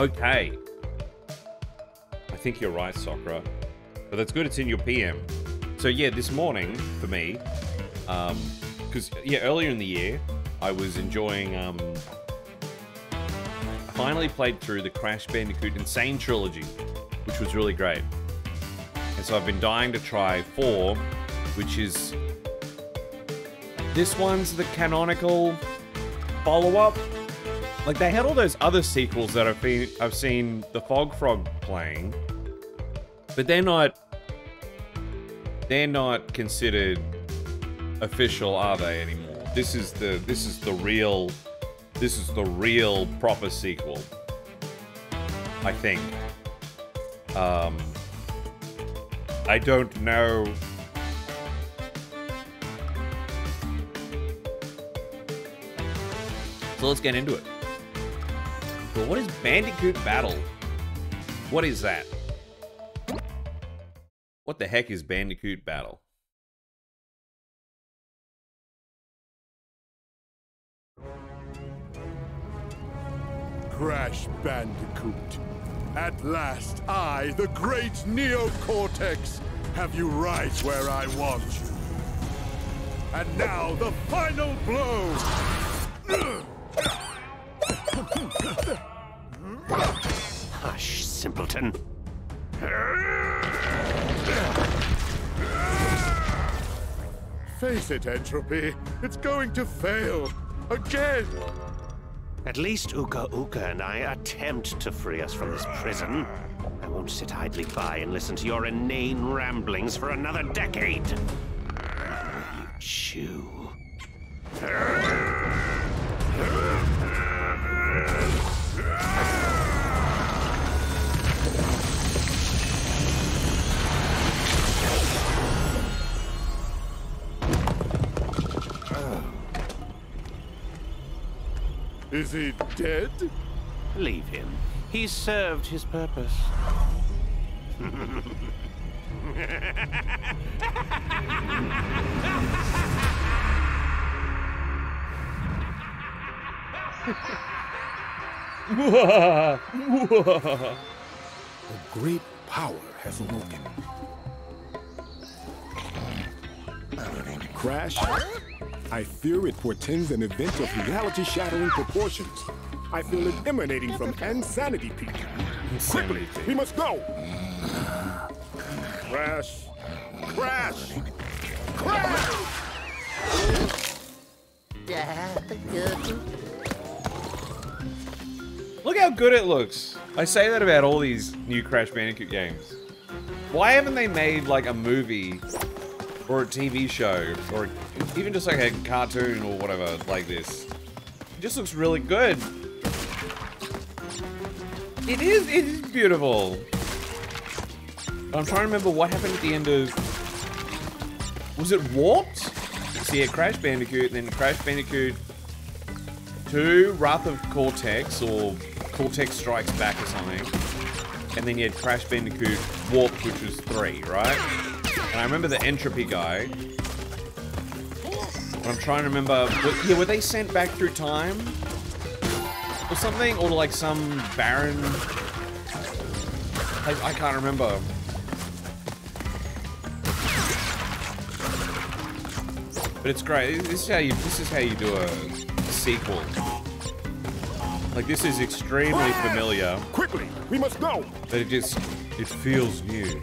Okay. I think you're right, Sakura. But that's good, it's in your PM. So yeah, this morning, for me, um, because, yeah, earlier in the year, I was enjoying, um, I finally played through the Crash Bandicoot N. Sane Trilogy, which was really great. And so I've been dying to try 4, which is... This one's the canonical follow-up. Like, they had all those other sequels that I've, been, I've seen the Fog Frog playing, but they're not... They're not considered official, are they, anymore? This is the this is the real this is the real proper sequel. I think. Um I don't know. So let's get into it. But what is Bandicoot Battle? What is that? What the heck is Bandicoot Battle? Crash Bandicoot. At last, I, the great Neo Cortex, have you right where I want you. And now, the final blow! Hush, simpleton. Face it, N. Tropy. It's going to fail. Again! At least Uka Uka and I attempt to free us from this prison. I won't sit idly by and listen to your inane ramblings for another decade. You chew. Is he dead? Leave him. He's served his purpose. A great power has awoken. Crash, I fear it portends an event of reality-shattering proportions. I feel it emanating from Insanity Peak. Quickly, we must go! Crash! Crash! Crash! Look how good it looks. I say that about all these new Crash Bandicoot games. Why haven't they made like a movie or a TV show or even just like a cartoon or whatever like this? It just looks really good. It is, it is beautiful. I'm trying to remember what happened at the end of... Was it Warped? So yeah, Crash Bandicoot, and then Crash Bandicoot 2, Wrath of Cortex, or Cortex Strikes Back or something. And then you had Crash Bandicoot Warped, which was 3, right? And I remember the N. Tropy guy. But I'm trying to remember... Yeah, were they sent back through time? Or something? Or like some barren... I, I can't remember. But it's great. This is how you. This is how you do a sequel. Like this is extremely familiar, Quickly, we must go! but it just it feels new.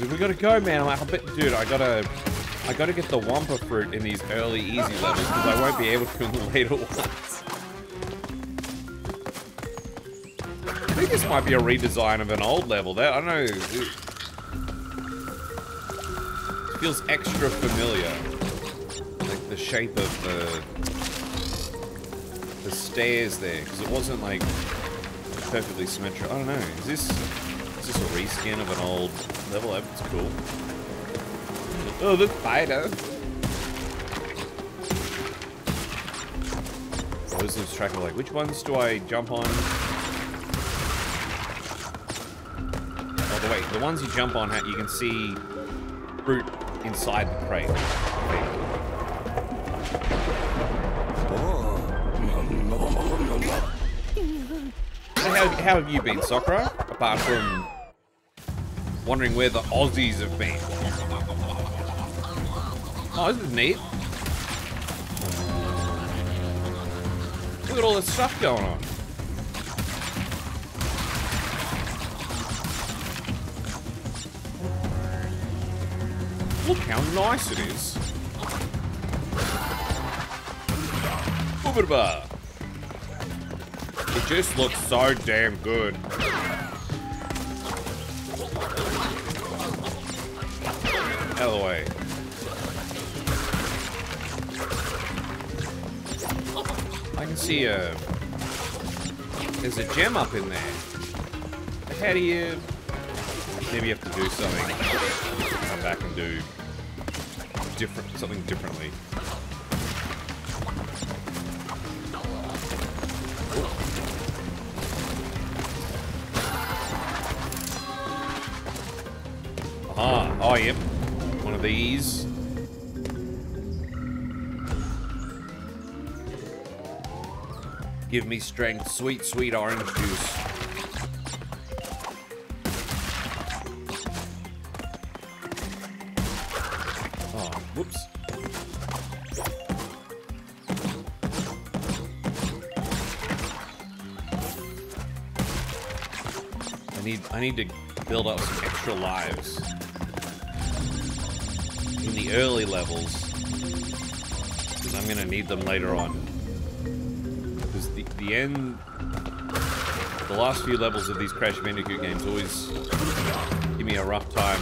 Like, we gotta go, man. I'm like, dude, I gotta, I gotta get the Wumpa fruit in these early easy levels because I won't be able to in the later ones. I think this might be a redesign of an old level. That I don't know. It, feels extra familiar. Like the shape of the the stairs there, because it wasn't like perfectly symmetrical. I don't know. Is this is this a reskin of an old level? That's cool. Oh, the spider. I always lose track of like which ones do I jump on? Oh, the wait, the ones you jump on, you can see fruit inside the crate. How, how have you been, Sakura? Apart from wondering where the Aussies have been. Oh, this is neat. Look at all this stuff going on. Look how nice it is. Booba It just looks so damn good. Out. I can see a... There's a gem up in there. How do you... Maybe you have to do something. Come back and do different something differently. Oh yep. One of these. Give me strength, sweet, sweet orange juice. Oh, whoops. I need I need to build up some extra lives the early levels. Because I'm gonna need them later on. Because the the end the last few levels of these Crash Bandicoot games always give me a rough time.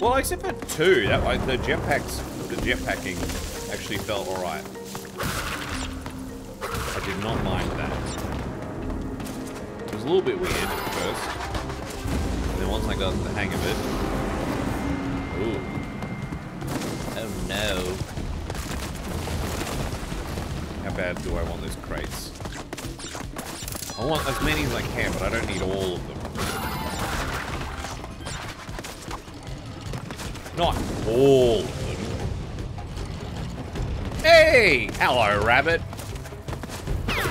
Well, except for two, that like the jetpacks, the jetpacking actually felt alright. I did not mind that. It was a little bit weird at first. And then once I got the hang of it. Ooh. No. How bad do I want those crates? I want as many as I can, but I don't need all of them. Not all of them. Hey! Hello, rabbit.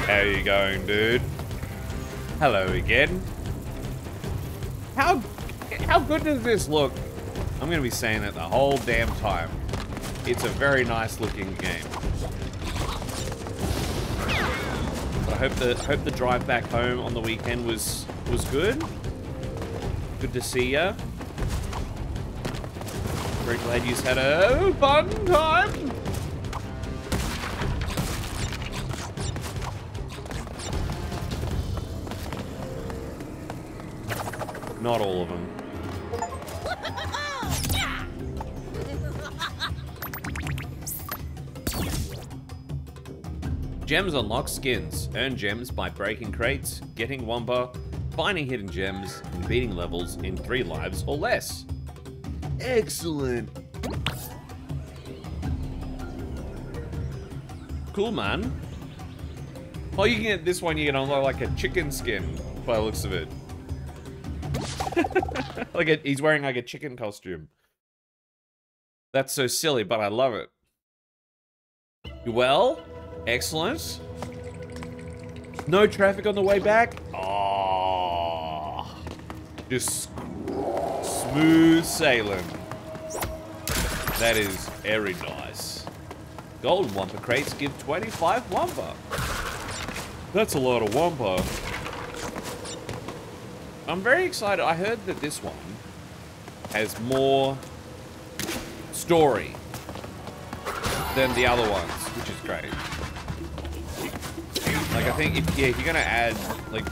How you going, dude? Hello again. How how good does this look? I'm gonna be saying that the whole damn time. It's a very nice looking game. But I hope the I hope the drive back home on the weekend was was good. Good to see ya. Very glad you had a fun time. Not all of them. Gems unlock skins. Earn gems by breaking crates, getting Wumpa, finding hidden gems, and beating levels in three lives or less. Excellent. Cool, man. Oh, you can get this one, you can unlock like a chicken skin, by the looks of it. like a, he's wearing like a chicken costume. That's so silly, but I love it. You well? Excellent. No traffic on the way back? Oh, just smooth sailing. That is very nice. Golden Wumpa crates give 25 Wumpa. That's a lot of Wumpa. I'm very excited. I heard that this one has more story than the other ones, which is great. Like, I think, if, yeah, if you're gonna add, like,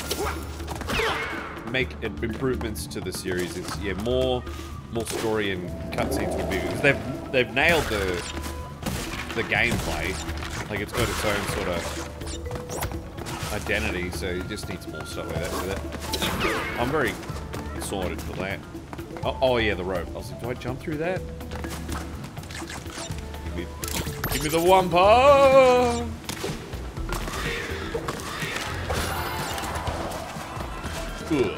make improvements to the series, it's, yeah, more, more story and cutscenes would be, because they've, they've nailed the, the gameplay. Like, it's got its own sort of identity, so it just needs more stuff like that with it. I'm very excited for that. Oh, oh, yeah, the rope. I was like, do I jump through that? Give me, give me the Wumpa! Good.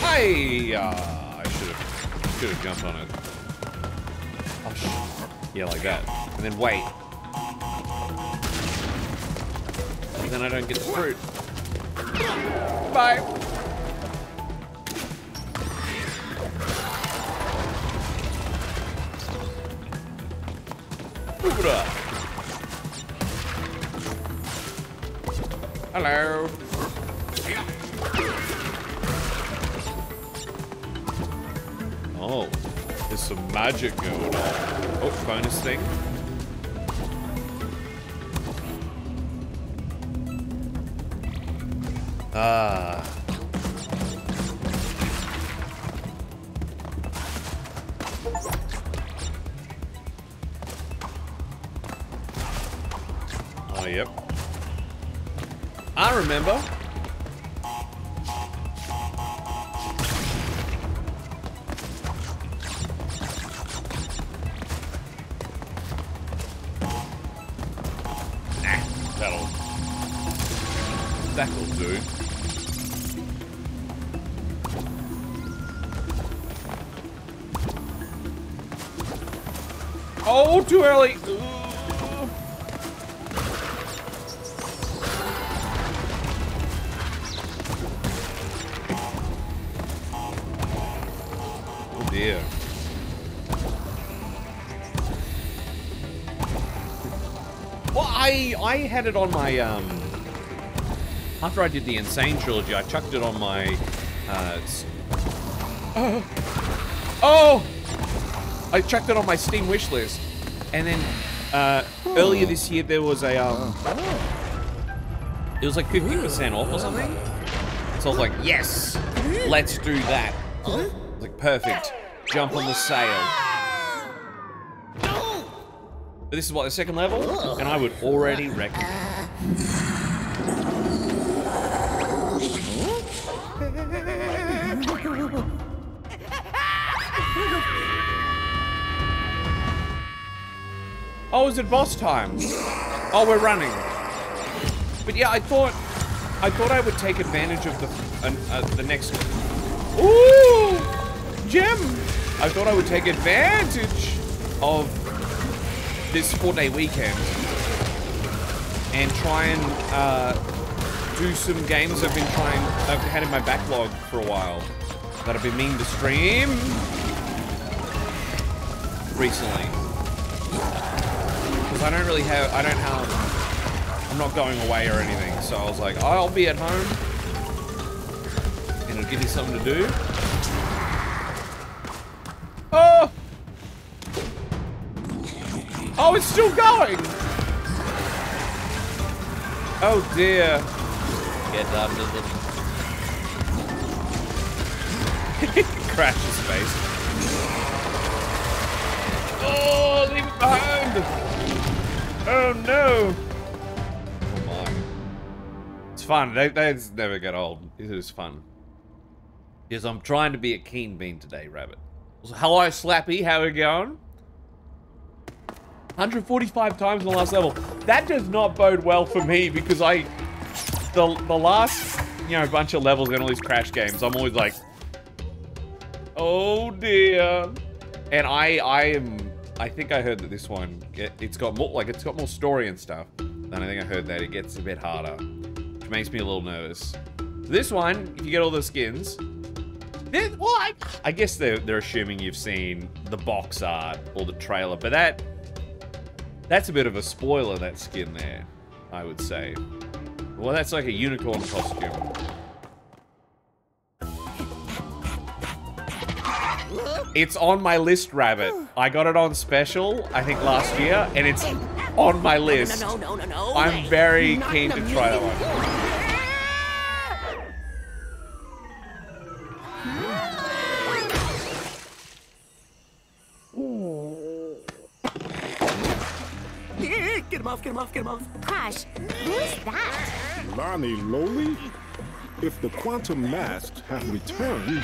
Hi! Uh, I should have should have jumped on it. Oh, yeah, like that. And then wait. And then I don't get the fruit. Bye. Hello. Oh, there's some magic going on. Oh, bonus thing. Ah. Oh, yep. I remember. Had it on my um. After I did the N. Sane trilogy, I chucked it on my. Uh, oh. oh! I chucked it on my Steam wish list, and then uh, earlier this year there was a um. It was like 50% off or something. So I was like, yes, let's do that. Like, perfect. Jump on the sale. But this is what, the second level? And I would already reckon. Oh, is it boss time? Oh, we're running. But yeah, I thought, I thought I would take advantage of the, uh, uh, the next. Ooh, gem! I thought I would take advantage of this four-day weekend and try and uh, do some games I've been trying, I've had in my backlog for a while that I've been meaning to stream recently. Because I don't really have, I don't have, I'm not going away or anything. So I was like, I'll be at home. And it'll give you something to do. Oh, it's still going! Oh dear. Get under the Crash his face. Oh, leave it behind! Oh no! Oh my. It's fun. They, they never get old. It is fun. Yes, I'm trying to be a keen bean today, Rabbit. Hello, Slappy. How are we going? 145 times in the last level. That does not bode well for me because I... The, the last, you know, bunch of levels in all these Crash games, I'm always like... Oh dear. And I, I am... I think I heard that this one, it, it's got more, like, it's got more story and stuff. And I think I heard that it gets a bit harder. Which makes me a little nervous. This one, if you get all the skins, well, I, I guess they're, they're assuming you've seen the box art or the trailer, but that that's a bit of a spoiler, that skin there, I would say. Well, that's like a unicorn costume. It's on my list, Rabbit. I got it on special, I think last year, and it's on my list. No, no, no, no. no! I'm very keen to try that one. Get him off, get him off, get him off. Crash, who is that? Lani Loli? If the quantum masks have returned,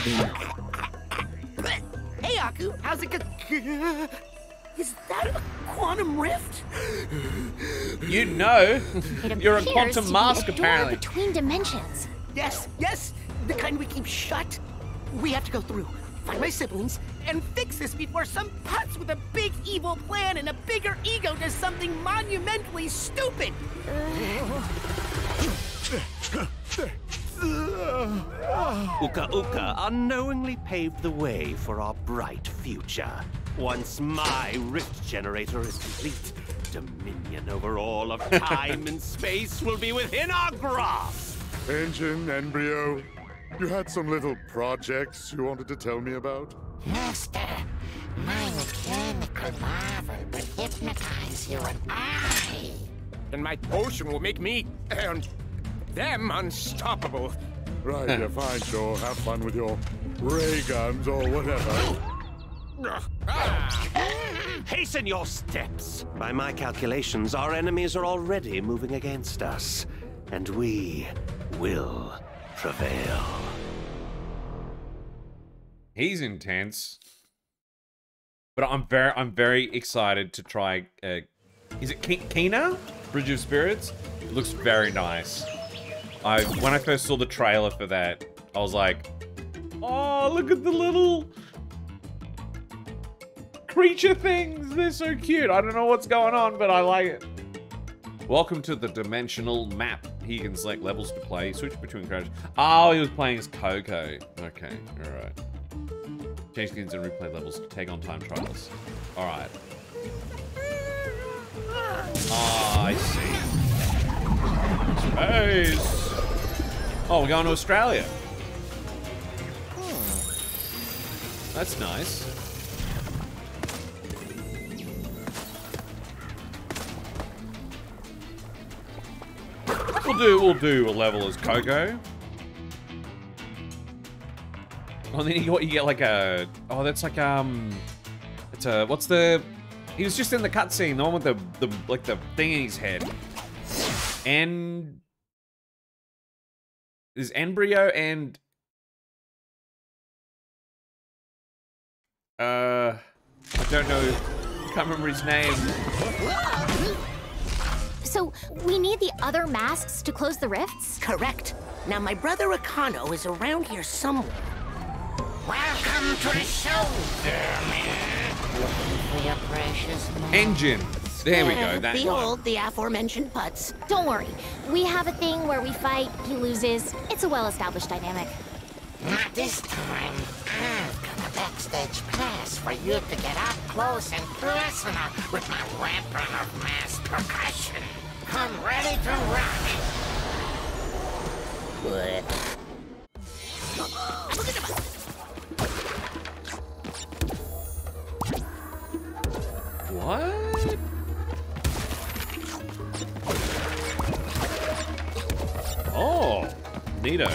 then Hey, Aku, how's it go? Is that a quantum rift? You know, you're a quantum to be mask, a apparently. between dimensions. Yes, yes, the kind we keep shut. We have to go through, find my siblings, and fix this before some putz with a big evil plan and a bigger ego does something monumentally stupid. Uka Uka unknowingly paved the way for our bright future. Once my rift generator is complete, dominion over all of time and space will be within our grasp. N. Gin, embryo, you had some little projects you wanted to tell me about? Master, my mechanical marvel will hypnotize you and I. And my potion will make me and them unstoppable. Right, yeah, fine, sure. Have fun with your ray guns or whatever. Ah! Hasten your steps! By my calculations, our enemies are already moving against us, and we will prevail. He's intense. But I'm very I'm very excited to try uh, is it Ki- Kena? Bridge of Spirits? It looks very nice. I when I first saw the trailer for that, I was like, "Oh, look at the little creature things. They're so cute. I don't know what's going on, but I like it." Welcome to the dimensional map. You can select levels to play, switch between characters. Oh, he was playing as Coco. Okay, alright. Change skins and replay levels to take on time trials. Alright. Ah, I see. Space! Oh, we're going to Australia. That's nice. We'll do we'll do a level as Coco. Oh, then you, what, you get like a oh that's like um it's a what's the he was just in the cutscene the one with the the like the thing in his head and there's N. Brio and uh I don't know can't remember his name So, we need the other masks to close the rifts? Correct. Now, my brother Akano is around here somewhere. Welcome to the show, Derman. For your precious moment. N. Gin there we go that one. Behold the aforementioned putz. Don't worry. We have a thing where we fight, he loses. It's a well-established dynamic. Not this time. I've got a backstage pass for you to get up close and personal with my weapon of mass percussion. I'm ready to rock. Good. What? Oh, neato.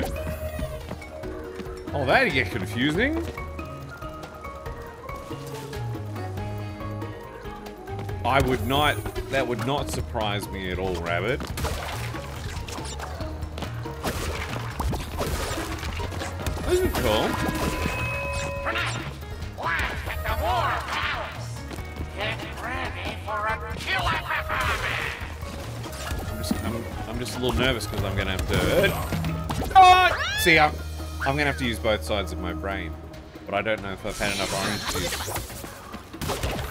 Oh, that'd get confusing. I would not, that would not surprise me at all, Rabbit. This is cool. I'm just, I'm, just a little nervous because I'm gonna have to. Oh! See, I'm, I'm gonna have to use both sides of my brain, but I don't know if I've had enough orange juice.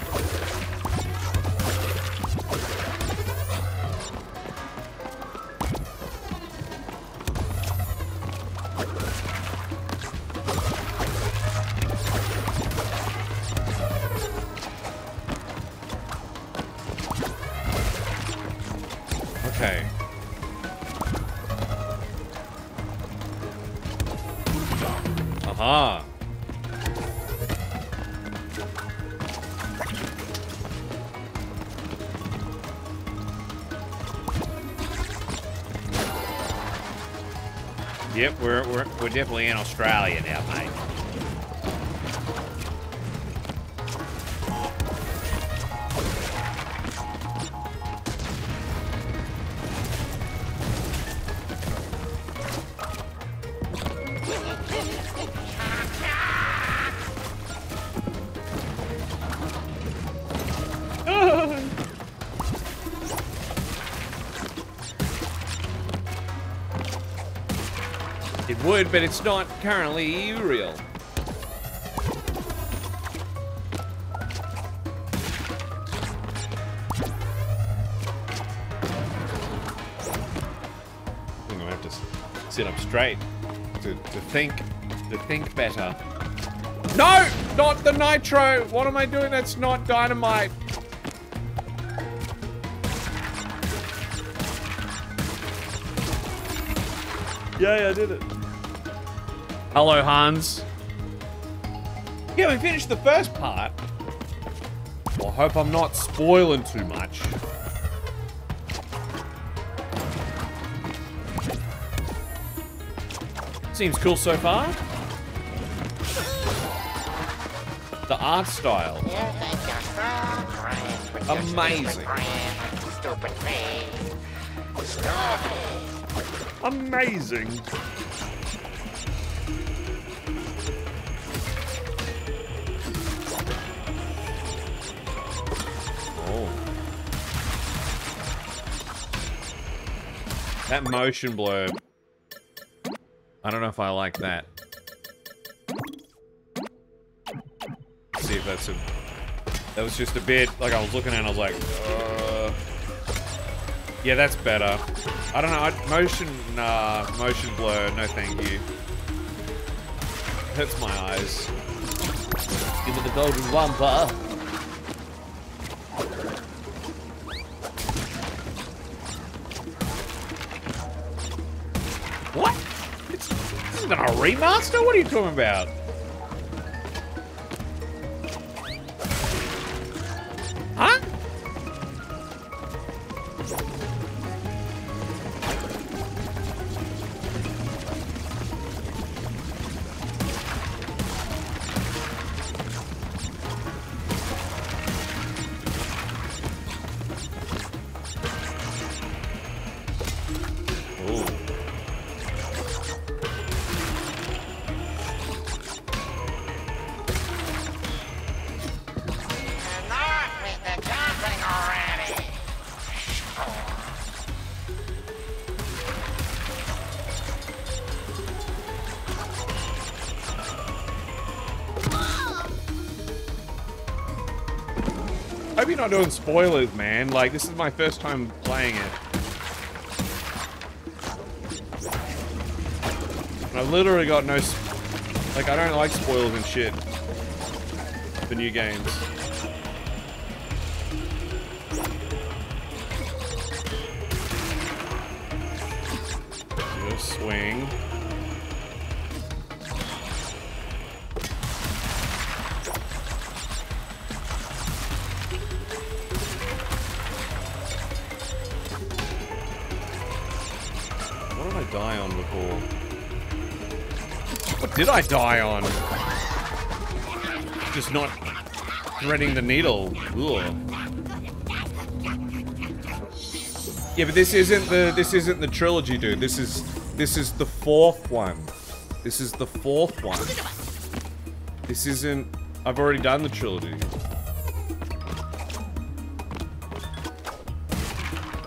We're, definitely in Australia now, but it's not currently real. I'm gonna have to sit up straight to, to think to think better. No! Not the nitro! What am I doing? That's not dynamite. Yay, I did it. Hello, Hans. Yeah, we finished the first part. Well, I hope I'm not spoiling too much. Seems cool so far. The art style. You think you're so great with your Amazing. Stupid brain, stupid face. Stupid. Amazing. That motion blur. I don't know if I like that. see if that's a... That was just a bit, like I was looking at and I was like, uh... Yeah, that's better. I don't know, I, motion, nah, motion blur, no thank you. Hurts my eyes. Give me the golden. What? Remaster? What are you talking about? Not doing spoilers, man. Like, this is my first time playing it. I've literally got no... Like, I don't like spoilers and shit. For new games. Did I die on? Just not threading the needle. Ugh. Yeah, but this isn't the this isn't the trilogy, dude. This is this is the fourth one. This is the fourth one. This isn't. I've already done the trilogy.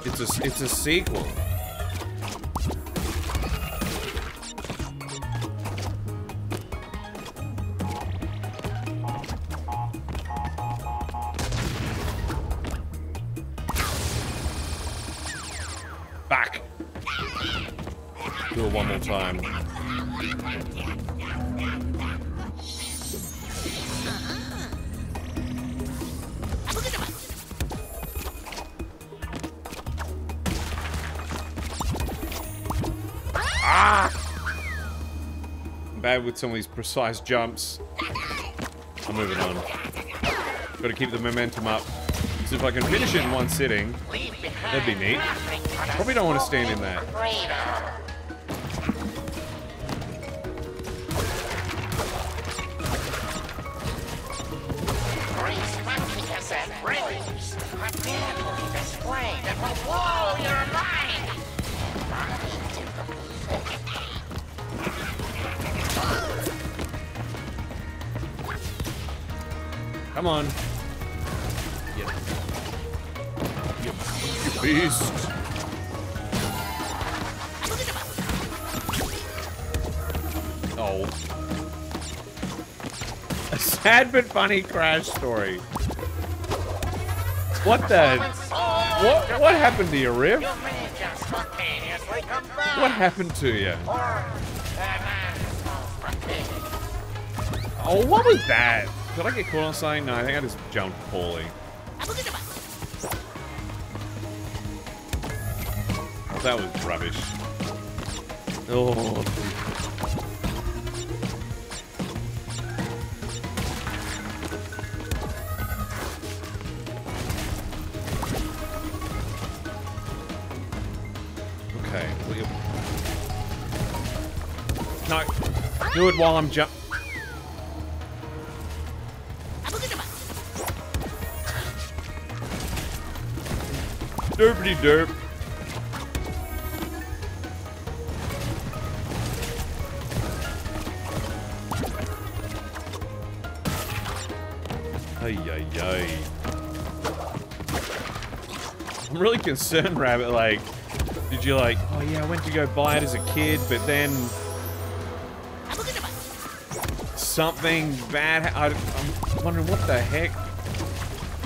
It's a it's a sequel. With some of these precise jumps. I'm moving on. Gotta keep the momentum up. See if I can finish it in one sitting. That'd be neat. Probably don't want to stand in that. A sad but funny crash story. What the? What what happened to your back. What happened to you? Oh, what was that? Did I get caught on something? No, I think I just jumped poorly. Oh, that was rubbish. Oh. It while I'm jump. Derpity derp. Ay, ay, ay. I'm really concerned, Rabbit. Like, did you like, oh yeah, I went to go buy it as a kid, but then something bad. I, I'm wondering what the heck.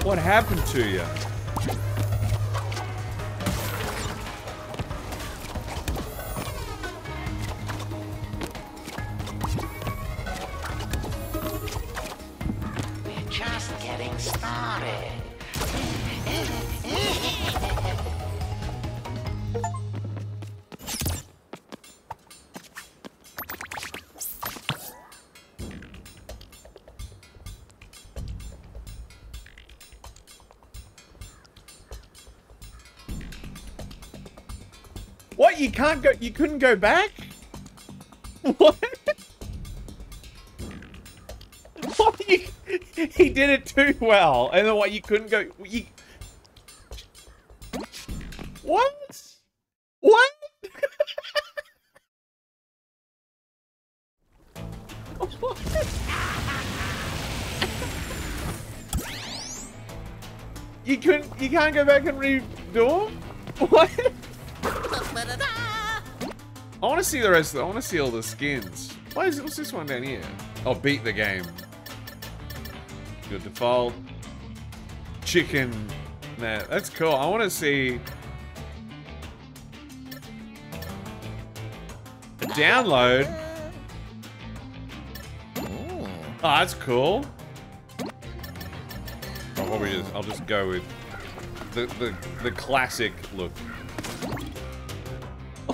What happened to you? Can't go. You couldn't go back? What? What? You, he did it too well, and then what? You couldn't go. You. What? What? You couldn't. You can't go back and redo. What? I want to see the rest. I want to see all the skins. Why is what's this one down here? Oh, beat the game. Good default. Chicken. Nah, that's cool. I want to see. A download. Oh. oh, that's cool. Just, I'll just go with the, the, the classic look.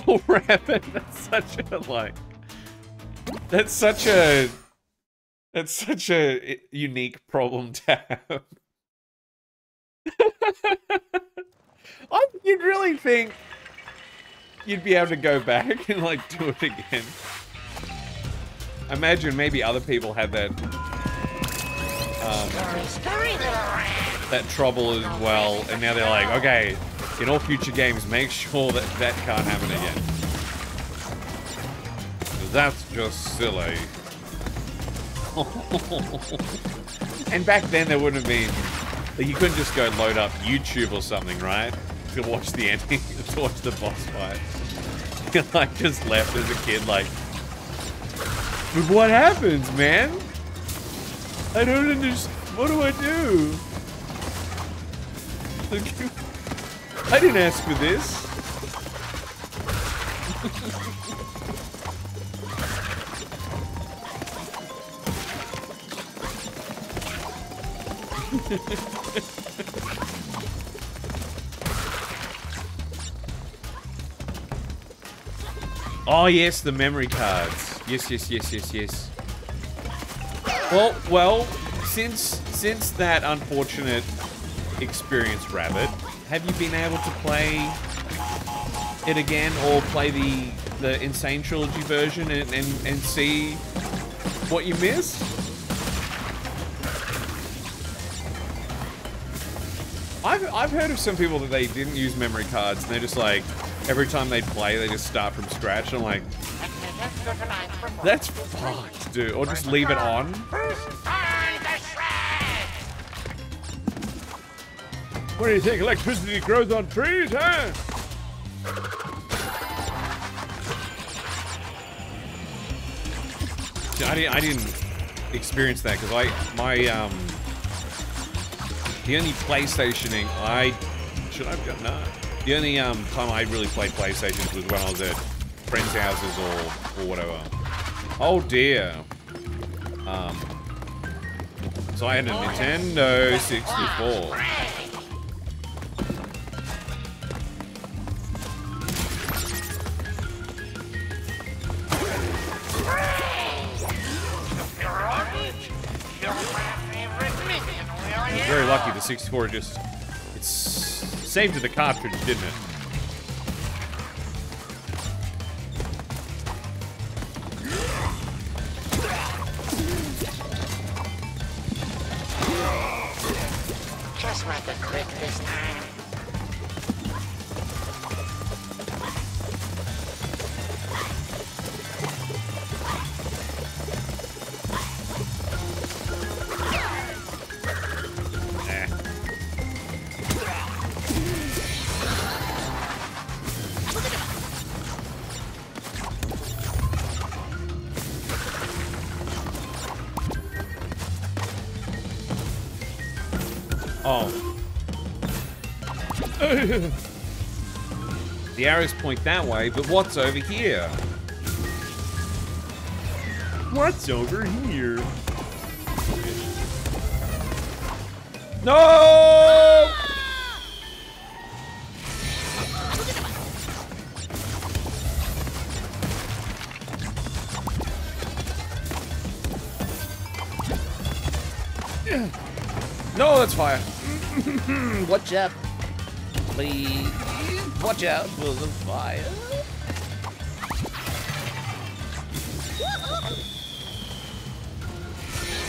Rabbit! That's such a like. That's such a. That's such a unique problem to have. I, you'd really think you'd be able to go back and like do it again. Imagine maybe other people had that um, Scurry, scurry, little rat. that trouble as well, and now they're like, okay, in all future games, make sure that that can't happen again. That's just silly. and back then, there wouldn't have been. Like, you couldn't just go load up YouTube or something, right? To watch the ending, to watch the boss fight. You're like just left as a kid, like, but what happens, man? I don't understand. What do I do? I didn't ask for this. oh yes, the memory cards. Yes, yes, yes, yes, yes. Well, well, since since that unfortunate experience, Rabbit, have you been able to play it again or play the the N. Sane Trilogy version and, and, and see what you missed? I've, I've heard of some people that they didn't use memory cards and they're just like, every time they play, they just start from scratch. And I'm like, that's fucked, dude. Or just leave it on. What do you think? Electricity grows on trees, huh? I didn't, I didn't experience that because I my um the only PlayStationing I should I go? No. The only um, time I really played PlayStations was when I was at friends' houses or, or whatever. Oh dear. Um, so I had a Nintendo 64. Very lucky the 64 just it's saved to the cartridge, didn't it? Arrows point that way, but what's over here? What's over here? No! No, that's fire. Watch out. Please. Watch out for the fire.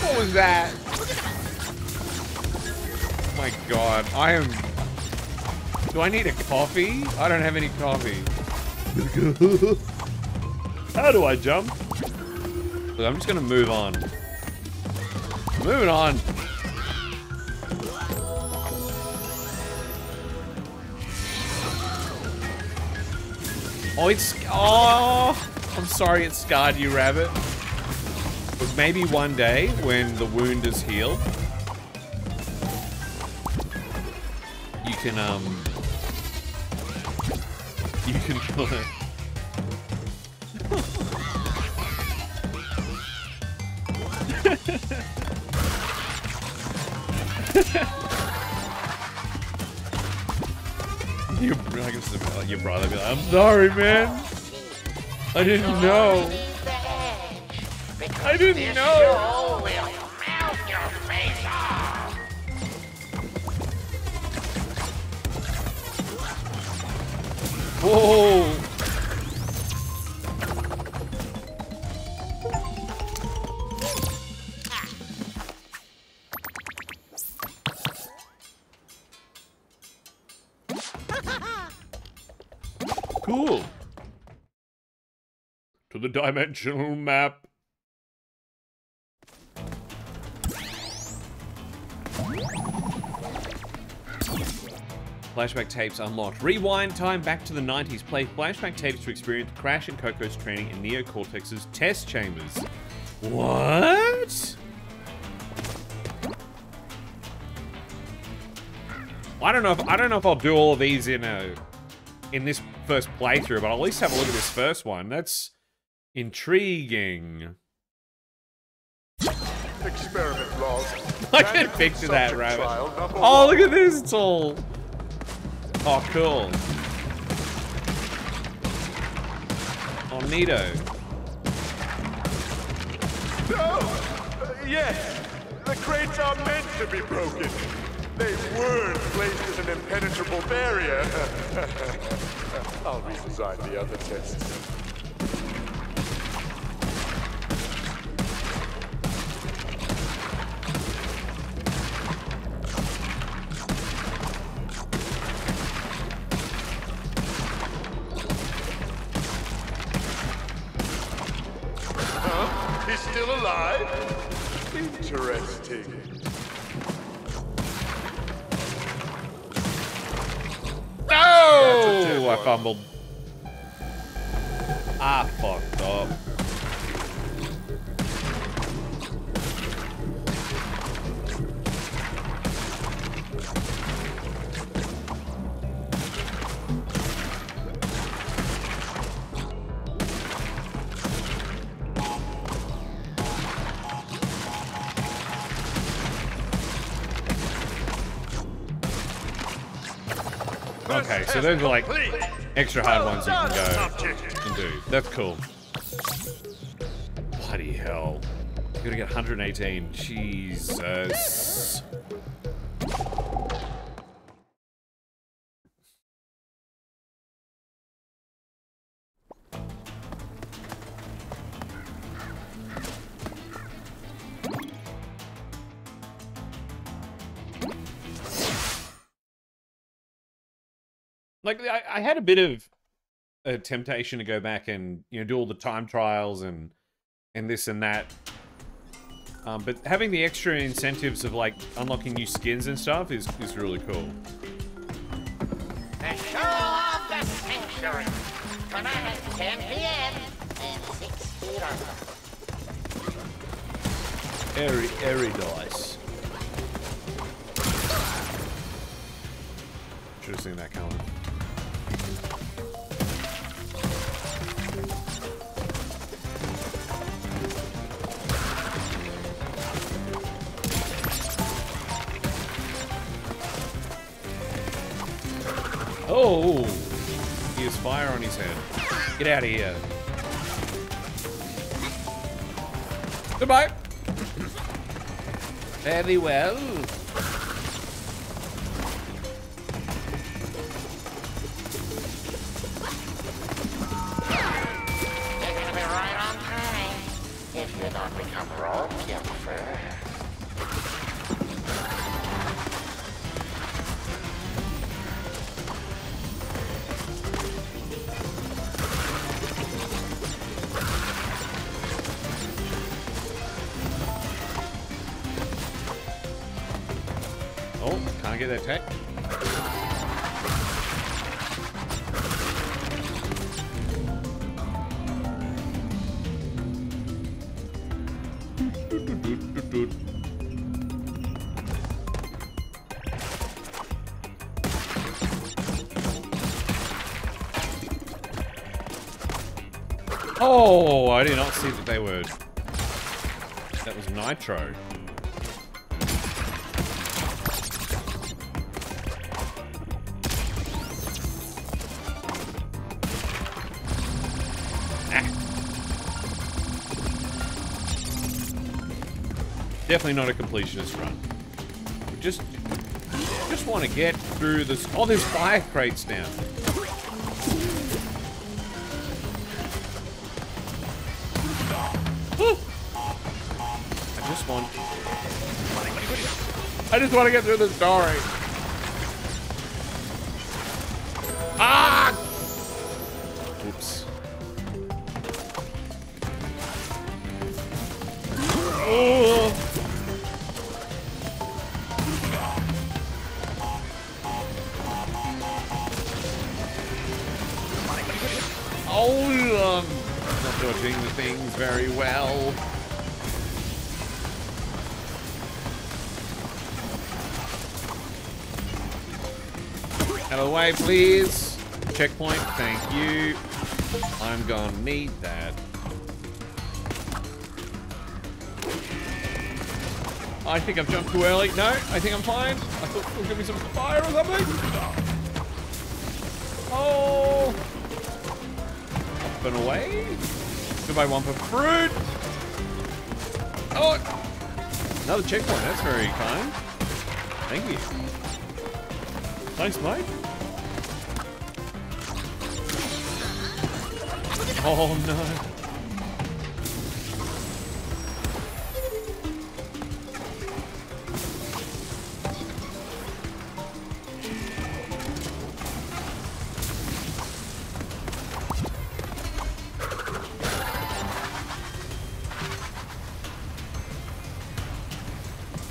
What was that? Oh my god, I am... Do I need a coffee? I don't have any coffee. How do I jump? Look, I'm just gonna move on. Moving on. Oh, it's... Oh! I'm sorry it scarred you, Rabbit. But maybe one day, when the wound is healed, you can, um... You can kill it. be like, I'm sorry, man. I didn't know. I didn't know. The dimensional map. Flashback tapes unlocked. Rewind time back to the 90s. Play flashback tapes to experience Crash and Coco's training in Neo Cortex's test chambers. What? I don't know if I don't know if I'll do all of these in a in this first playthrough, but I'll at least have a look at this first one. That's intriguing. Experiment log. I can Random picture that, Rabbit. trial Oh, look at this. It's all. Oh, cool. Oh, neato. No! Yes! The crates are meant to be broken! They weren't placed as an impenetrable barrier! I'll redesign the other tests. Interesting. No! I fumbled. Ah, fucked so those are like extra hard ones you can go and do. That's cool. Bloody hell. You're gonna get 118. Jesus. Like I, I had a bit of a temptation to go back and you know do all the time trials and and this and that um, but having the extra incentives of like unlocking new skins and stuff is is really cool The show of the century. Tonight at 10 p.m. and 6 feet under. airy airy dice should have seen that coming Oh, he has fire on his head. Get out of here. Goodbye. Very well. Oh, I did not see that they were. That was nitro. Ah. Definitely not a completionist run. We just, just want to get through this. Oh, there's fire crates now. I just want to get through the story. Please. Checkpoint, thank you. I'm gonna need that. I think I've jumped too early. No, I think I'm fine. I thought it was gonna be some fire or something. Oh. Up and away. Goodbye, Wumpa Fruit. Oh. Another checkpoint. That's very kind. Thank you. Thanks, mate. Oh, no.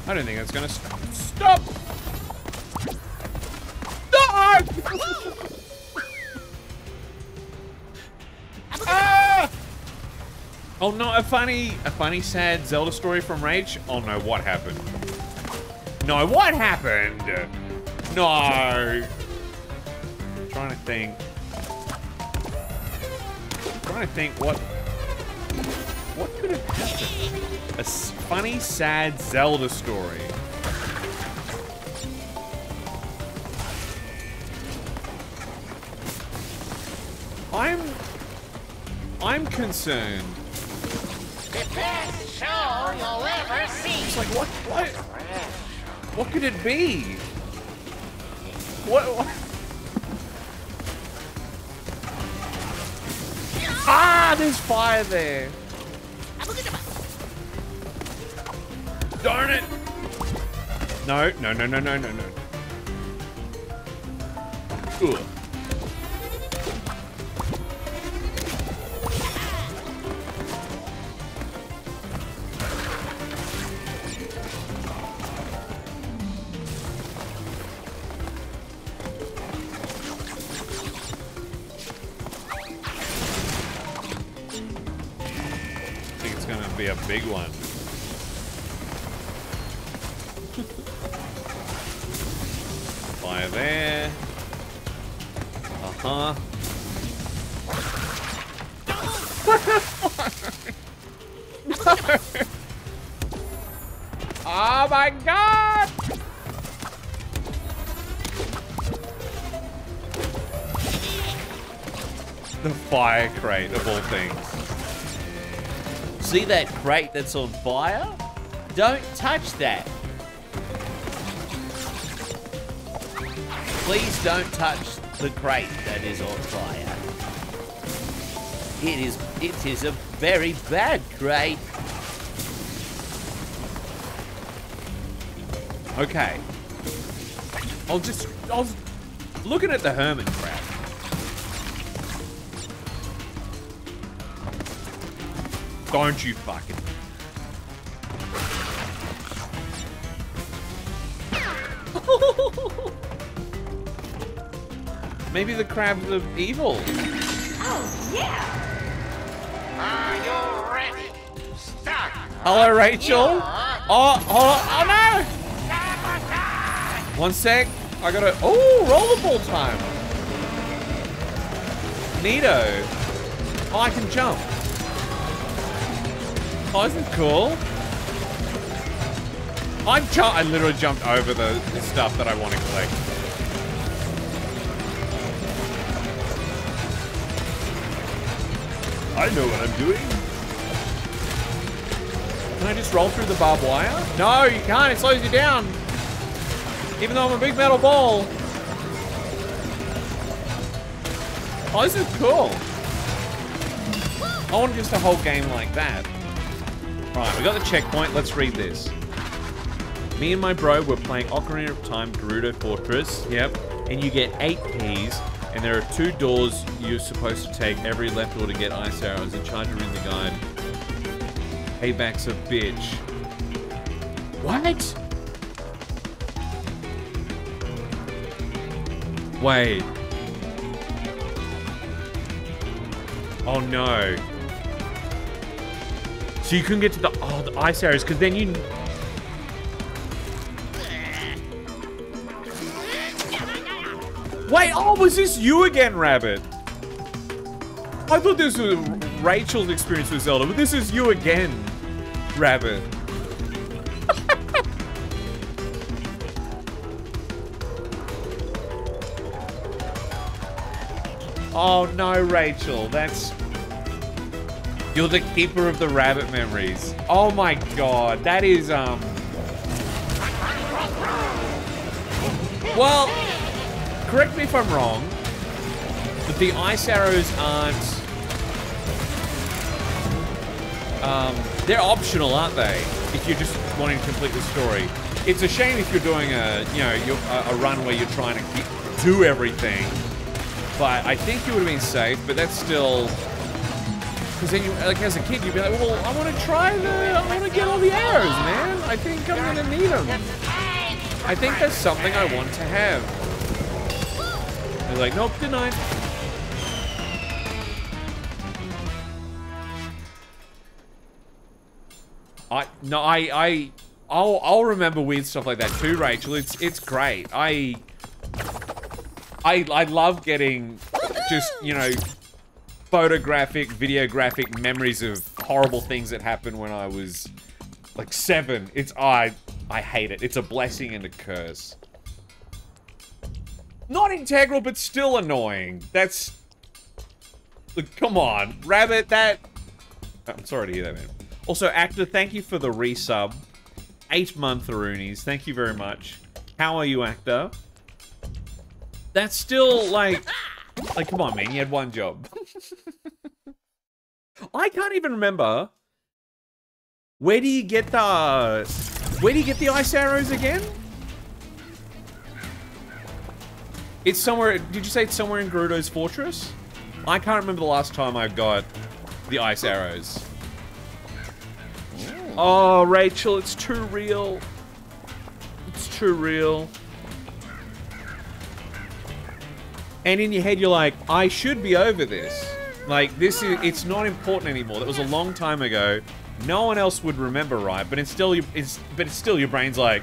I don't think that's gonna stop. Oh no, a funny, a funny sad Zelda story from Rage? Oh no, what happened? No, what happened? No. I'm trying to think. I'm trying to think what what could have happened? A funny, sad Zelda story. I'm... I'm concerned. Best show you'll ever see. It's like, what, what? What could it be? What? what? Ah, there's fire there. Darn it! No, no, no, no, no, no, no. Things. See that crate that's on fire? Don't touch that. Please don't touch the crate that is on fire. It is it is a very bad crate. Okay. I'll just I was looking at the hermit crab. Don't you fucking Maybe the crabs are evil. Oh, yeah. Are you ready? Start. Hello, Rachel. Oh, oh, oh no! One sec. I gotta. Oh, rollerball time. Neato. Oh, I can jump. Oh, isn't cool? I'm ju I literally jumped over the, the stuff that I want to collect. I know what I'm doing. Can I just roll through the barbed wire? No, you can't. It slows you down. Even though I'm a big metal ball. Oh, this is cool. I want just a whole game like that. Right, we got the checkpoint. Let's read this. Me and my bro were playing Ocarina of Time Gerudo Fortress. Yep. And you get eight keys. And there are two doors you're supposed to take every left door to get ice arrows. In charge of reading the guide. Payback's a bitch. What? Wait. Oh no. So you couldn't get to the oh the ice areas, because then you Wait, oh was this you again, Rabbit? I thought this was Rachel's experience with Zelda, but this is you again, Rabbit. oh no, Rachel, that's... You're the keeper of the rabbit memories. Oh my god, that is, um... Well, correct me if I'm wrong, but the ice arrows aren't... Um, they're optional, aren't they? If you're just wanting to complete the story. It's a shame if you're doing a, you know, a, a run where you're trying to do everything. But I think you would have been safe, but that's still... Because then you, like as a kid, you'd be like, well, I want to try the, I want to get all the arrows, man. I think I'm to need them. I think that's something I want to have. They're like, nope, denied. I no, I I I'll I'll remember weird stuff like that too, Rachel. It's it's great. I I I love getting just you know photographic, videographic memories of horrible things that happened when I was like seven. It's I I hate it. It's a blessing and a curse. Not integral, but still annoying. That's Look, come on, Rabbit, that... I'm sorry to hear that, man. Also, Actor, thank you for the resub. Eight month Roonies. Thank you very much. How are you, Actor? That's still, like... Like, come on, man. You had one job. I can't even remember. Where do you get the... Where do you get the ice arrows again? It's somewhere... Did you say it's somewhere in Gerudo's fortress? I can't remember the last time I got the ice arrows. Oh, oh Rachel, it's too real. It's too real. And in your head, you're like, I should be over this. Like, this is, it's not important anymore. That was a long time ago. No one else would remember, right? But it's still, it's, but it's still, your brain's like,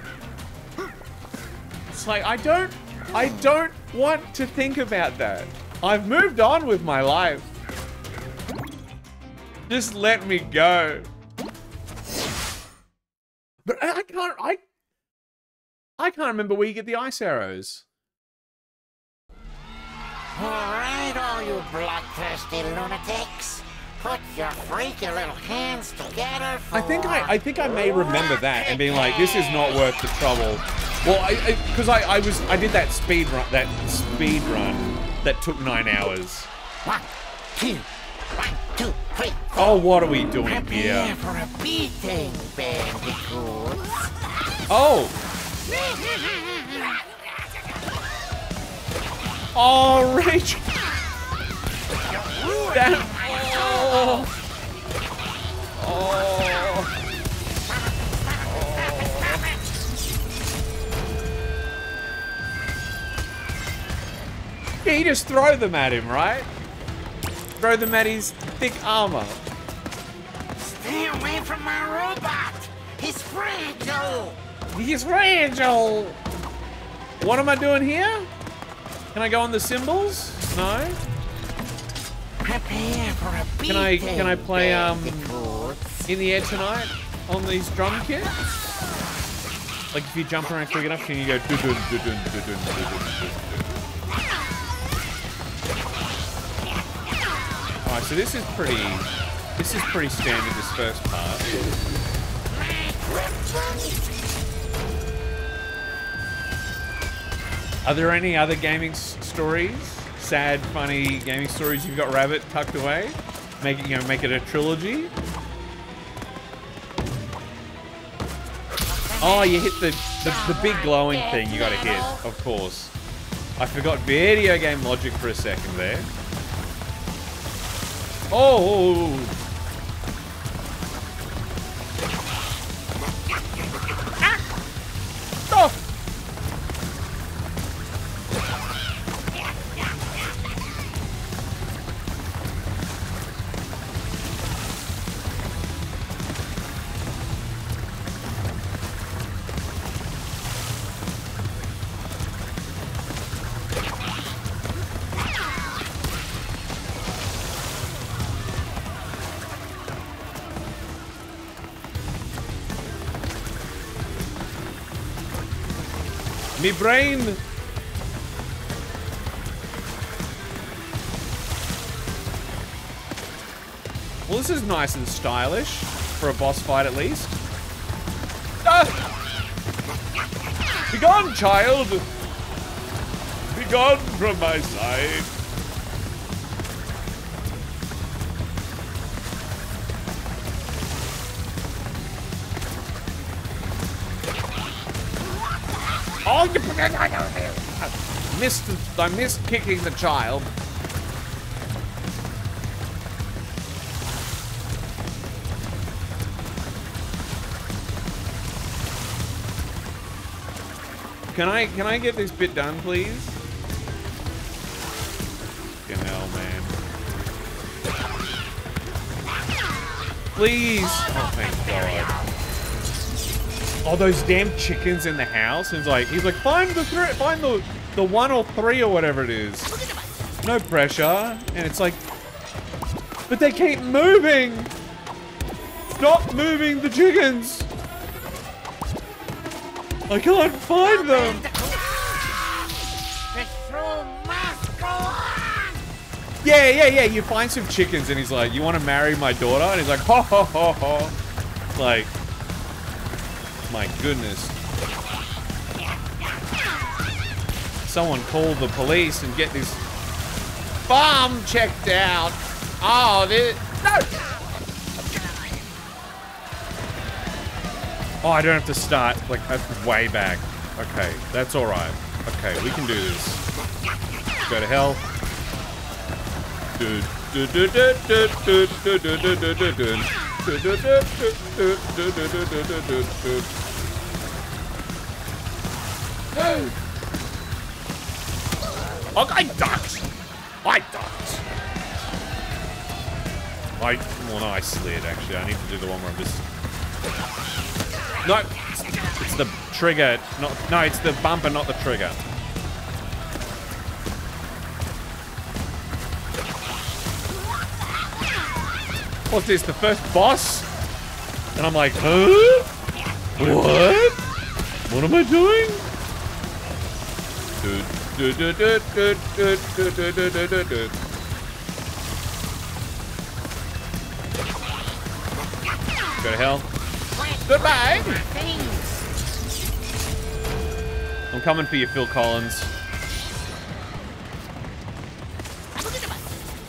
it's like, I don't, I don't want to think about that. I've moved on with my life. Just let me go. But I can't, I, I can't remember where you get the ice arrows. All right, all you bloodthirsty lunatics. Put your freaky little hands together I think I, I think I may remember that and being like, this is not worth the trouble. Well, I, because I, I, I was, I did that speed run, that speed run that took nine hours. One, two, one, two, three. Oh, what are we doing Prepare here? for a beating, bandicoots. Oh, oh, Rachel. That, oh, oh. Yeah, you just throw them at him, right? Throw them at his thick armor. Stay away from my robot. He's fragile. He's fragile. What am I doing here? Can I go on the cymbals? No. Prepare for a beating, Can I can I play um in the air tonight on these drum kits? Like if you jump around quick enough, can you go doo doo doo doo doo doo doo Alright, so this is pretty this is pretty standard this first part. Are there any other gaming stories? Sad, funny gaming stories you've got Rabbit tucked away? Make it, you know, make it a trilogy? Oh, you hit the, the, the big glowing thing you gotta hit, of course. I forgot video game logic for a second there. Oh! Brain! Well, this is nice and stylish for a boss fight at least. Ah! Be gone, child! Be gone from my side. You missed. I missed kicking the child. Can I can I get this bit done, please? Fucking hell, man. Please. Oh, thank God. Oh, those damn chickens in the house. And he's like, he's like, find the three, find the the one or three or whatever it is. No pressure, and it's like, but they keep moving. Stop moving the chickens. I can't find them. Yeah, yeah, yeah. You find some chickens, and he's like, "You want to marry my daughter?" And he's like, "Ho ho ho ho!" Like, my goodness. Someone call the police and get this farm checked out. Oh, this no. Oh, I don't have to start like that's way back. Okay, that's all right. Okay, we can do this. Go to hell. Oh, I ducked. I ducked. I well, no, I slid. Actually, I need to do the one where I'm just. No, it's, the trigger. Not no, it's the bumper, not the trigger. What's this, the first boss? And I'm like, huh? What? What am I doing? Go to hell. Goodbye! I'm coming for you, Phil Collins. Look at him!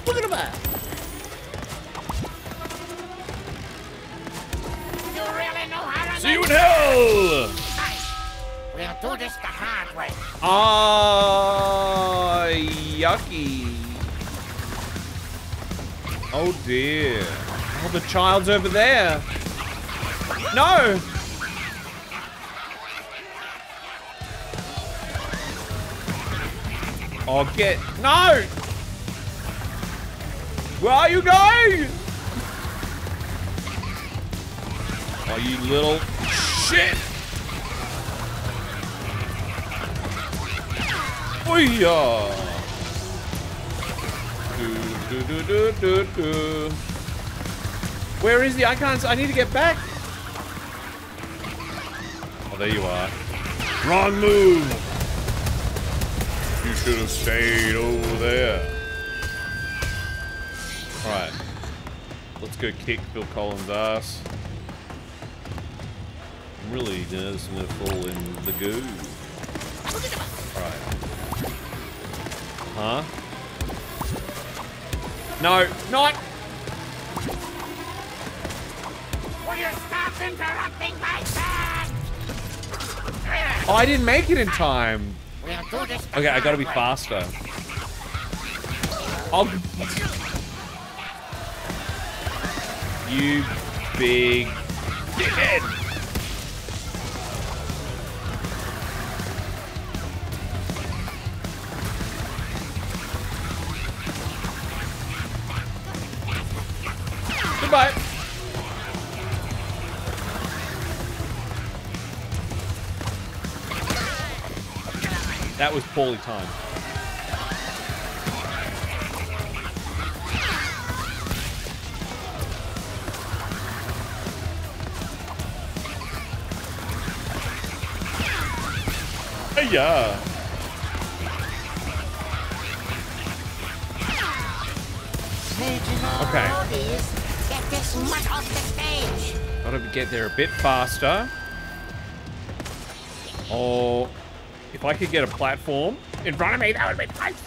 Look at him! See you in hell! We'll do this the hard way. Ah, yucky. Oh dear. Oh, the child's over there. No! Oh, get. No! Where are you going? Oh, you little shit! Booyah! Do, do, do, do, do, do. Where is the? I can't. I need to get back. Oh, there you are. Wrong move. You should have stayed over there. All right. Let's go kick Phil Collins' ass. Really gonna fall in the goo. Alright. Huh? No, not! Will you stop interrupting my plan? Oh, I didn't make it in time. We'll do this the Okay, I gotta be faster. Oh. You big dickhead. Was poorly timed. Hey, yeah. Okay. Get this mutt off the stage. Gotta get there a bit faster. Or if I could get a platform in front of me, that would be nice.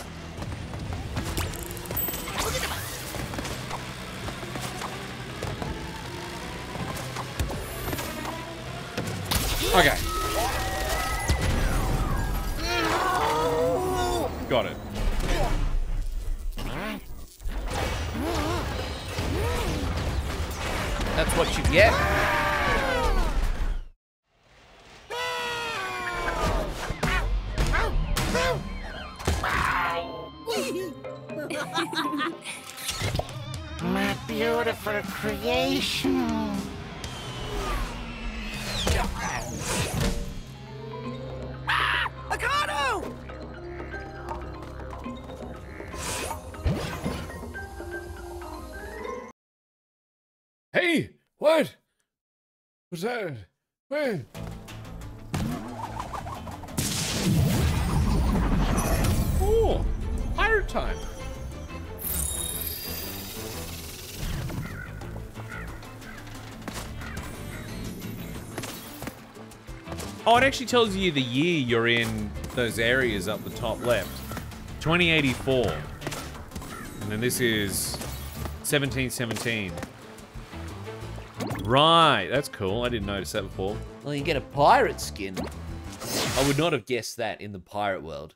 themselves. Well, time. Oh, it actually tells you the year you're in those areas up the top left. 2084. And then this is 1717. Right, that's cool. I didn't notice that before. Well, you get a pirate skin. I would not have guessed that in the pirate world.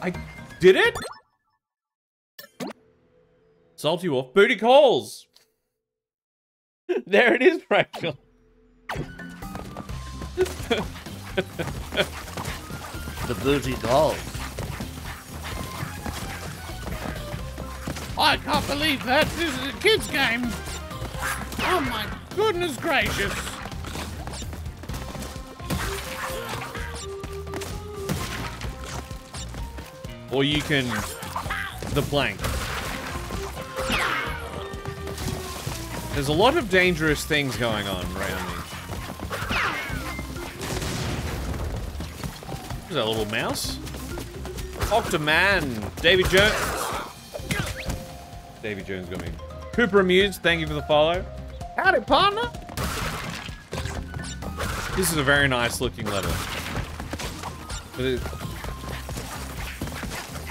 I did it? Salty Wharf. Booty calls. there it is, Rachel. The booty doll. I can't believe that. This is a kid's game. Oh my goodness gracious. Or you can... The plank. There's a lot of dangerous things going on around me. Is that a little mouse? Octoman! David Jones. David Jones got me. Cooper Amused, thank you for the follow. Howdy, partner. This is a very nice looking level. It-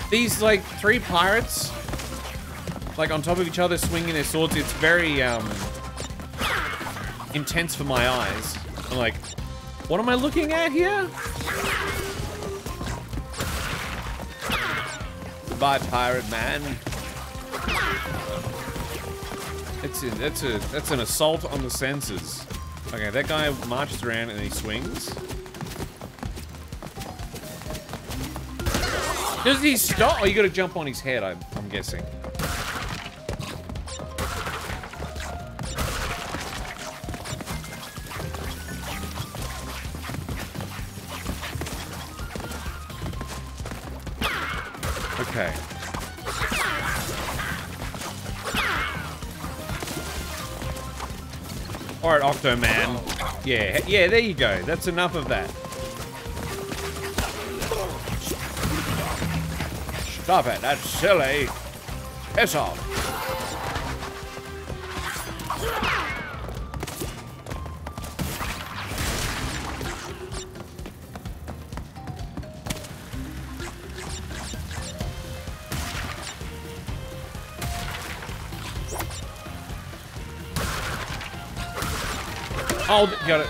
These, like, three pirates, like, on top of each other swinging their swords, it's very, um, intense for my eyes. I'm like, what am I looking at here? Goodbye, pirate man. It's a, that's a that's an assault on the senses. Okay, that guy marches around and he swings. Does he stop? Oh, you gotta jump on his head, I'm, I'm guessing. Alright, Octoman. Yeah, yeah, there you go. That's enough of that. Stop it, that's silly. Piss off. Oh, got it.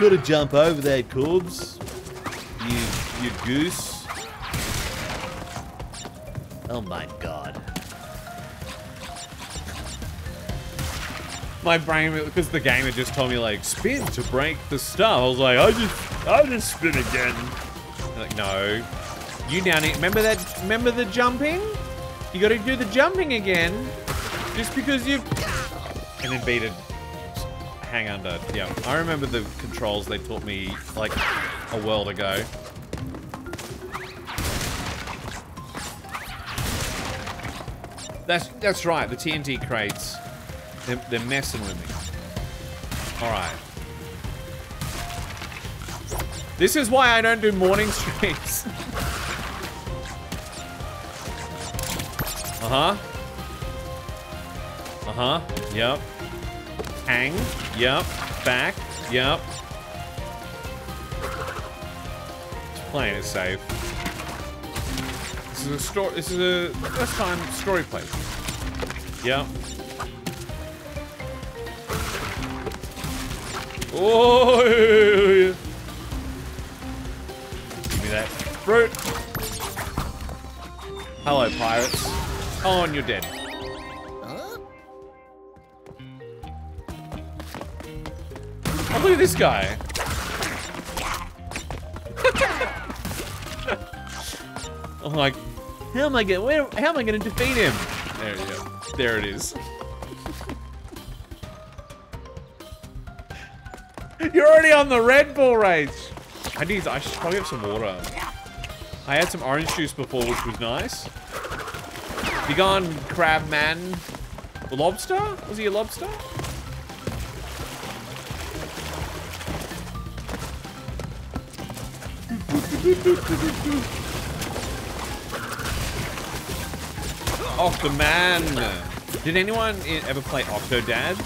Gotta jump over there, Korbz. You, you goose. Oh my god. My brain, because the game had just told me like spin to break the stuff. I was like, I just, I just spin again. Like, no, you now need. Remember that? Remember the jumping? You got to do the jumping again, just because you've. And it. Hang under. Yeah, I remember the controls they taught me like a world ago. That's that's right. The TNT crates. They're, they're messing with me. All right. This is why I don't do morning streams. Uh-huh. Uh-huh. Yep. Hang. Yep. Back. Yep. Playing it safe. This is a story. This is a first time story play. Yep. Oh. Give me that fruit. Hello, pirates. Oh, and you're dead. Oh, look at this guy. I'm like, how am I gonna, where, how am I gonna defeat him? There you go. There it is. You're already on the Red Bull race. I need, I should probably have some water. I had some orange juice before, which was nice. You gone, crab man? Lobster? Was he a lobster? Octoman. Did anyone ever play Octodad?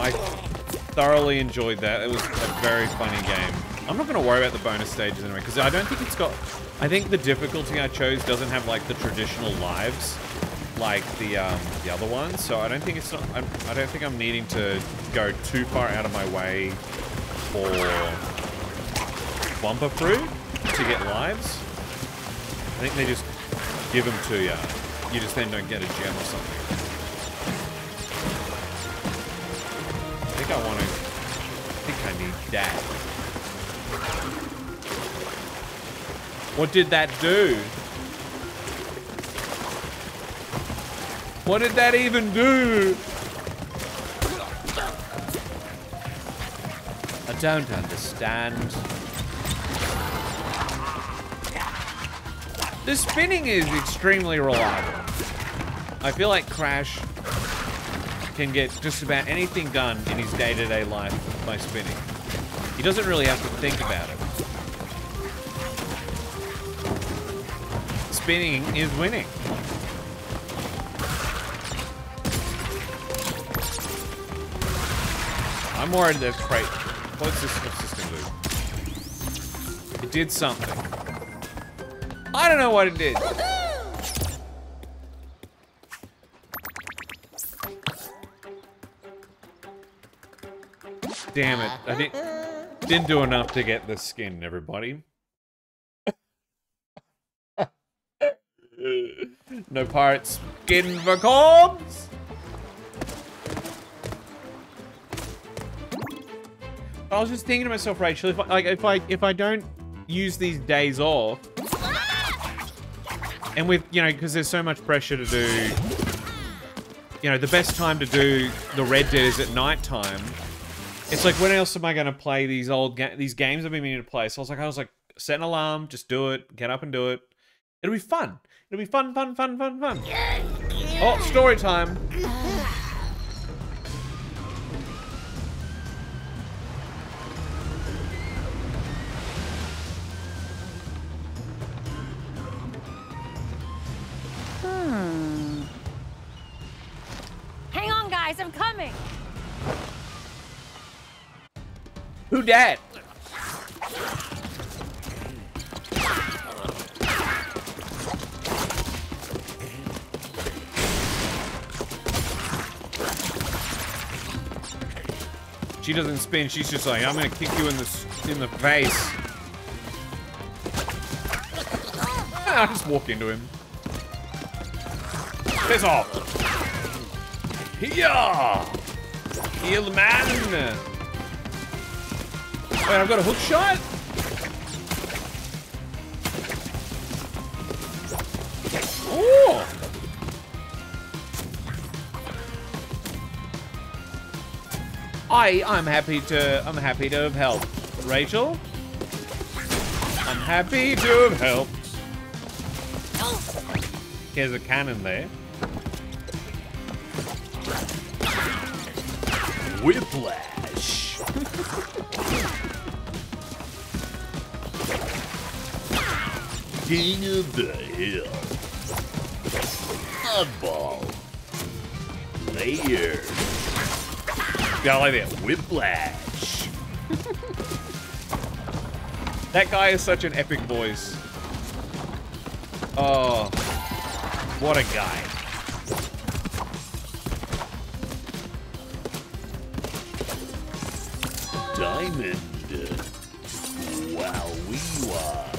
I thoroughly enjoyed that. It was a very funny game. I'm not going to worry about the bonus stages anyway, because I don't think it's got... I think the difficulty I chose doesn't have, like, the traditional lives, like the um, the other ones. So I don't think it's not... I'm, I don't think I'm needing to go too far out of my way for Wumpa Fruit to get lives. I think they just give them to you. You just then don't get a gem or something. I think I want to... I think I need that. What did that do? What did that even do? I don't understand. The spinning is extremely reliable. I feel like Crash can get just about anything done in his day-to-day life by spinning. He doesn't really have to think about it. Spinning is winning. I'm worried that crate. What's this system do? It did something. I don't know what it did. Damn it. I didn't, didn't do enough to get the skin, everybody. No pirates. skin for Korbz! I was just thinking to myself, Rachel, if I, like if I if I don't use these days off, and with you know, because there's so much pressure to do, you know, the best time to do the Red Dead is at night time. It's like when else am I going to play these old ga these games I've been meaning to play? So I was like, I was like, set an alarm, just do it, get up and do it. It'll be fun. It'll be fun, fun, fun, fun, fun. Oh, story time. Hmm. Hang on, guys, I'm coming. Who dat? She doesn't spin. She's just like, I'm gonna kick you in the in the face. Ah, I just walk into him. Piss off. Yeah. Heal man. Wait, I've got a hook shot? Oh! I I'm happy to I'm happy to have helped. Rachel? I'm happy to have helped. Here's a cannon there. Whiplash. King of the Hill. Oddball. Layer. Yeah, I like that. Whiplash. that guy is such an epic voice. Oh, what a guy. Diamond. Wow, we are.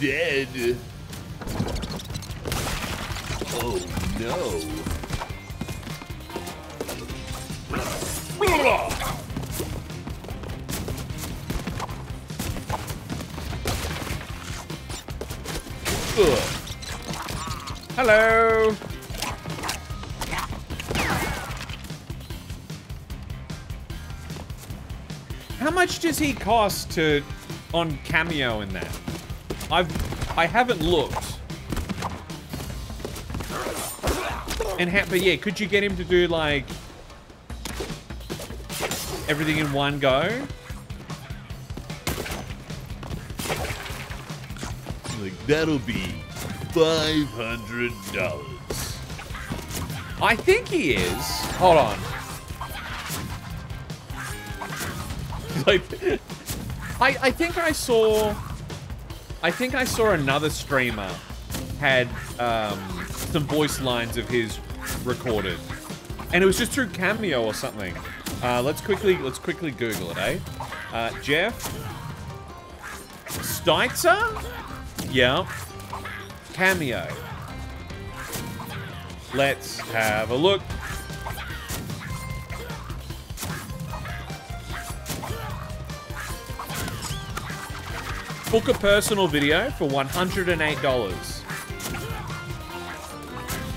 Dead. Oh no. Ugh. Hello. How much does he cost to on cameo in that? I've I haven't looked. And ha but yeah, could you get him to do like everything in one go? Like, that'll be $500. I think he is. Hold on. like, I I think I saw. I think I saw another streamer had um, some voice lines of his recorded, and it was just through Cameo or something. Uh, let's quickly let's quickly Google it, eh? Uh, Jeff Steitzer? Yeah. Cameo. Let's have a look. Book a personal video for $108.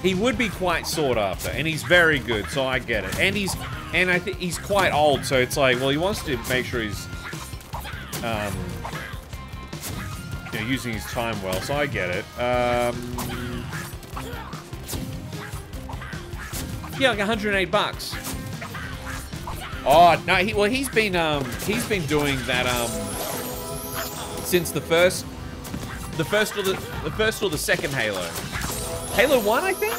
He would be quite sought after, and he's very good, so I get it. And he's, and I think he's quite old, so it's like, well, he wants to make sure he's, um, you know, using his time well, so I get it. Um, yeah, like 108 bucks. Oh no, he, well he's been um he's been doing that um since the first the first or the the first or the second Halo. Halo 1, I think?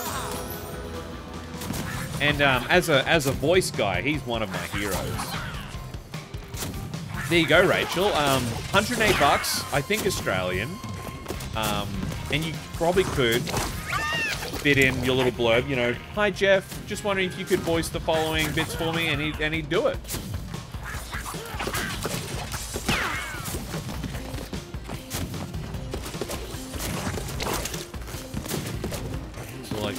And um, as a as a voice guy, he's one of my heroes. There you go, Rachel. Um, 108 bucks, I think Australian. Um, and you probably could fit in your little blurb, you know, hi Jeff, just wondering if you could voice the following bits for me, and he'd, and he'd do it.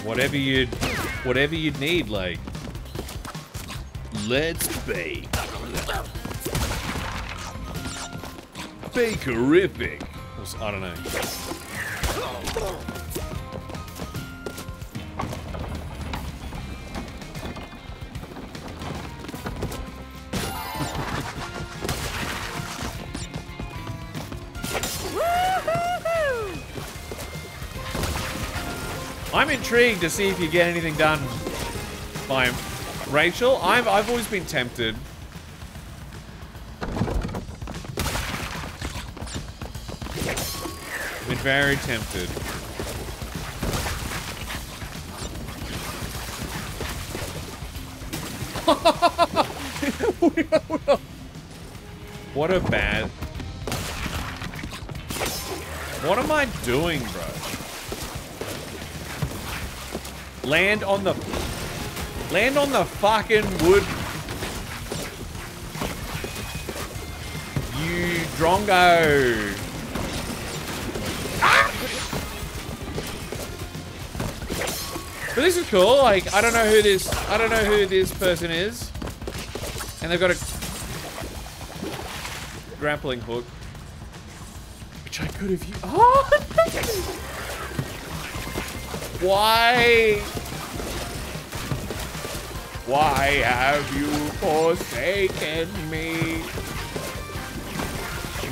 Whatever you'd, whatever you'd need, like, Let's bake. Bakerific. I don't know. I'm intrigued to see if you get anything done by Rachel. I've I've always been tempted. Been very tempted. what a bad. What am I doing, bro? Land on the... Land on the fucking wood. You drongo. Ah! But this is cool. Like, I don't know who this... I don't know who this person is. And they've got a... Grappling hook. Which I could have used... Oh! Why? Why have you forsaken me?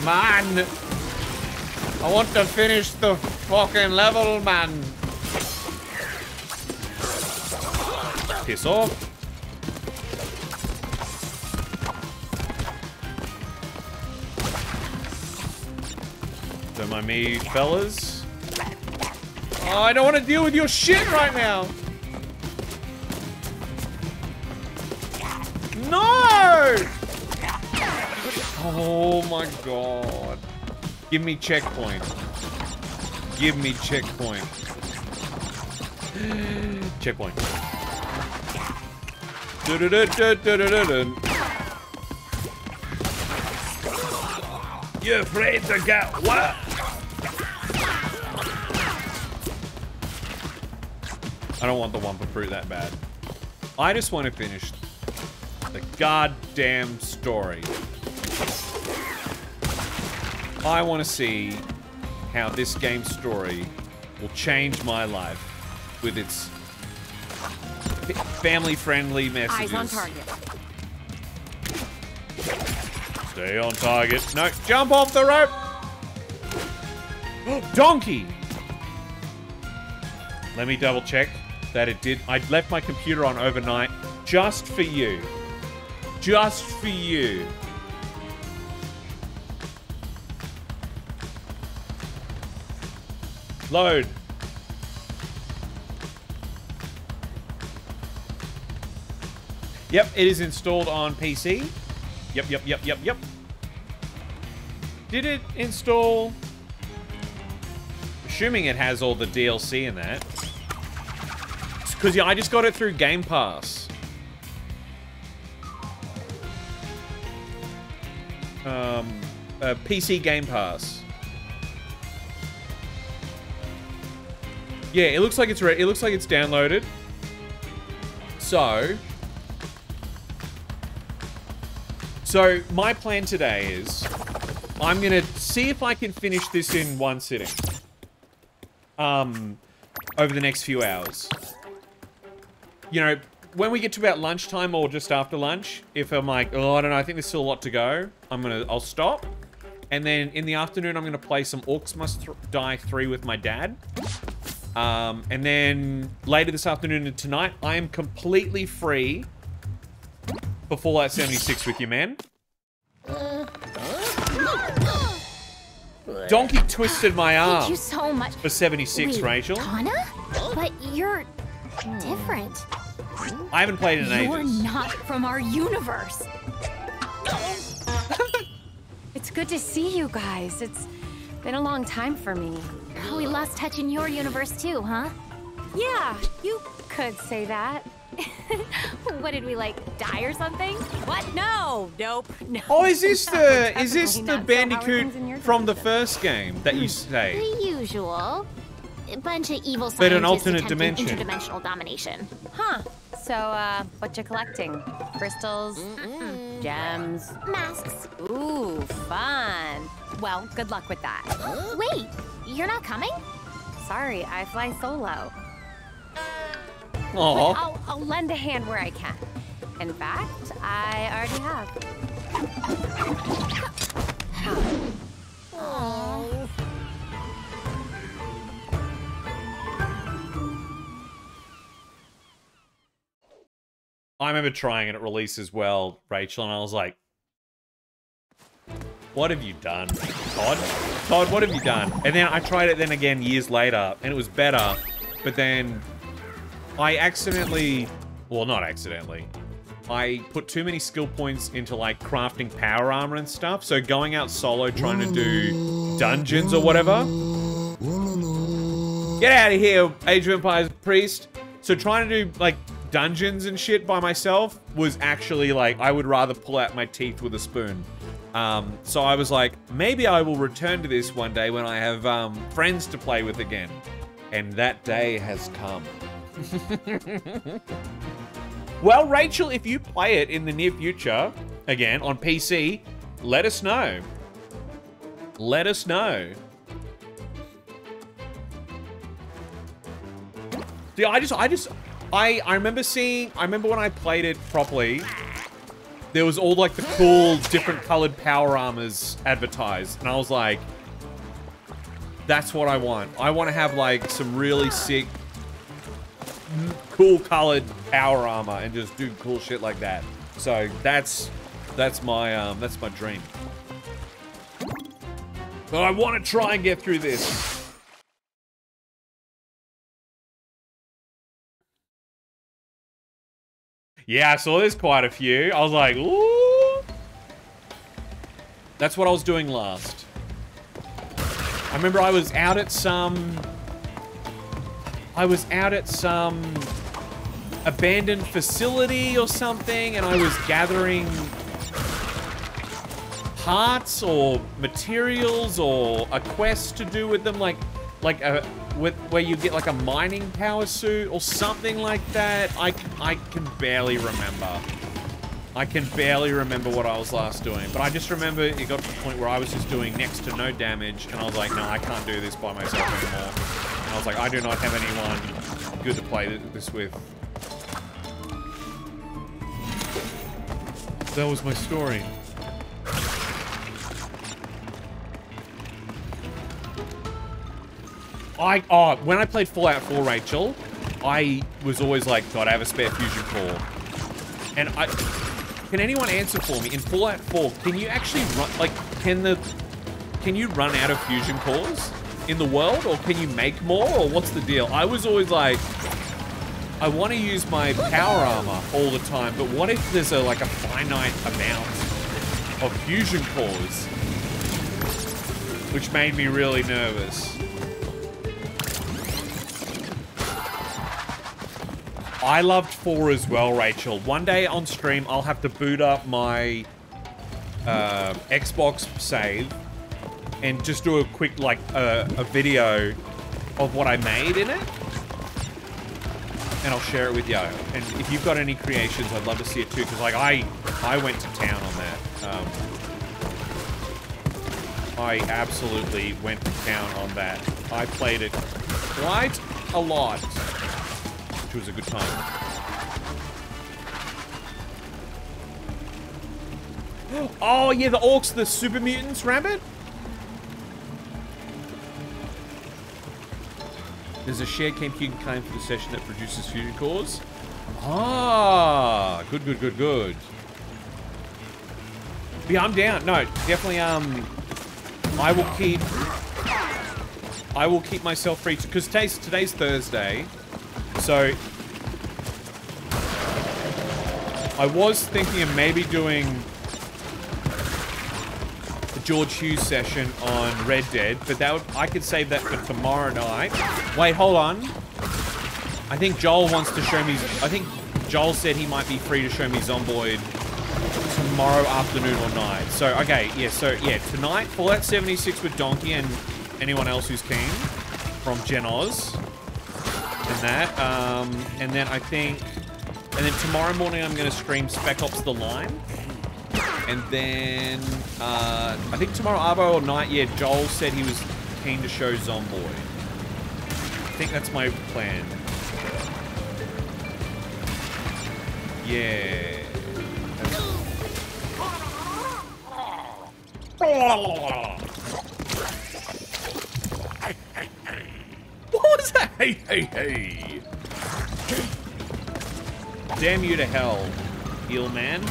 Man! I want to finish the fucking level, man! Piss off. Don't mind me, fellas. Oh, I don't want to deal with your shit right now. No! Oh my god. Give me checkpoint. Give me checkpoint. checkpoint. You afraid to get what? I don't want the Wumpa Fruit that bad. I just want to finish the goddamn story. I want to see how this game's story will change my life with its family-friendly messages. Eyes on target. Stay on target. No, jump off the rope. Donkey. Let me double check that it did. I left my computer on overnight just for you. Just for you. Load. Yep, it is installed on PC. Yep, yep, yep, yep, yep. Did it install? Assuming it has all the DLC in that. Because, yeah, I just got it through Game Pass. Um, uh, PC Game Pass. Yeah, it looks like it's re it looks like it's downloaded. So, so my plan today is I'm gonna see if I can finish this in one sitting. Um, over the next few hours. You know, when we get to about lunchtime or just after lunch, if I'm like, oh, I don't know, I think there's still a lot to go, I'm gonna, I'll stop. And then in the afternoon, I'm gonna play some Orcs Must Th Die 3 with my dad. Um, and then later this afternoon and tonight, I am completely free for Fallout 76 with you, man. Donkey twisted my arm. Thank you so much. For 76, Wait, Rachel. Tawna? But you're Hmm. different. I haven't played in You're ages. not from our universe. It's good to see you guys. It's been a long time for me. Oh, We lost touch in your universe too, huh? Yeah, you could say that. what did we like die or something? What? No, nope, no. Oh, is this the is this the not. So Bandicoot things in your from the first game that you say? The usual. A bunch of evil But an alternate dimension. interdimensional domination. Huh. So, uh, what you collecting? Crystals? Gems? Masks. Ooh, fun. Well, good luck with that. Wait, you're not coming? Sorry, I fly solo. But I'll, I'll lend a hand where I can. In fact, I already have. I remember trying it at release as well, Rachel, and I was like, what have you done, Todd? Todd, what have you done? And then I tried it then again years later, and it was better, but then I accidentally, well, not accidentally, I put too many skill points into like crafting power armor and stuff, so going out solo trying to do dungeons or whatever. Get out of here, Age of Empires priest. So trying to do like dungeons and shit by myself was actually like I would rather pull out my teeth with a spoon. Um, so I was like, maybe I will return to this one day when I have um, friends to play with again. And that day has come. well, Rachel, if you play it in the near future, again on PC, let us know. Let us know. Yeah, I just, I just, I, I remember seeing, I remember when I played it properly, there was all like the cool, different colored power armors advertised, and I was like, that's what I want. I want to have like some really sick, cool colored power armor and just do cool shit like that. So that's, that's my, um, that's my dream. But I want to try and get through this. Yeah, I saw there's quite a few. I was like, ooh. That's what I was doing last. I remember I was out at some... I was out at some abandoned facility or something, and I was gathering parts or materials or a quest to do with them, like like a with where you get like a mining power suit or something like that. I I can barely remember. I can barely remember what I was last doing, but I just remember it got to the point where I was just doing next to no damage, and I was like, no, I can't do this by myself anymore. And I was like, I do not have anyone good to play this with. That was my story. I oh when I played Fallout 4, Rachel, I was always like, God, I have a spare fusion core. And I can anyone answer for me in Fallout 4? Can you actually run like can the can you run out of fusion cores in the world, or can you make more, or what's the deal? I was always like, I want to use my power armor all the time, but what if there's a like a finite amount of fusion cores? Which made me really nervous. I loved 4 as well, Rachel. One day on stream, I'll have to boot up my uh, Xbox save and just do a quick, like, uh, a video of what I made in it. And I'll share it with you. And if you've got any creations, I'd love to see it too. Because, like, I, I went to town on that. Um, I absolutely went to town on that. I played it quite a lot was a good time. Oh, yeah, the orcs, the super mutants, Rabbit? There's a shared camp you can claim for the session that produces fusion cores. Ah, good, good, good, good. Yeah, I'm down. No, definitely, um, I will keep, I will keep myself free, because today's, today's Thursday, so, I was thinking of maybe doing the George Hughes session on Red Dead, but that would, I could save that for tomorrow night. Wait, hold on. I think Joel wants to show me, I think Joel said he might be free to show me Zomboid tomorrow afternoon or night. So, okay, yeah, so, yeah, tonight, Fallout 76 with Donkey and anyone else who's keen from Gen Oz and that. Um, and then I think, and then tomorrow morning I'm going to stream Spec Ops The Line. And then, uh, I think tomorrow, Arbo or night, yeah, Joel said he was keen to show Zomboid. I think that's my plan. Yeah. What was that? Hey, hey, hey. Damn you to hell, eel man.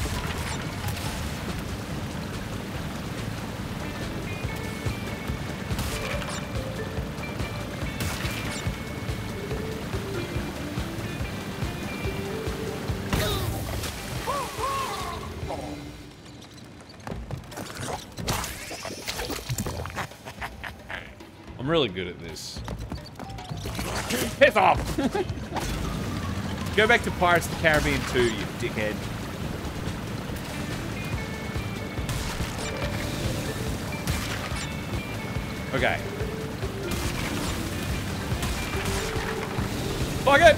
I'm really good at this. Piss off! Go back to Pirates of the Caribbean 2, you dickhead. Okay. Fuck it!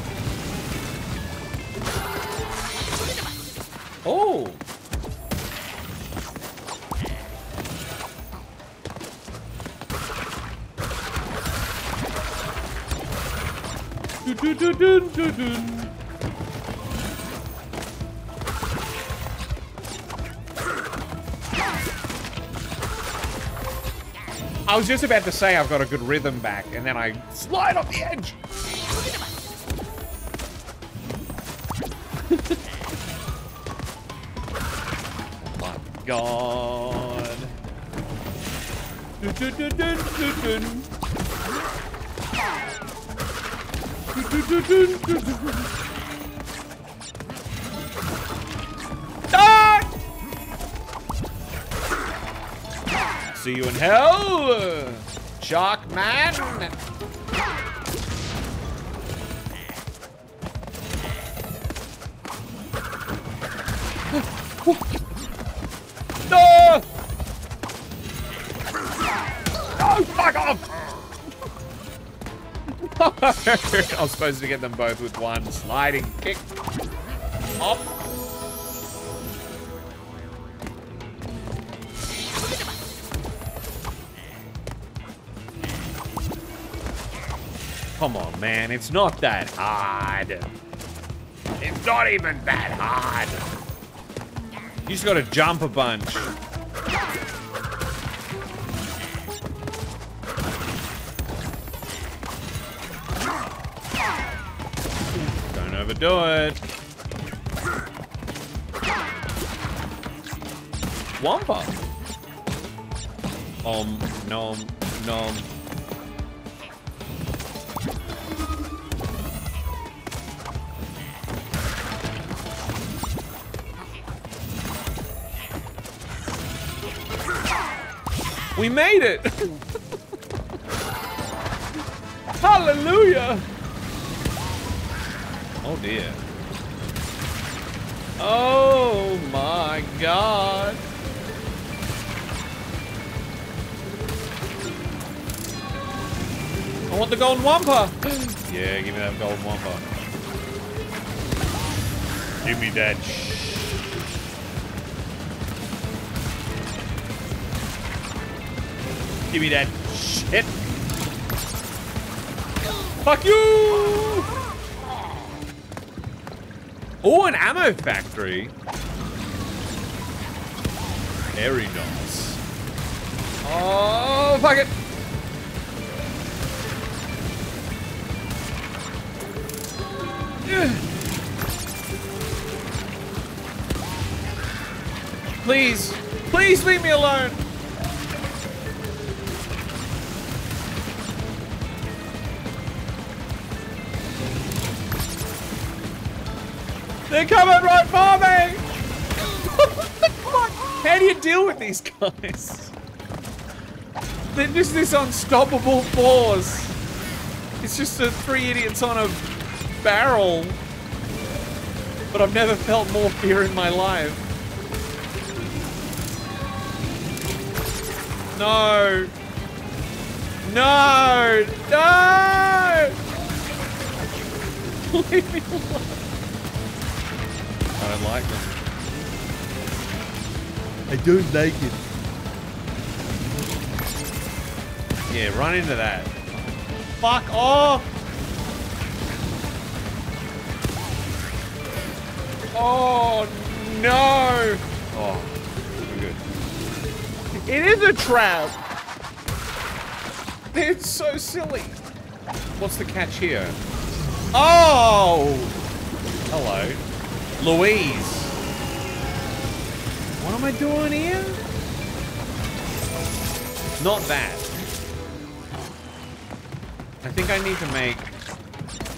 Oh! Dun, dun, dun, dun, dun. I was just about to say I've got a good rhythm back, and then I slide off the edge. oh my god. Dun, dun, dun, See you in hell, Shark Man. I was supposed to get them both with one sliding kick. Come on, man. It's not that hard. It's not even that hard. You just gotta jump a bunch. Overdo it. Wumpa. Om, nom, nom. We made it! Hallelujah! Oh my god. I want the golden Wumpa! yeah, give me that golden Wumpa. Give me that Give me that shit. Fuck you! Oh, an ammo factory. Very nice. Oh, fuck it. Please, please leave me alone. They're coming right for me! How do you deal with these guys? They're just this unstoppable force. It's just three idiots on a barrel. But I've never felt more fear in my life. No. No. No. Leave me alone. I don't like them. I don't like it. Yeah, run into that. Fuck off! Oh, no! Oh, we're good. It is a trap. It's so silly. What's the catch here? Oh! Hello. Louise. What am I doing here? Not that. I think I need to make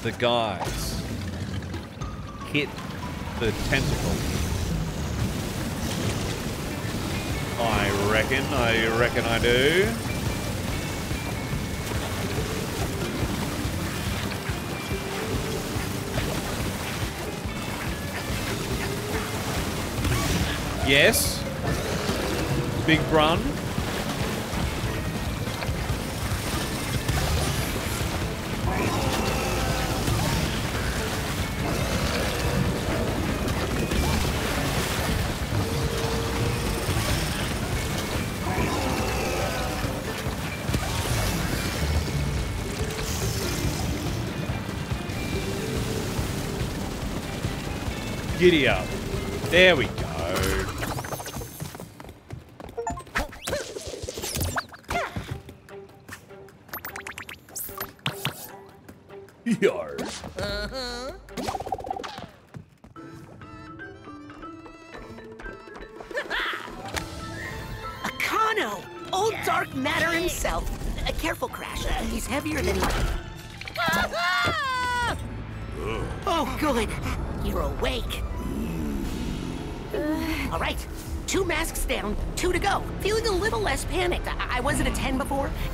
the guys hit the tentacle. I reckon, I reckon I do. Yes. Big Brun. Giddy up. There we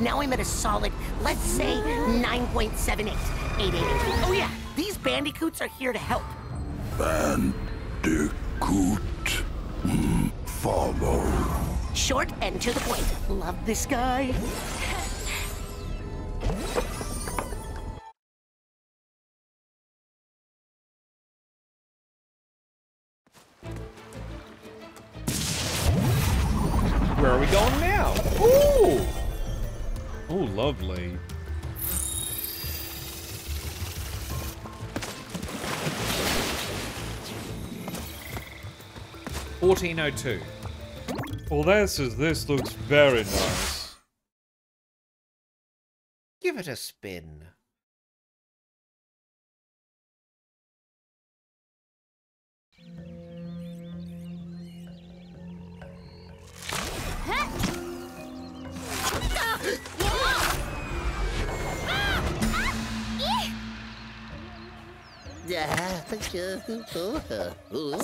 Now I'm at a solid, let's say, 9.78. 888. Oh, yeah. These bandicoots are here to help. Bandicoot. Mm, follow. Short and to the point. Love this guy. 1902. Well, this is this looks very nice. Give it a spin.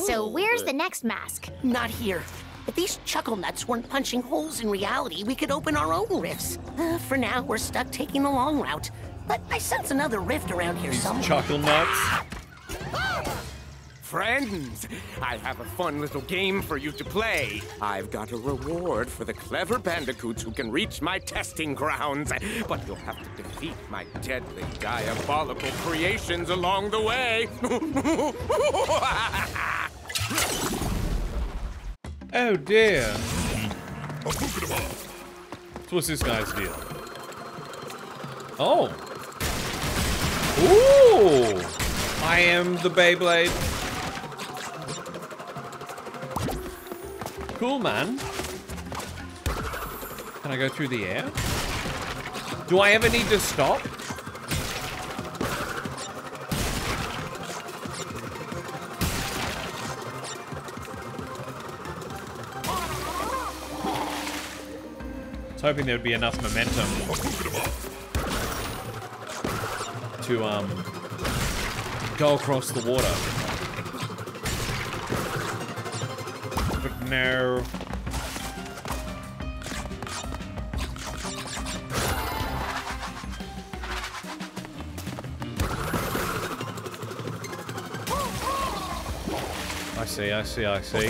So where's the next mask? Not here. If these chuckle nuts weren't punching holes in reality, we could open our own rifts. Uh, for now, we're stuck taking the long route. But I sense another rift around here somewhere. Chuckle nuts. Friends, I have a fun little game for you to play. I've got a reward for the clever bandicoots who can reach my testing grounds. But you'll have to defeat my deadly, diabolical creations along the way. Oh dear. So what's this guy's deal? Oh. Ooh. I am the Beyblade. Cool, man. Can I go through the air? Do I ever need to stop? I was hoping there would be enough momentum to um go across the water. No. I see, I see, I see.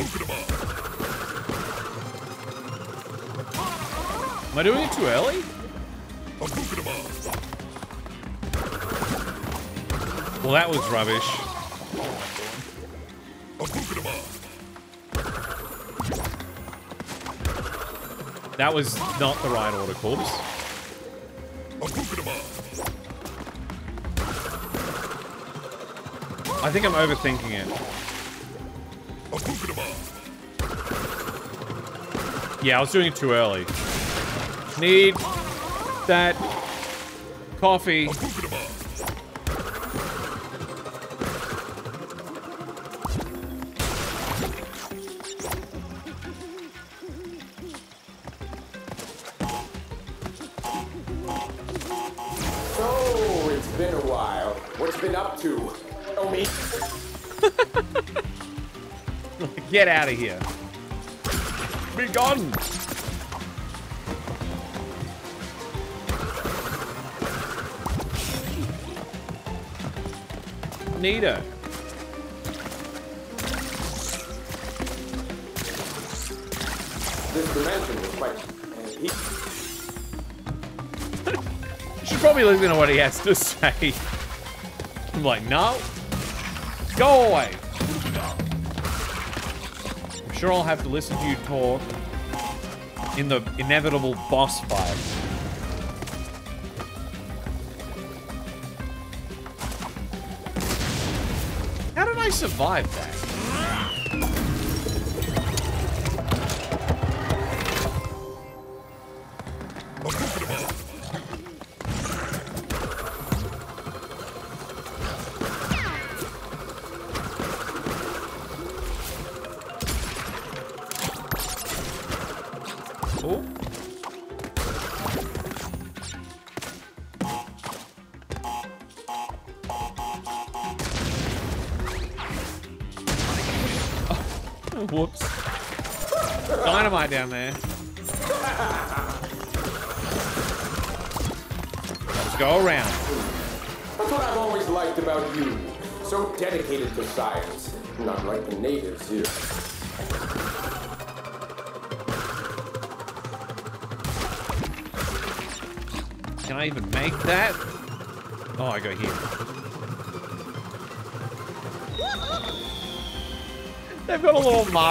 Am I doing it too early? Well, that was rubbish. That was not the right order, Korbz. I think I'm overthinking it. Yeah, I was doing it too early. Need that coffee. Out of here. Be gone. Neato. This dimension was quite... Uh, you should probably listen to what he has to say. I'm like, no. Go away. Sure I'll have to listen to you talk in the inevitable boss fight. How did I survive that?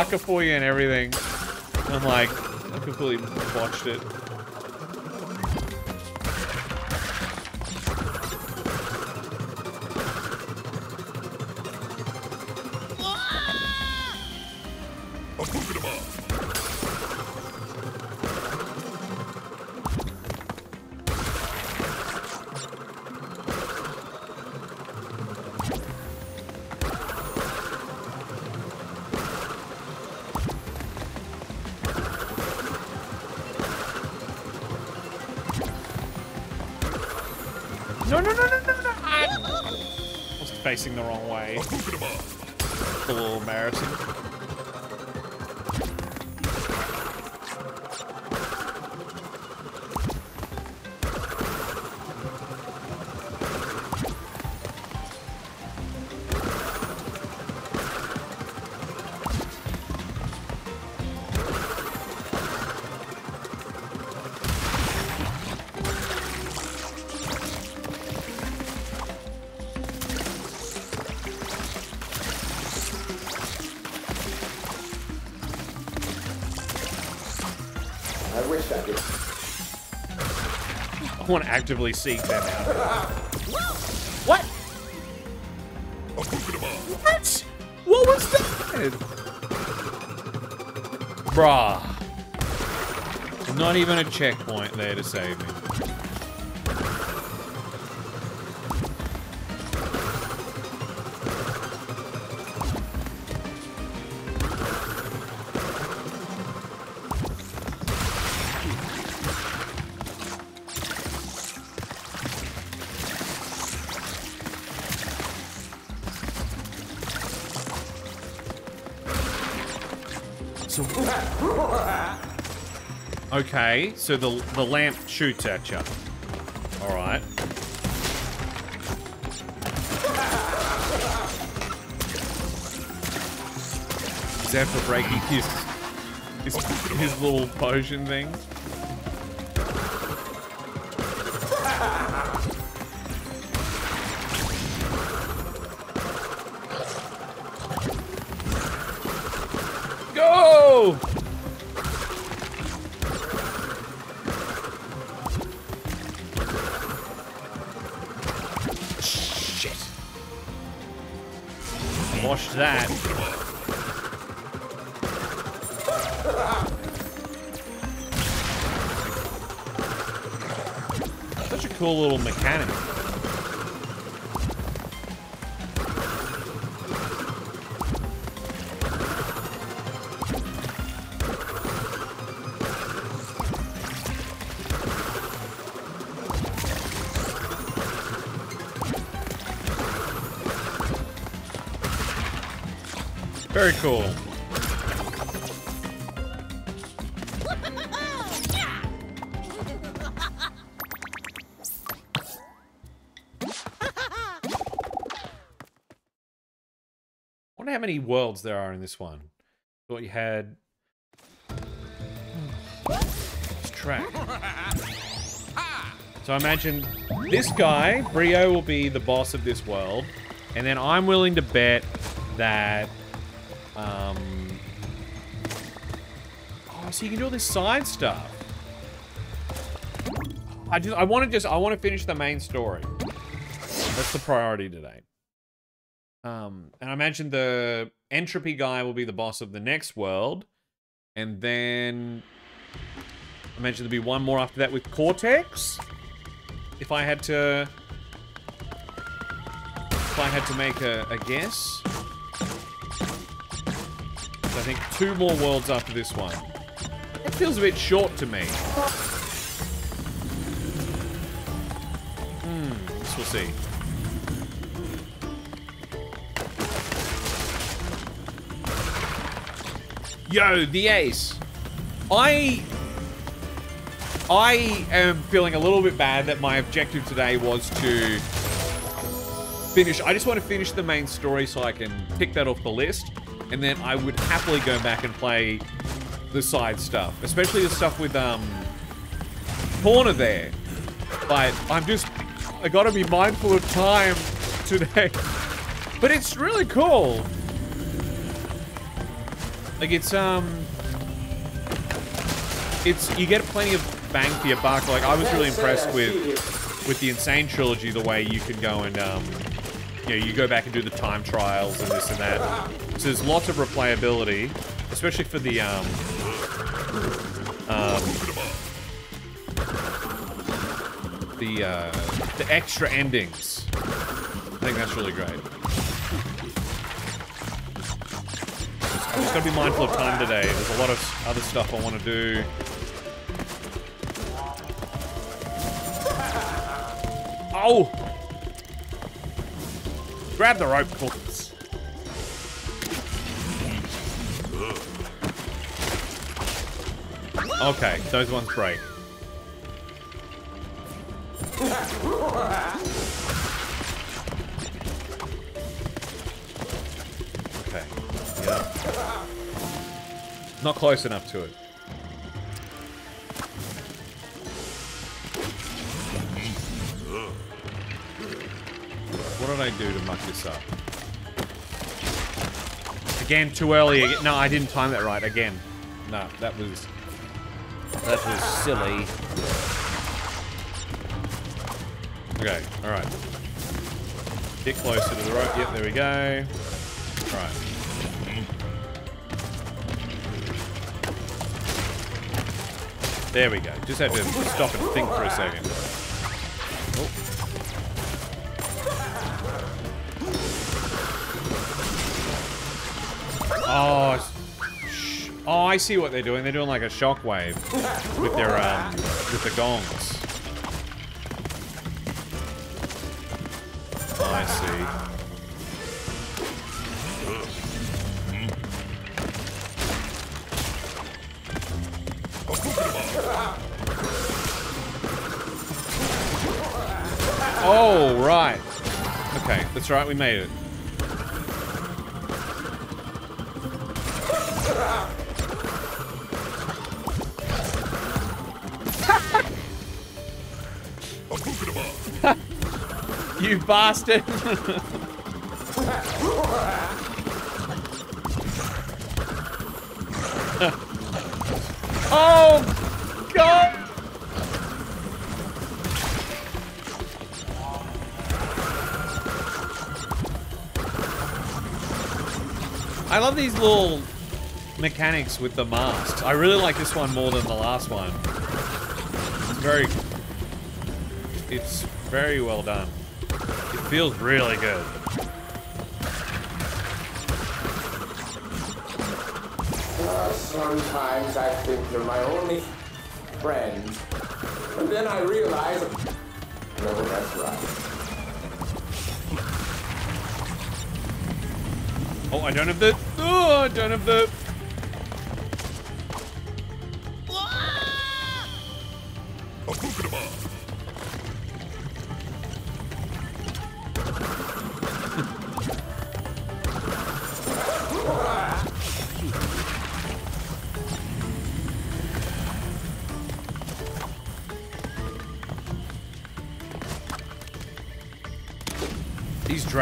Marker for you and everything. I'm like, I completely botched it. Embarrassing. Want to actively seek them out. What? What? What was that? Bruh. Not even a checkpoint there to save me. Okay, so the the lamp shoots at you. All right. Is that for breaking his his, his little potion thing? Cool. wonder how many worlds there are in this one. Thought you had. This track. So I imagine this guy, Brio, will be the boss of this world. And then I'm willing to bet that. So you can do all this side stuff. I just, I want to just, I want to finish the main story. That's the priority today. Um, and I imagine the N. Tropy guy will be the boss of the next world. And then I imagine there'll be one more after that with Cortex. If I had to if I had to make a, a guess. So I think two more worlds after this one. Feels a bit short to me. Hmm, this we'll see. Yo, the ace. I I am feeling a little bit bad that my objective today was to finish. I just want to finish the main story so I can pick that off the list. And then I would happily go back and play the side stuff. Especially the stuff with, um, Tawna there. But I'm just, I gotta be mindful of time today. But it's really cool. Like, it's, um, it's, you get plenty of bang for your buck. Like, I was really impressed with, with the N. Sane Trilogy, the way you can go and, um, you know, you go back and do the time trials and this and that. So there's lots of replayability, especially for the, um, um, the, uh, the extra endings. I think that's really great. I'm just gonna be mindful of time today. There's a lot of other stuff I want to do. Oh! Grab the rope. Okay, those ones break. Okay. Yeah. Not close enough to it. What did I do to muck this up? Again, too early. No, I didn't time that right. Again. No, that was... That was silly. Okay, alright. Get closer to the rope. Yep, there we go. Alright. There we go. Just had to stop and think for a second. Oh. oh Oh, I see what they're doing. They're doing like a shockwave with their um with the gongs. I see. Oh, right. Okay, that's right, we made it. Bastard! oh, God! I love these little mechanics with the masks. I really like this one more than the last one. It's very... It's very well done. Feels really good. Uh, sometimes I think you're my only friend. But then I realize... No, that's right. Oh, I don't have the... Oh, I don't have the...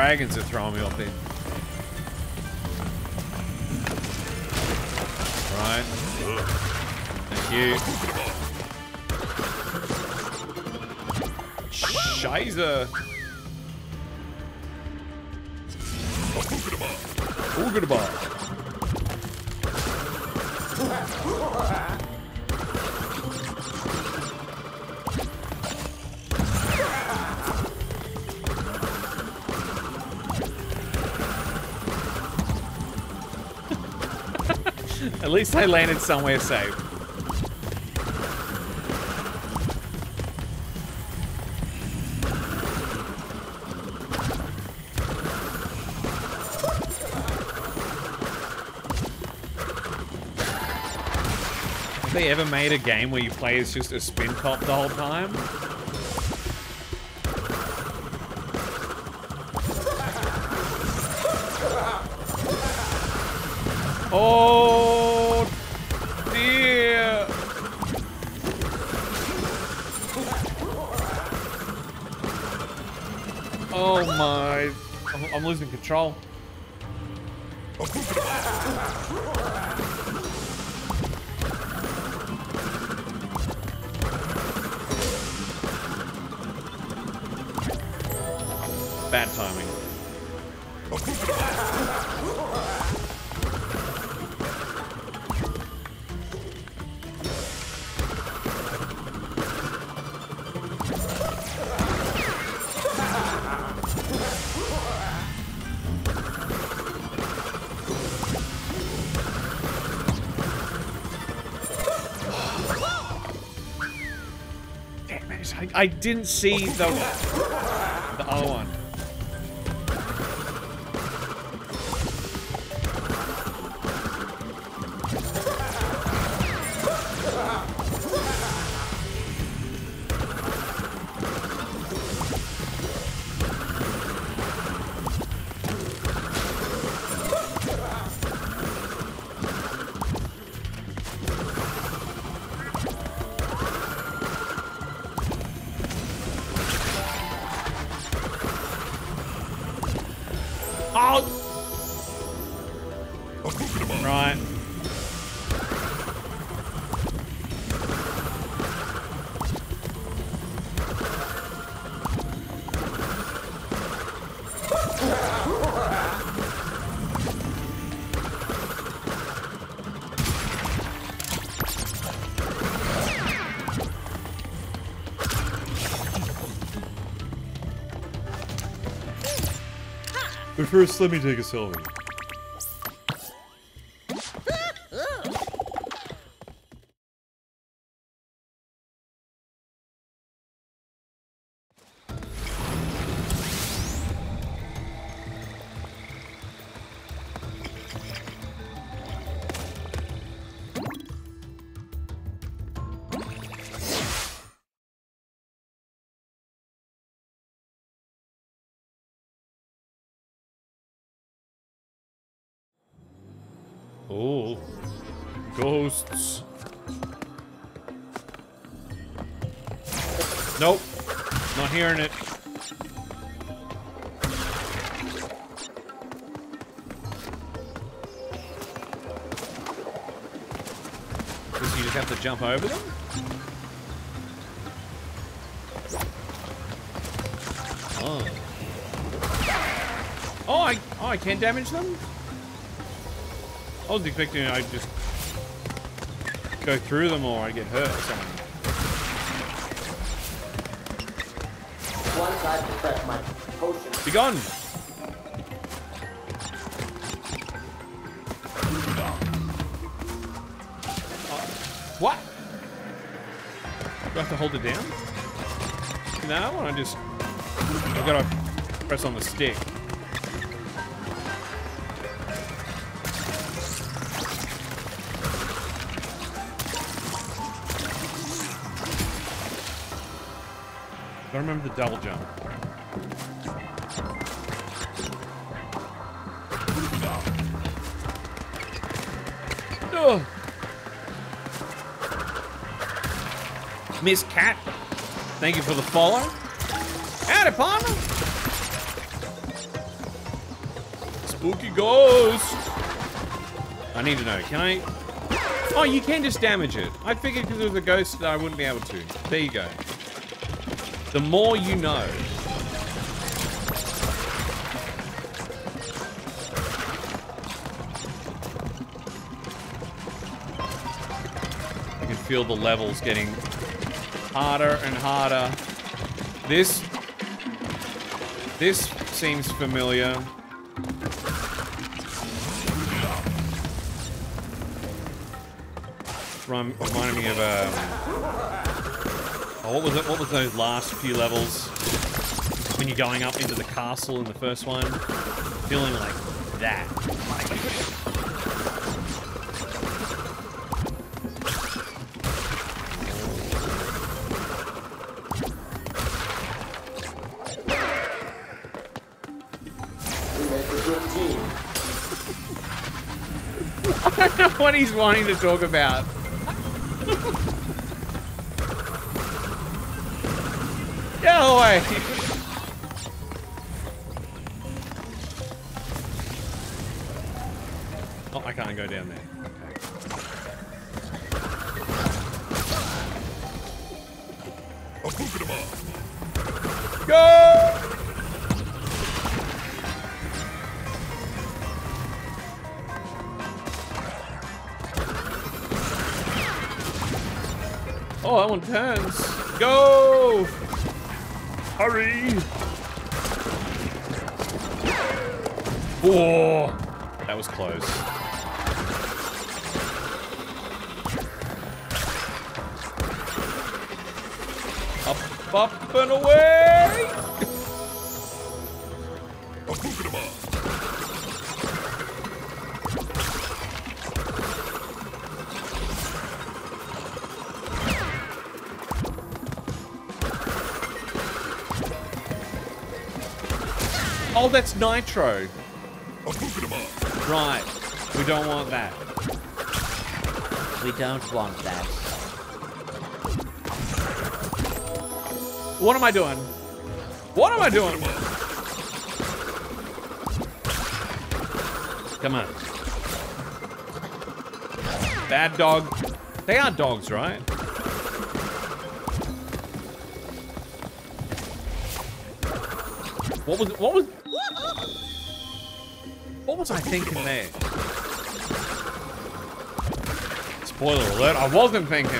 dragons are throwing me off there. Right. Thank you. Scheiße. Least I landed somewhere safe. Have they ever made a game where you play as just a spin top the whole time? I'm I, didn't see the, first, let me take a selfie. Jump over them? Oh. Oh, I, oh, I can damage them? I was expecting I'd just go through them or I'd get hurt or something. Once I perfect my potion. Be gone! Hold it down? No, I want to just... I gotta press on the stick. I remember the double jump. Miss Cat, thank you for the follow. Howdy, partner. Spooky ghost. I need to know, can I? Oh, you can just damage it. I figured because it was a ghost that I wouldn't be able to. There you go. The more you know. You can feel the levels getting harder and harder. This... This seems familiar. Rem reminding me of, um... Oh, what was it? What was those last few levels? When you're going up into the castle in the first one? Feeling like that. What he's wanting to talk about. Get away! One turns. Go! Hurry! Whoa! That was close. Up, up, and away! That's nitro. Right. We don't want that. We don't want that. What am I doing? What am I doing? Come on. Bad dog. They are dogs, right? What was what was what was I thinking there? Spoiler alert, I wasn't thinking.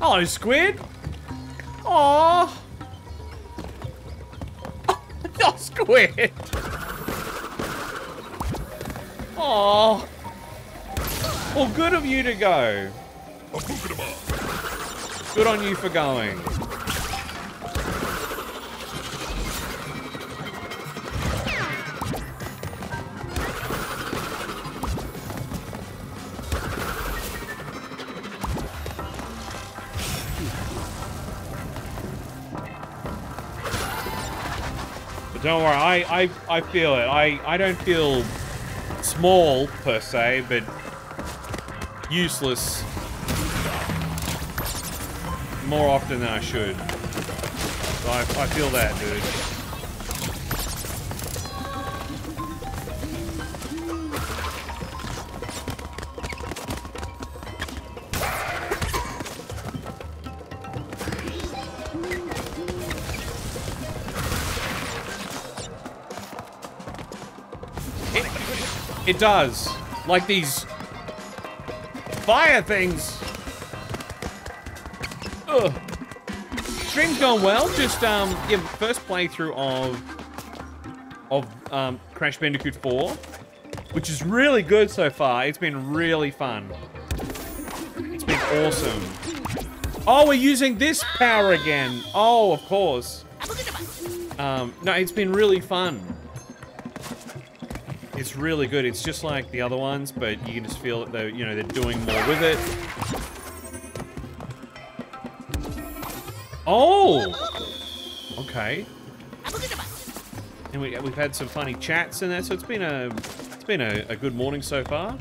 Hello, squid. Aww. Oh, squid. Aww. Well, good of you to go. Good on you for going. Don't worry, I, I, I feel it. I, I don't feel small, per se, but useless more often than I should. So I, I feel that, dude. It does. Like these fire things. Ugh. Stream's going well. Just um, yeah, first playthrough of of um, Crash Bandicoot 4, which is really good so far. It's been really fun. It's been awesome. Oh, we're using this power again. Oh, of course. Um, no, it's been really fun. Really good. It's just like the other ones, but you can just feel that they're, you know, they're doing more with it. Oh! Okay. And we, we've had some funny chats in there, so it's been a it's been a, a good morning so far.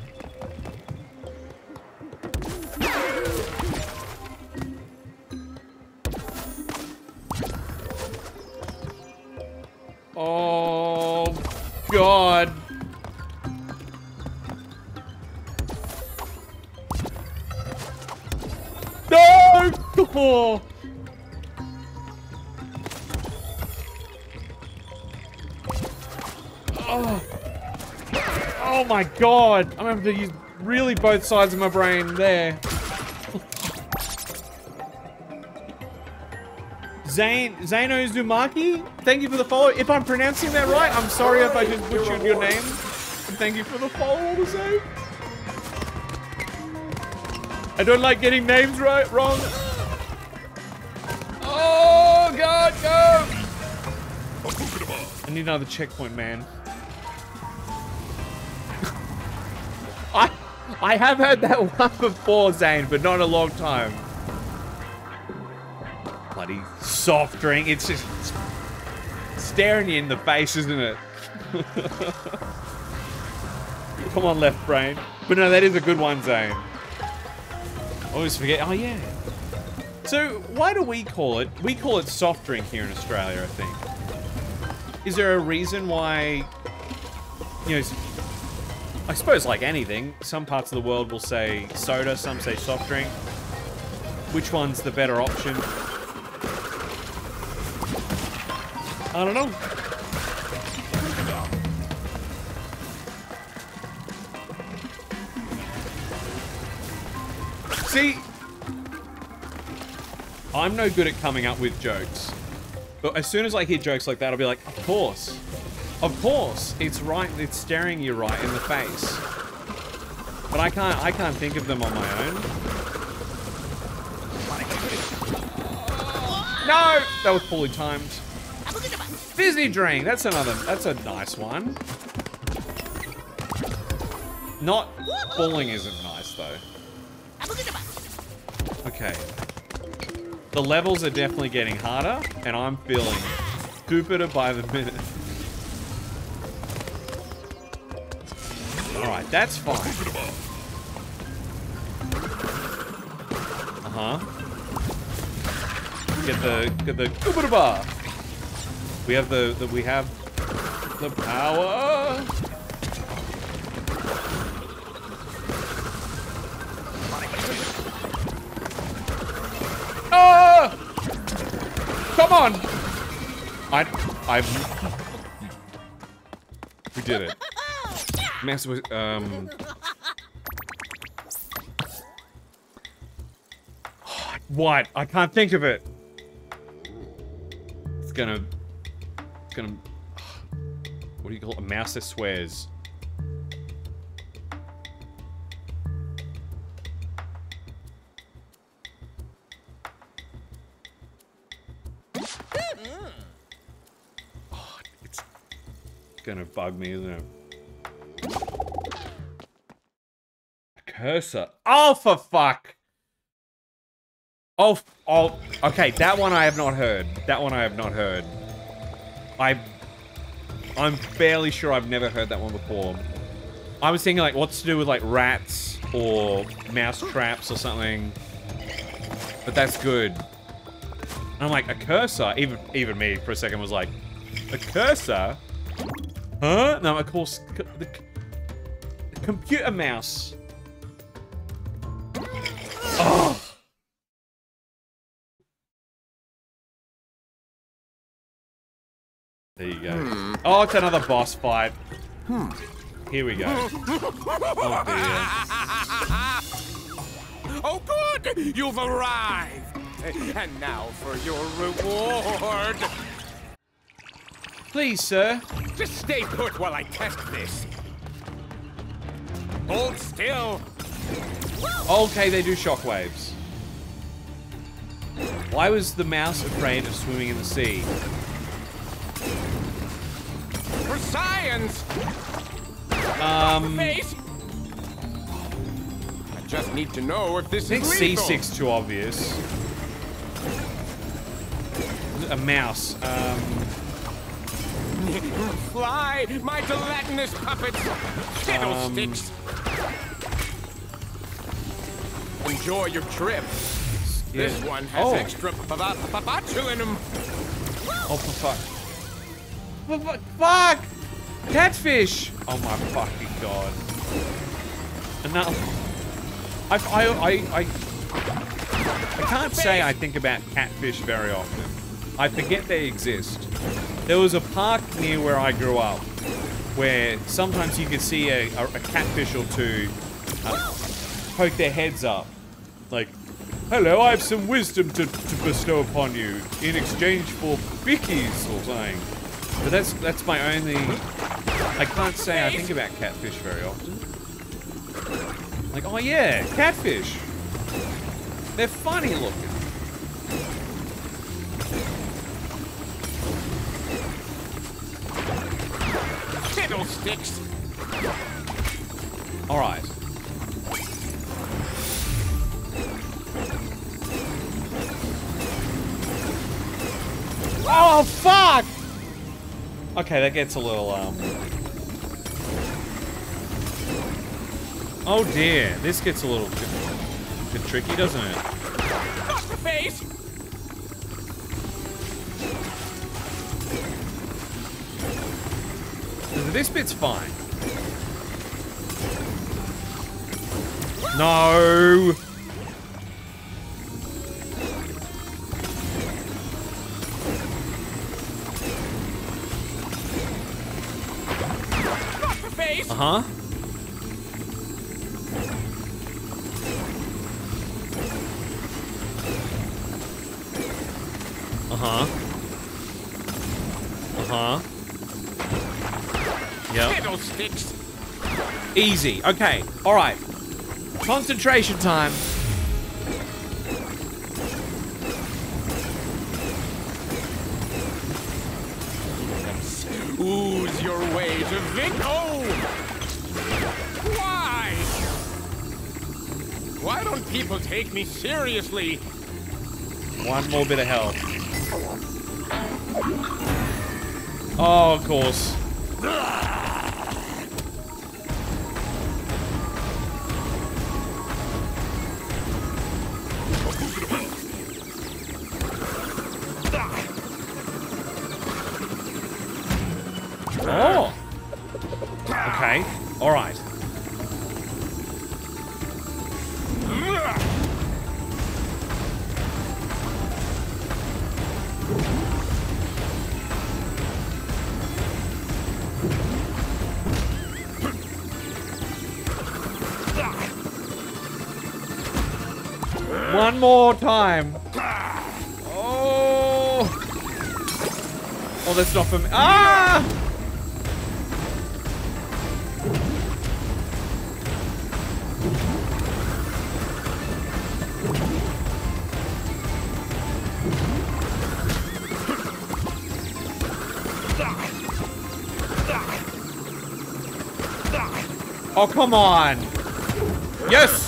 God. I'm have to use really both sides of my brain there. Zane Zano Zumaki, thank you for the follow. If I'm pronouncing that right, I'm sorry if I just butchered your name. Thank you for the follow all the same. I don't like getting names right wrong. Oh god, go! I need another checkpoint, man. I have heard that one before, Zane, but not a long time. Bloody soft drink. It's just staring you in the face, isn't it? Come on, left brain. But no, that is a good one, Zane. Always forget. Oh, yeah. So, why do we call it? We call it soft drink here in Australia, I think. Is there a reason why, you know, I suppose like anything, some parts of the world will say soda, some say soft drink. Which one's the better option? I don't know. See, I'm no good at coming up with jokes. But as soon as I hear jokes like that, I'll be like, of course. Of course. It's right, it's staring you right in the face. But I can't, I can't think of them on my own. No! That was poorly timed. Fizzy drink, that's another, that's a nice one. Not, falling isn't nice though. Okay. The levels are definitely getting harder, and I'm feeling stupider by the minute. Alright, that's fine. Uh-huh. Get the get the Kupuna-Wa. We have the, the we have the power. Ah! Come on! I, I've we did it. Mess with, um. What? I can't think of it. It's gonna, it's gonna. What do you call it? A mouse that swears. Oh, it's gonna bug me, isn't it? Cursor. Oh, for fuck! Oh, oh, okay, that one I have not heard. That one I have not heard. I, I'm fairly sure I've never heard that one before. I was thinking like, what's to do with like rats or mouse traps or something. But that's good. And I'm like, a cursor? Even even me for a second was like, a cursor? Huh? No, of course, the, the computer mouse. There you go. Hmm. Oh, it's another boss fight. Hmm. Here we go. Oh dear. Oh, good! You've arrived! And now for your reward! Please, sir. Just stay put while I test this. Hold still! Okay, they do shockwaves. Why was the mouse afraid of swimming in the sea? For science! Um, I Face! I just need to know if this is lethal. C6 too obvious. A mouse. Um, Fly, my gelatinous puppets! Fiddlesticks! Enjoy your trip. This one has Oh. extra ba- ba- in them. oh, for fuck. Fuck! Catfish! Oh my fucking god. And now, I, I, I, I, I can't say I think about catfish very often. I forget they exist. There was a park near where I grew up where sometimes you could see a, a, a catfish or two uh, poke their heads up. Like, hello, I have some wisdom to, to bestow upon you in exchange for bickies or something. But that's that's my only. I can't say I think about catfish very often. Like, oh yeah, catfish. They're funny looking. Fiddlesticks! All right. Oh fuck! Okay, that gets a little um. Oh dear, this gets a little bit, bit tricky, doesn't it? Not the face! This bit's fine. No. Face! Uh huh. Uh huh. Uh huh. Yep. Fiddlesticks! Easy. Okay. All right. Concentration time. Your way to. Oh! Why? Why don't people take me seriously? One more bit of health. Oh, of course. Oh. Okay. All right. One more time. Oh. Oh, that's not for me. Ah! Oh, come on. Yes!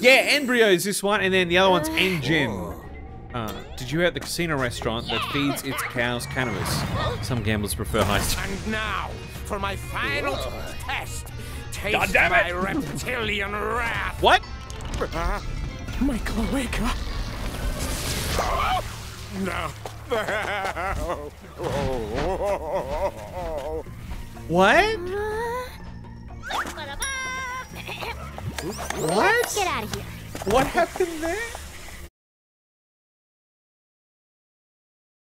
Yeah, N. Brio is this one, and then the other one's N. Gin. Uh, did you hear at the casino restaurant that feeds its cows cannabis? Some gamblers prefer high And now, for my final test. Taste God damn my it. reptilian wrath. What? My cloaca. No. What? What? Get out of here. What happened there?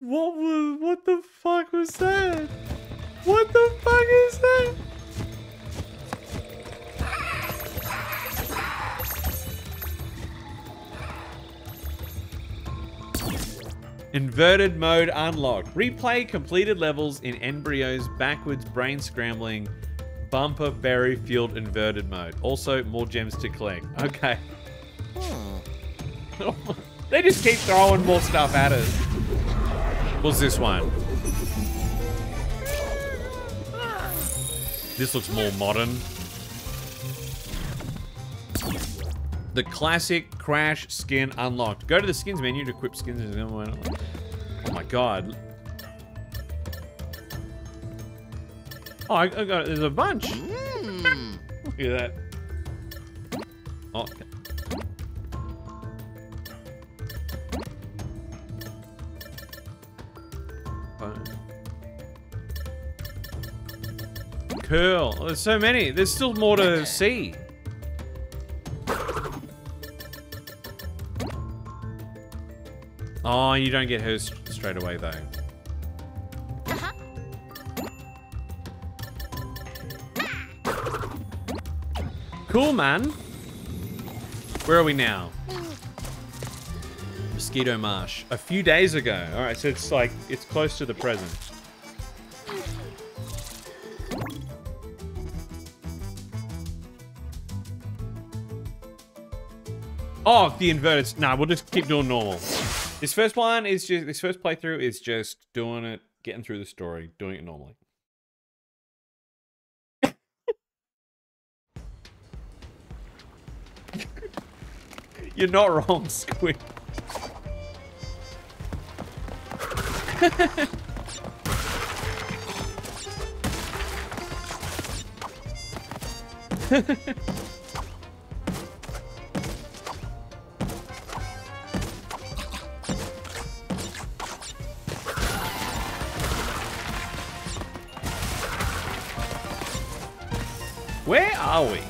What was, what the fuck was that? What the fuck is that? Inverted mode unlocked. Replay completed levels in N. Brio's backwards brain scrambling bumper berry fueled inverted mode. Also, more gems to collect. Okay. Hmm. they just keep throwing more stuff at us. What's this one? This looks more modern. The classic Crash skin unlocked. Go to the skins menu to equip skins. Oh my god. Oh, I, I got there's a bunch. Hmm. Look at that. Oh. Fine. Cool. Oh, there's so many. There's still more to see. Oh, you don't get hers straight away though. Cool, man. Where are we now? Mosquito Marsh. A few days ago. All right, so it's like, it's close to the present. Oh, the inverted. Nah, we'll just keep doing normal. This first one is just, this first playthrough is just doing it, getting through the story, doing it normally. You're not wrong, Squid. Where are we?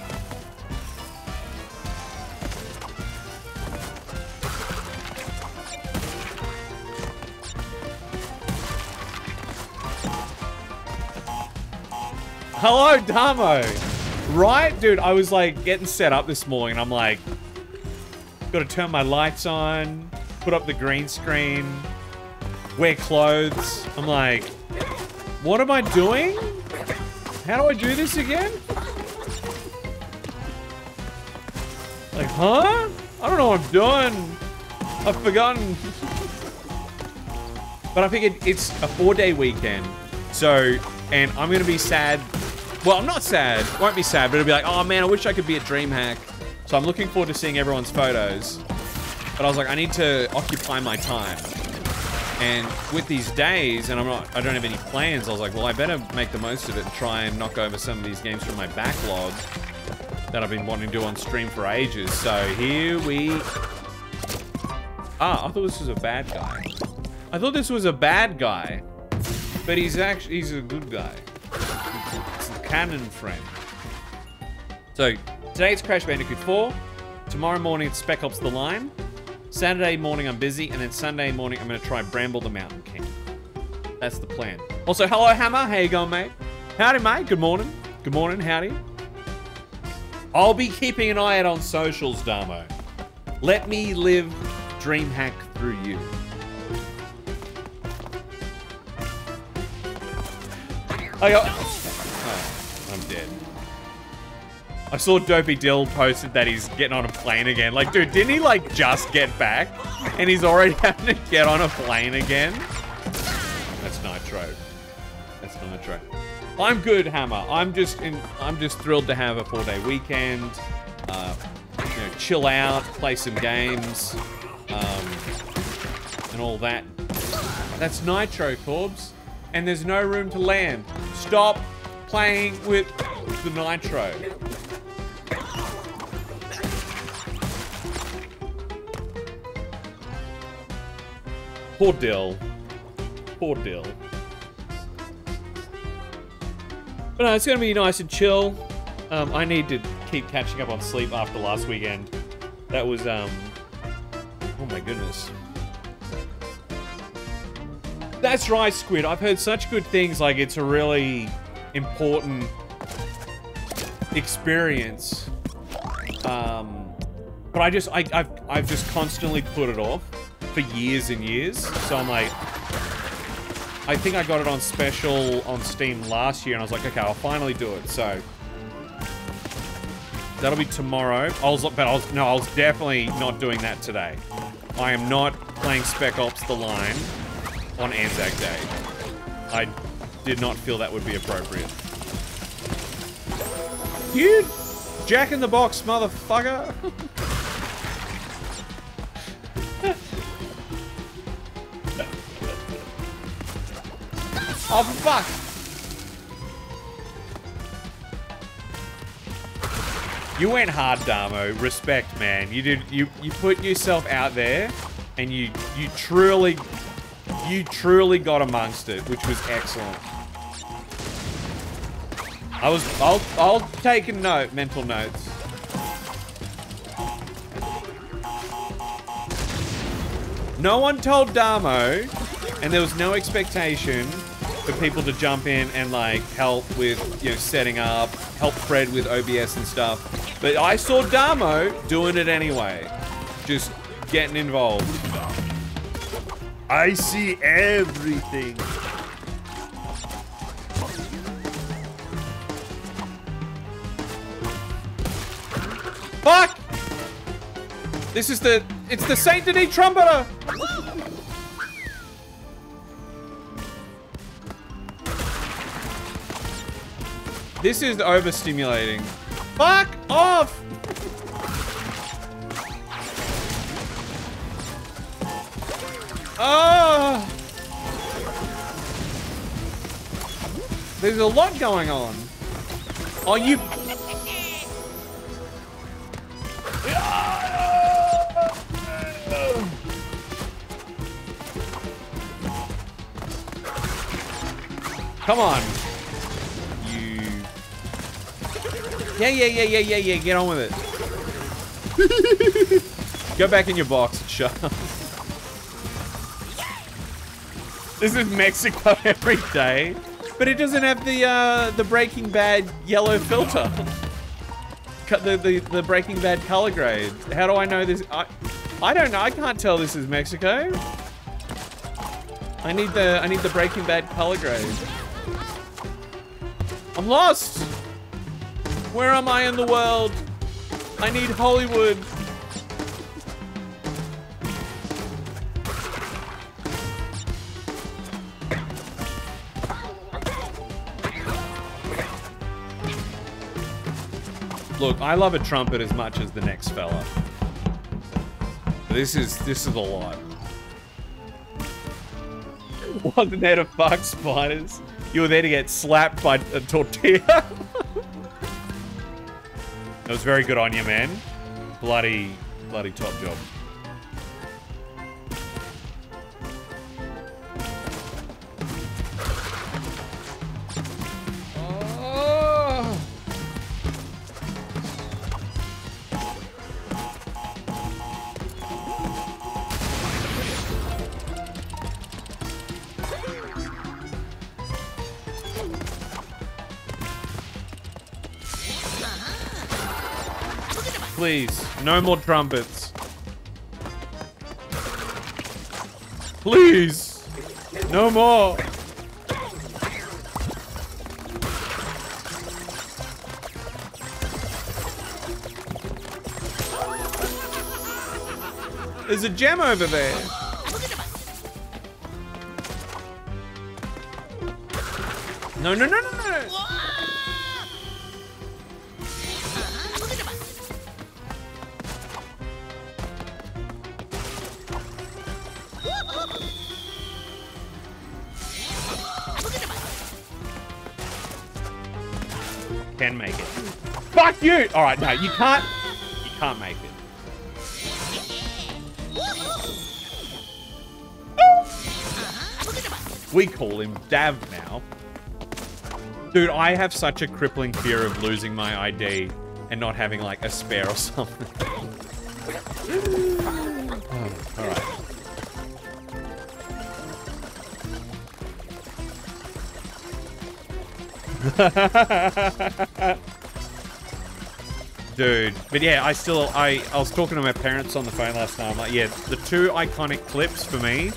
Hello, Damo. Right, dude, I was like getting set up this morning. I'm like, gotta turn my lights on, put up the green screen, wear clothes. I'm like, what am I doing? How do I do this again? Huh? I don't know what I'm doing. I've forgotten. But I figured it's a four-day weekend. So, and I'm going to be sad. Well, I'm not sad. Won't be sad, but it'll be like, oh man, I wish I could be at DreamHack. So I'm looking forward to seeing everyone's photos. But I was like, I need to occupy my time. And with these days, and I'm not, I don't have any plans, I was like, well, I better make the most of it and try and knock over some of these games from my backlog that I've been wanting to do on stream for ages. So here we... Ah, I thought this was a bad guy. I thought this was a bad guy. But he's actually he's a good guy. It's a canon friend. So today it's Crash Bandicoot 4. Tomorrow morning it's Spec Ops: The Line. Saturday morning I'm busy, and then Sunday morning I'm gonna try Bramble the Mountain King. That's the plan. Also, hello Hammer, how you going, mate? Howdy, mate. Good morning. Good morning. Howdy. I'll be keeping an eye out on socials, Damo. Let me live DreamHack through you. I got. Oh, I'm dead. I saw Dopey Dill posted that he's getting on a plane again. Like, dude, didn't he like just get back? And he's already having to get on a plane again? That's Nitro. I'm good, Hammer. I'm just in. I'm just thrilled to have a four-day weekend. Uh, you know, chill out, play some games, um, and all that. That's Nitro, Korbz. And there's no room to land. Stop playing with the Nitro. Poor Dill. Poor Dill. But no, it's going to be nice and chill. Um, I need to keep catching up on sleep after last weekend. That was, um... Oh my goodness. That's right, Squid. I've heard such good things, like it's a really important experience. Um, but I just, I, I've, I've just constantly put it off for years and years. So I'm like, I think I got it on special on Steam last year, and I was like, okay, I'll finally do it. So that'll be tomorrow. I was, but I was no, I was definitely not doing that today. I am not playing Spec Ops: The Line on Anzac Day. I did not feel that would be appropriate. You Jack in the Box, motherfucker. Oh, fuck! You went hard, Damo. Respect, man. You did. You you put yourself out there, and you you truly, you truly got amongst it, which was excellent. I was. I'll. I'll take a note. Mental notes. No one told Damo, and there was no expectation for people to jump in and like help with you know setting up, help Fred with OBS and stuff. But I saw Damo doing it anyway, just getting involved. I see everything. Fuck! This is the it's the Saint Denis trumpeter. This is overstimulating. Fuck off! Oh! There's a lot going on. Oh, you... Come on. Yeah, yeah, yeah, yeah, yeah, yeah. Get on with it. Go back in your box and shut up. This is Mexico every day. But it doesn't have the uh, the Breaking Bad yellow filter. The, the, the Breaking Bad color grade. How do I know this? I, I don't know. I can't tell this is Mexico. I need the I need the Breaking Bad color grade. I'm lost. Where am I in the world? I need Hollywood. Look, I love a trumpet as much as the next fella. This is this is a lot. Wasn't there to fuck spiders? You were there to get slapped by a tortilla. that was very good on you, man. Bloody, bloody top job. Please, no more trumpets. Please, no more. There's a gem over there. No, no, no, no, no. You! Alright, no, you can't. You can't make it. We call him Dav now. Dude, I have such a crippling fear of losing my ID and not having like a spare or something. Oh, Alright. Dude, but yeah, I still, I, I was talking to my parents on the phone last night. I'm like, yeah, the two iconic clips for me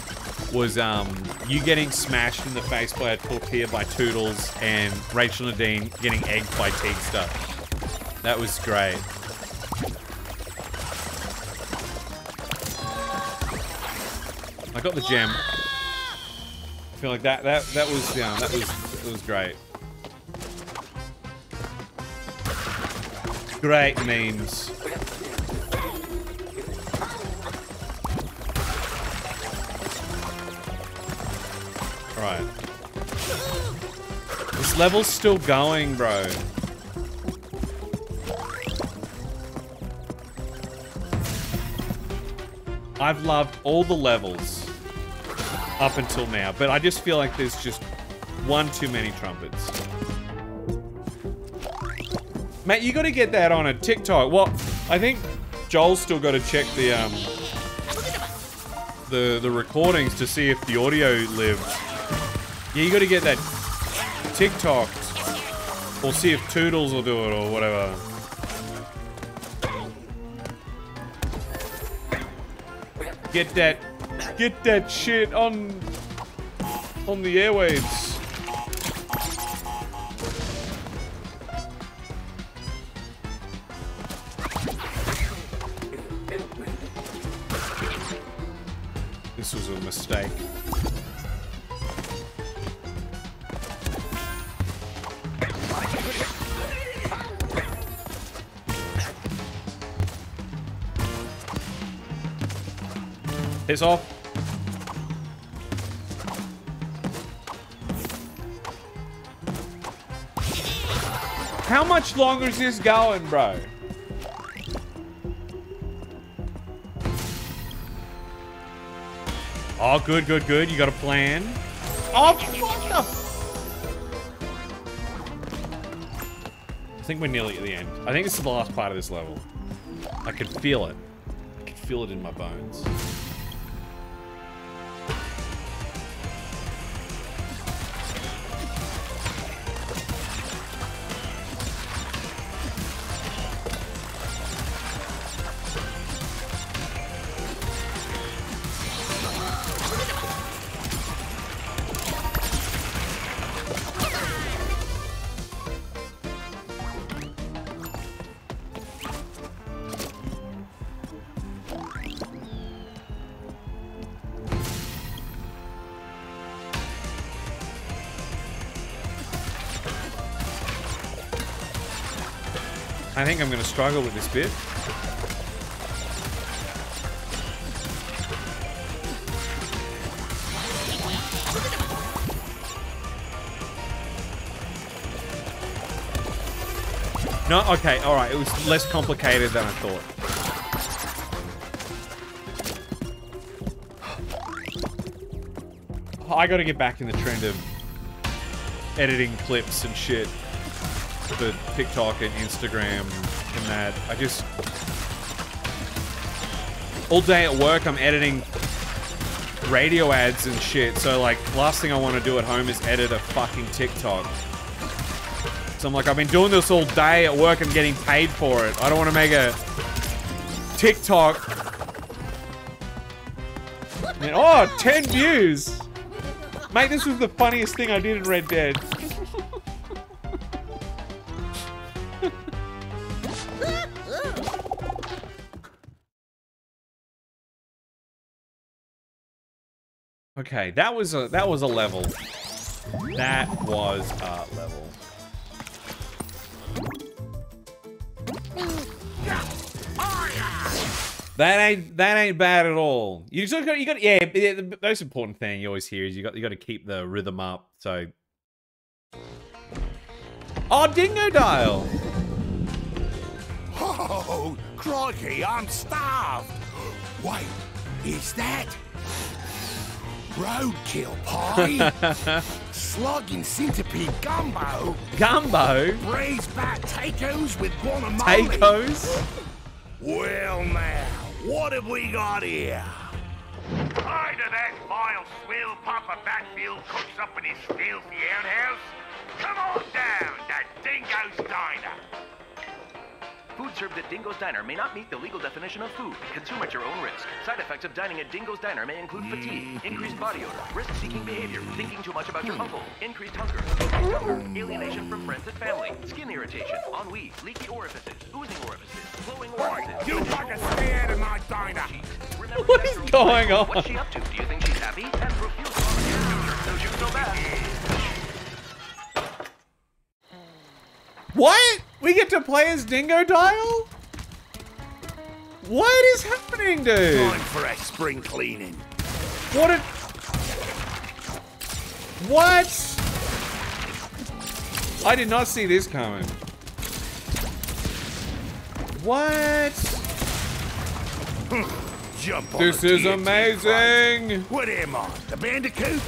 was um, you getting smashed in the face by a tortilla by Toodles and Rachel Nadine getting egged by Teagster. That was great. I got the gem. I feel like that that that was yeah that was that was great. Great memes. Right. This level's still going, bro. I've loved all the levels up until now, but I just feel like there's just one too many trumpets. Matt, you got to get that on a TikTok. Well, I think Joel's still got to check the um the the recordings to see if the audio lives. Yeah, you got to get that TikTok, or see if Toodles will do it or whatever. Get that, get that shit on on the airwaves. Piss off. How much longer is this going, bro? Oh, good, good, good. You got a plan. Oh. I think we're nearly at the end. I think this is the last part of this level. I can feel it. I can feel it in my bones. I'm going to struggle with this bit. No, okay, alright, it was less complicated than I thought. I gotta get back in the trend of editing clips and shit for TikTok and Instagram I just... All day at work, I'm editing radio ads and shit. So, like, last thing I want to do at home is edit a fucking TikTok. So I'm like, I've been doing this all day at work and getting paid for it. I don't want to make a TikTok. And, oh, 10 views. Mate, this was the funniest thing I did in Red Dead. Okay, that was a that was a level. That was a level. That ain't that ain't bad at all. You just got you got yeah. The most important thing you always hear is you got you got to keep the rhythm up. So, oh, Dingodile. Oh, crikey, I'm starved. Wait, is that roadkill pie? Slugging centipede gumbo? Gumbo? Braised bat tacos with guacamole? Tacos? Well now, what have we got here? Hi to that vile swill Papa Batfield cooks up in his filthy outhouse. Come on down to Dingo's Diner. Food served at Dingo's Diner may not meet the legal definition of food. Consume at your own risk. Side effects of dining at Dingo's Diner may include fatigue, mm-hmm. increased body odor, risk-seeking behavior, thinking too much about your hmm. uncle, increased hunger, increased hunger, alienation from friends and family, skin irritation, ennui, leaky orifices, oozing orifices, flowing orifices. You fuckers stay out of my diner! What is going on? What's she up to? Do you think she's happy? And profuse volunteers so she's so bad. What? We get to play as Dingodile? What is happening, dude? Time for a spring cleaning. What a... What? I did not see this coming. What? Jump on This is amazing. What am I, the bandicoot?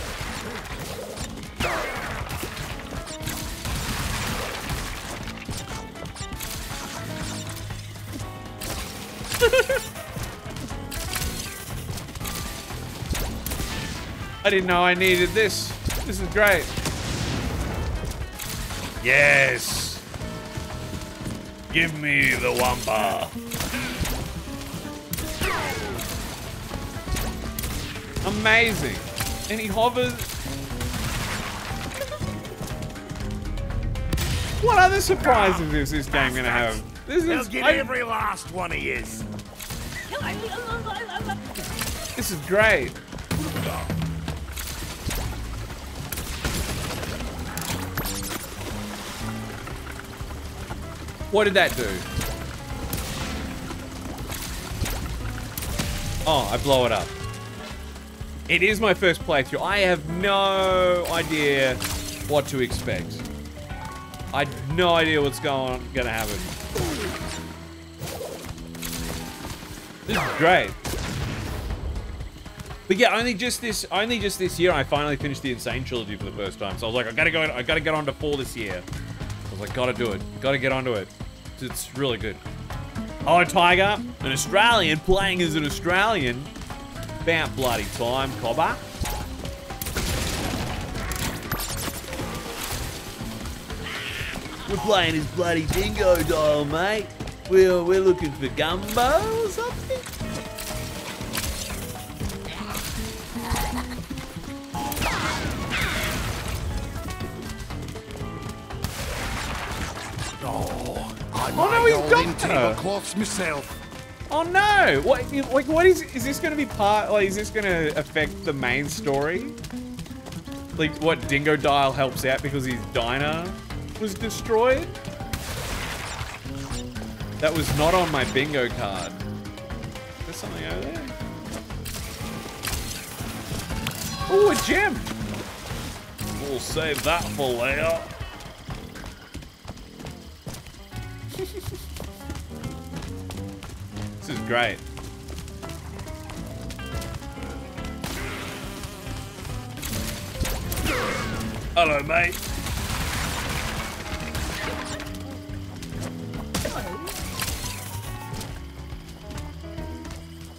I didn't know I needed this. This is great. Yes. Give me the Wumpa. Amazing. And he hovers. What other surprises is this game gonna have? This They'll is get I- every last one of yous. This is great. What did that do? Oh, I blow it up. It is my first playthrough. I have no idea what to expect. I have no idea what's going gonna happen. This is great. But yeah, only just this, only just this year, I finally finished the N. Sane trilogy for the first time. So I was like, I gotta go, I gotta get on to four this year. I was like, gotta do it, gotta get onto it. It's really good. Oh, Tiger, an Australian playing as an Australian. About bloody time, cobber. We're playing his bloody Dingodile, mate. We're, we're looking for gumbo or something. Oh, I Oh, no, made he's all got them her. tablecloths myself. Oh no! What? Like, what is? Is this going to be part? Like, is this going to affect the main story? Like, what? Dingodile helps out because he's diner was destroyed. That was not on my bingo card. There's something over there. Oh, a gem. We'll save that for later. This is great. Hello, mate.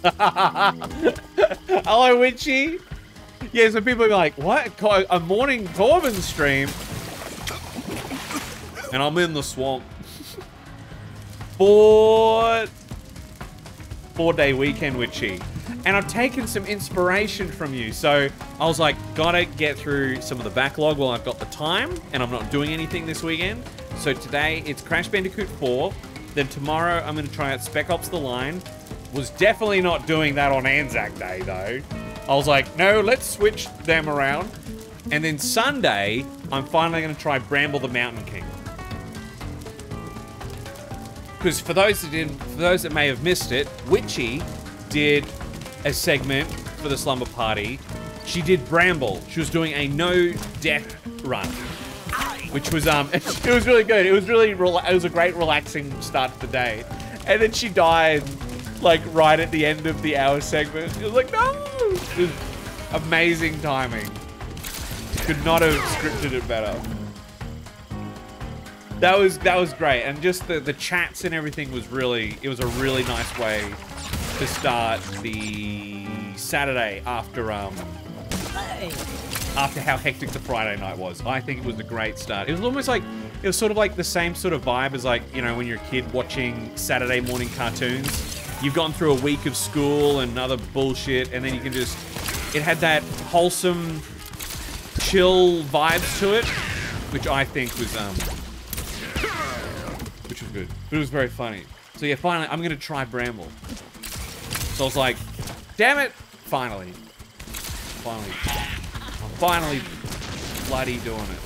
Hello, Witchy. Yeah, so people are like, what? A morning Corbin stream? And I'm in the swamp. Four day weekend, Witchy. And I've taken some inspiration from you. So I was like, gotta get through some of the backlog while I've got the time, and I'm not doing anything this weekend. So today it's Crash Bandicoot 4. Then tomorrow I'm gonna try out Spec Ops The Line. Was definitely not doing that on Anzac Day though. I was like, no, let's switch them around. And then Sunday, I'm finally gonna try Bramble the Mountain King. Because for those that didn't, for those that may have missed it, Witchy did a segment for the Slumber Party. She did Bramble. She was doing a no death run, which was um, it was really good. It was really, it was a great relaxing start to the day. And then she died, like right at the end of the hour segment. It was like no, was amazing timing. Could not have scripted it better. That was that was great, and just the the chats and everything was really it was a really nice way to start the Saturday after um after how hectic the Friday night was. I think it was a great start. It was almost like it was sort of like the same sort of vibe as like you know when you're a kid watching Saturday morning cartoons. You've gone through a week of school and other bullshit, and then you can just it had that wholesome, chill vibes to it, which I think was um which was good. But it was very funny. So yeah, finally, I'm gonna try Bramble. So I was like, damn it, finally. Finally. I'm finally bloody doing it.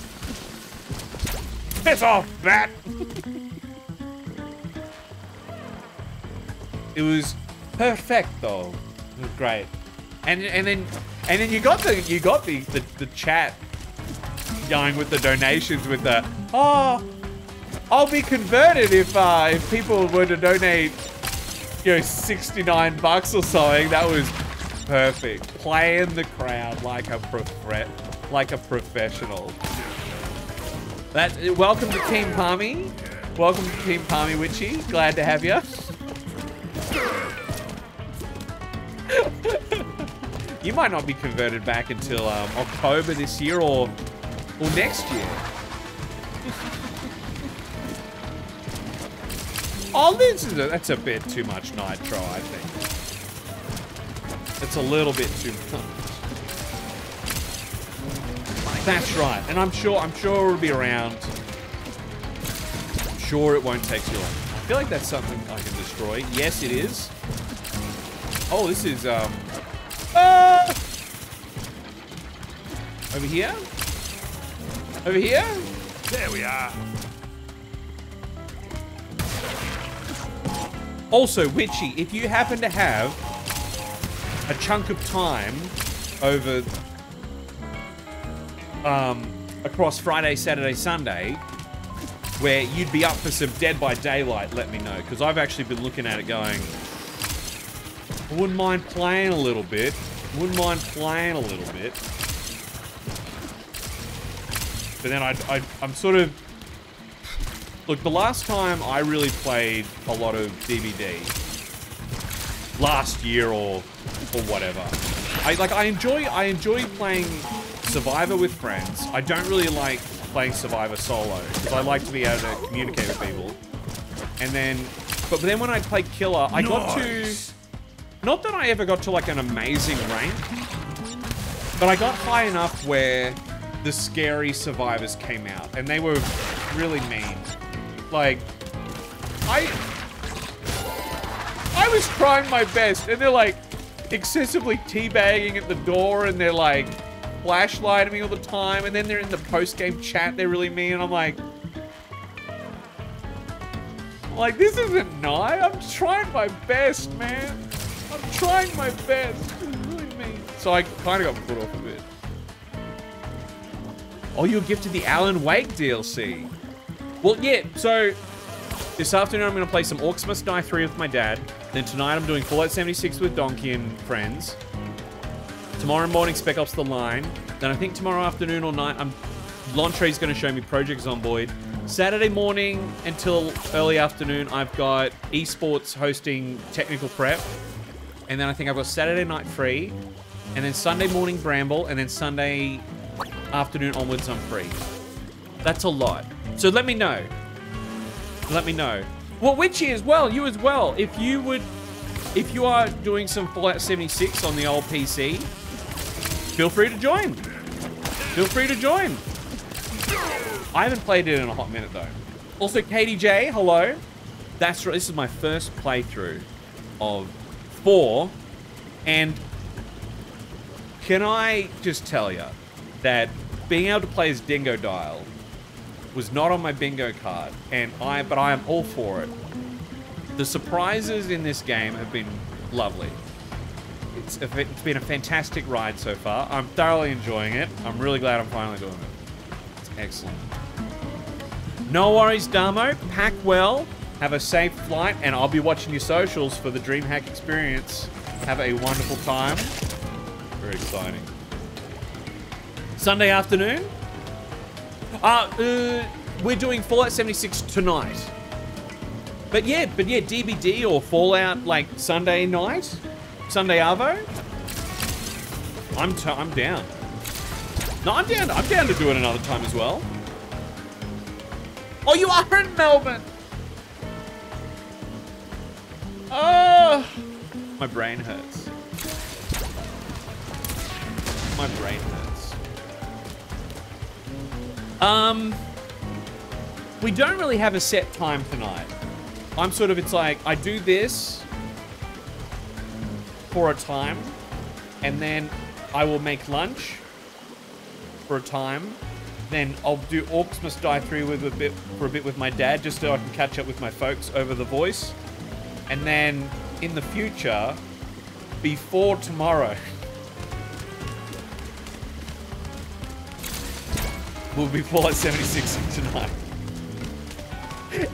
Piss off, bat! it was perfect though. It was great. And and then and then you got the you got the the, the chat going with the donations with the oh I'll be converted if uh, if people were to donate, you know, 69 bucks or something. That was perfect. Playing the crowd like a prof- like a professional. That welcome to Team Palmy. Welcome to Team Palmy Witchy. Glad to have you. you might not be converted back until um, October this year or or next year. Oh, this is a, that's a bit too much nitro, I think. It's a little bit too much. That's right, and I'm sure I'm sure it'll be around. I'm sure it won't take too long. I feel like that's something I can destroy. Yes, it is. Oh, this is um. Ah! Over here. Over here. There we are. Also, Witchy, if you happen to have a chunk of time over um, across Friday, Saturday, Sunday, where you'd be up for some Dead by Daylight, let me know. Because I've actually been looking at it going, I wouldn't mind playing a little bit. Wouldn't mind playing a little bit. But then I, I, I'm sort of Look, the last time I really played a lot of DBD, last year or or whatever, I like I enjoy I enjoy playing Survivor with friends. I don't really like playing Survivor solo because I like to be able to communicate with people. And then, but then when I played Killer, I got to not that I ever got to like an amazing rank, but I got high enough where the scary survivors came out and they were really mean. Like, I... I was trying my best, and they're like excessively teabagging at the door, and they're like flashlighting me all the time, and then they're in the post-game chat, they're really mean, and I'm like... Like, this isn't nice. I'm trying my best, man. I'm trying my best. So I kind of got put off a bit. Oh, you were gifted the Alan Wake DLC. Well, yeah, so this afternoon I'm going to play some Orcs Must Die 3 with my dad. Then tonight I'm doing Fallout 76 with Donkey and friends. Tomorrow morning, Spec Ops The Line. Then I think tomorrow afternoon or night, I'm Lontre's going to show me Project Zomboid. Saturday morning until early afternoon, I've got esports hosting technical prep. And then I think I've got Saturday night free. And then Sunday morning Bramble. And then Sunday afternoon onwards, I'm free. That's a lot. So let me know. Let me know. Well, Witchy as well, you as well. If you would if you are doing some Fallout 76 on the old PC, feel free to join. Feel free to join. I haven't played it in a hot minute though. Also, Katie J, hello. That's right. This is my first playthrough of four, and can I just tell you that being able to play as Dingodile was not on my bingo card, and I but I am all for it. The surprises in this game have been lovely. It's, it's been a fantastic ride so far. I'm thoroughly enjoying it. I'm really glad I'm finally doing it. It's excellent. No worries, Damo. Pack well. Have a safe flight, and I'll be watching your socials for the DreamHack experience. Have a wonderful time. Very exciting. Sunday afternoon. Uh, uh, we're doing Fallout 76 tonight. But yeah, but yeah, DBD or Fallout like Sunday night, Sunday Arvo. I'm t I'm down. No, I'm down. I'm down to do it another time as well. Oh, you are in Melbourne. Oh, my brain hurts. My brain hurts. Um, we don't really have a set time tonight. I'm sort of, it's like, I do this for a time, and then I will make lunch for a time. Then I'll do Orcs Must Die 3 with a bit for a bit with my dad, just so I can catch up with my folks over the voice. And then in the future, before tomorrow, we'll be Fallout 76 tonight.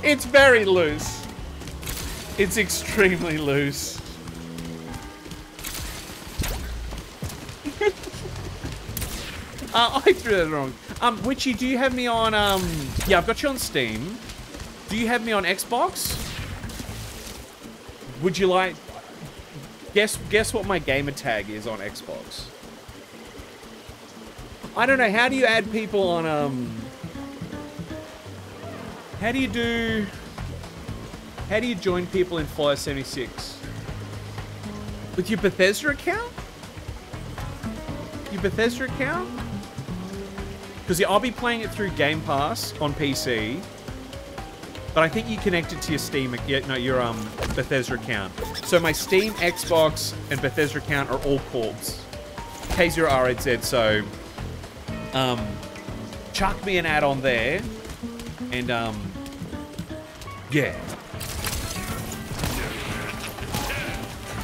It's very loose. It's extremely loose. Uh, I threw that wrong. Um, Witchy, do you have me on, um... Yeah, I've got you on Steam. Do you have me on Xbox? Would you like... Guess, guess what my gamer tag is on Xbox. I don't know, how do you add people on, um... How do you do... How do you join people in Fallout 76? With your Bethesda account? Your Bethesda account? Because yeah, I'll be playing it through Game Pass on PC. But I think you connect it to your Steam, yeah, no, your um Bethesda account. So my Steam, Xbox, and Bethesda account are all Korbz. K0RZ, so um, chuck me an add-on there. And um, yeah.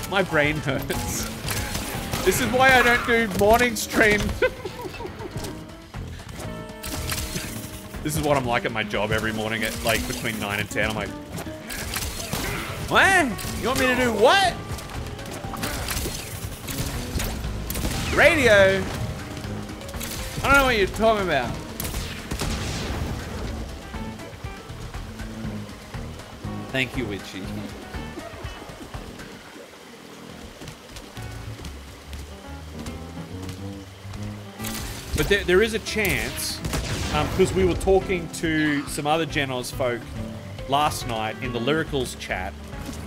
My brain hurts. This is why I don't do morning stream. this is what I'm like at my job every morning at like between 9 and 10. I'm like, what? You want me to do what? Radio? I don't know what you're talking about. Thank you, Witchy. But there, there is a chance, because um, we were talking to some other Genos folk last night in the Lyricals chat,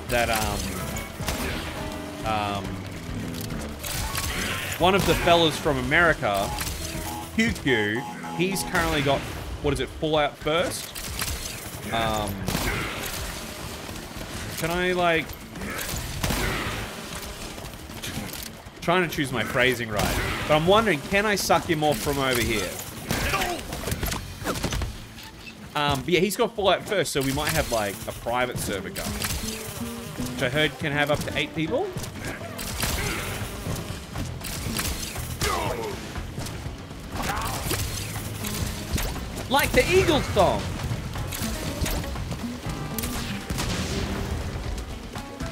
that um, um, one of the fellas from America, QQ, he's currently got, what is it, Fallout First? Um, can I, like... Trying to choose my phrasing right. But I'm wondering, can I suck him off from over here? Um, but yeah, he's got Fallout First, so we might have, like, a private server going. Which I heard can have up to eight people. Like the Eagle song.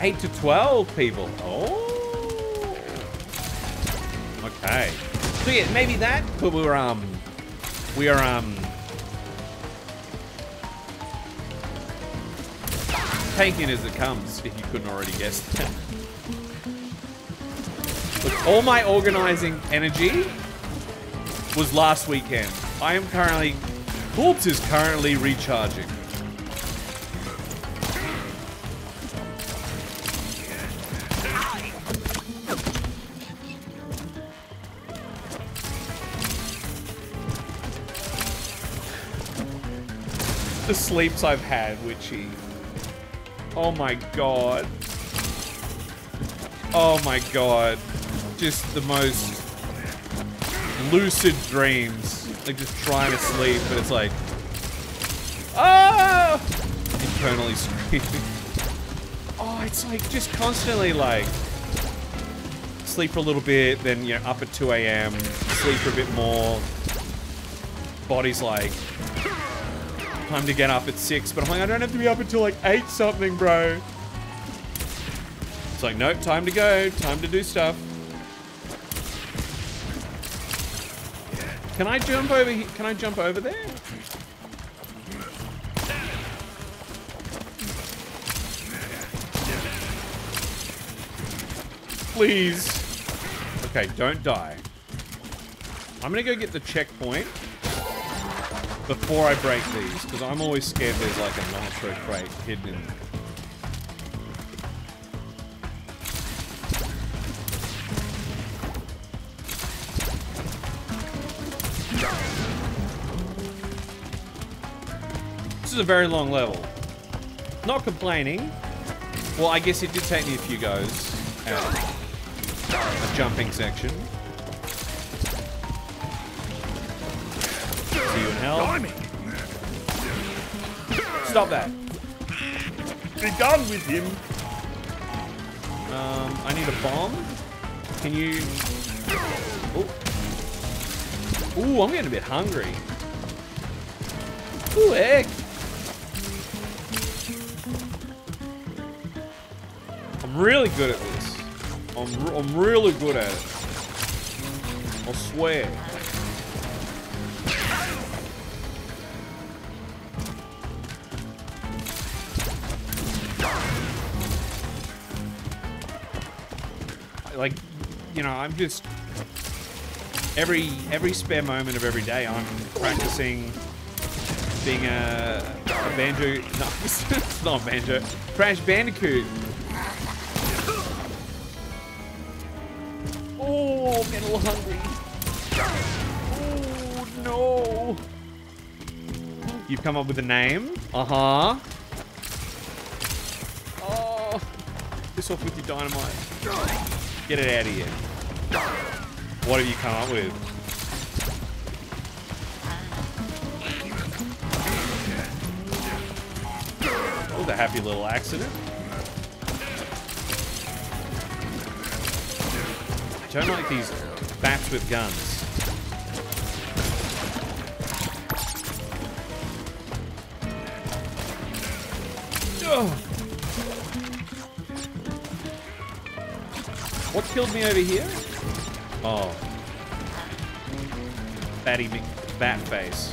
Eight to 12 people. Oh. Okay. So yeah, maybe that, but we're, um, we are, um, taking as it comes, if you couldn't already guess that. Look, all my organizing energy was last weekend. I am currently... Korbz is currently recharging. the sleeps I've had, Witchy. Oh my god. Oh my god. Just the most lucid dreams. Like just trying to sleep, but it's like, ah! Internally screaming. Oh, it's like just constantly like sleep for a little bit, then you know up at 2 a.m. Sleep for a bit more. Body's like, time to get up at six, but I'm like, I don't have to be up until like eight something, bro. It's like, nope, time to go, time to do stuff. Can I jump over here? Can I jump over there? Please. Okay, don't die. I'm gonna go get the checkpoint before I break these, because I'm always scared there's like a nitro crate hidden in This is a very long level. Not complaining. Well, I guess it did take me a few goes at a jumping section. See you in hell. Stop that. Be done with him. Um, I need a bomb. Can you... Oh. Ooh, I'm getting a bit hungry. Ooh, egg. I'm really good at this. I'm, I'm really good at it. I swear. Like, you know, I'm just every every spare moment of every day, I'm practicing being a, a banjo. No, it's not banjo. Crash Bandicoot. Oh, I'm a little hungry. Oh no. You've come up with a name. Uh huh. Oh, this off with your dynamite. Get it out of here. What have you come up with? Oh, the happy little accident. I don't like these bats with guns. Ugh. What killed me over here? Oh. Batty Mc... Bat face.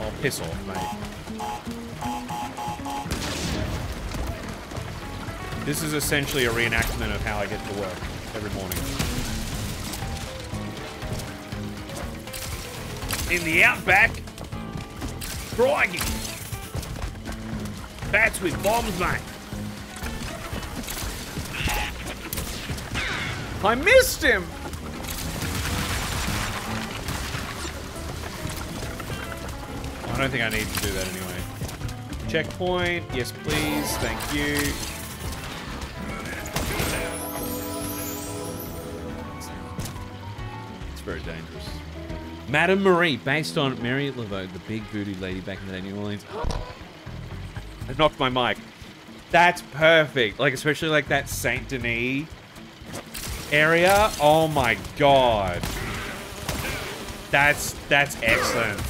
Oh, piss off, mate. This is essentially a reenactment of how I get to work every morning. In the outback? Crikey! Bats with bombs, mate. I missed him! I don't think I need to do that anyway. Checkpoint, yes please, thank you. It's very dangerous. Madame Marie, based on Mary Laveau, the big booty lady back in the day New Orleans. I knocked my mic. That's perfect. Like, especially like that Saint Denis area. Oh my god. That's that's excellent.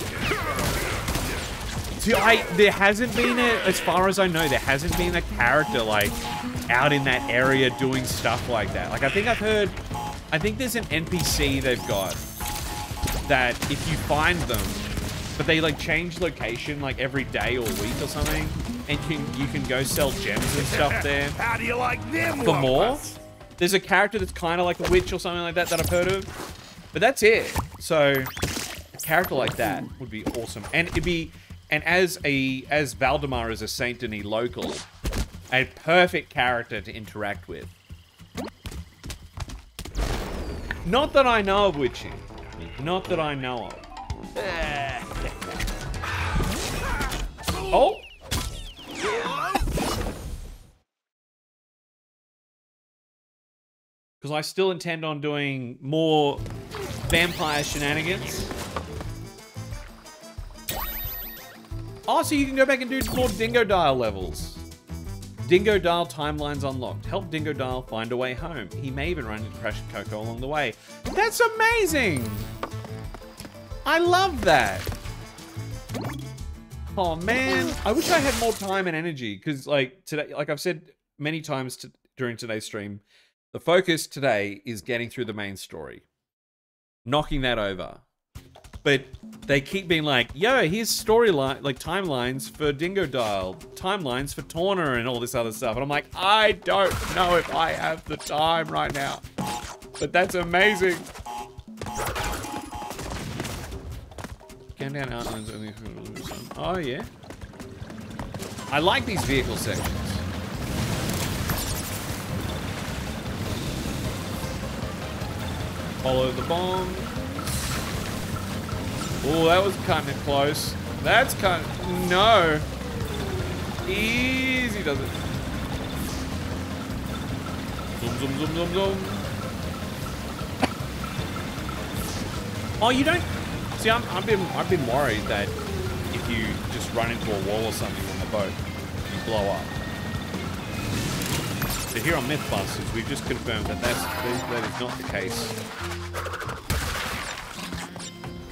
See, I there hasn't been a, as far as I know, there hasn't been a character like out in that area doing stuff like that. Like I think I've heard, I think there's an NPC they've got that if you find them, but they like change location like every day or week or something, and you can you can go sell gems and stuff there How do you like them? for more. There's a character that's kind of like a witch or something like that that I've heard of, but that's it. So a character like that would be awesome, and it'd be, and as a as Valdemar is a Saint Denis local, a perfect character to interact with. Not that I know of, Witchy. Not that I know of. Eh. Oh! Because I still intend on doing more vampire shenanigans. Oh, so you can go back and do more Dingodile levels. Dingodile timelines unlocked. Help Dingodile find a way home. He may even run into Crash and Coco along the way. That's amazing! I love that. Oh man, I wish I had more time and energy because, like today, like I've said many times to, during today's stream, the focus today is getting through the main story, knocking that over. But they keep being like, "Yo, here's storyline, like timelines for Dingodile, timelines for Tawna, and all this other stuff." And I'm like, I don't know if I have the time right now. But that's amazing. Countdown outlines only. Oh yeah. I like these vehicle sections. Follow the bomb. Oh, that was kind of close. That's kind of... No. Easy does it. Zoom, zoom, zoom, zoom, zoom. Oh, you don't... See, I'm, I've been I've been worried that if you just run into a wall or something on the boat, you blow up. So here on Mythbusters, we've just confirmed that that's, that is not the case.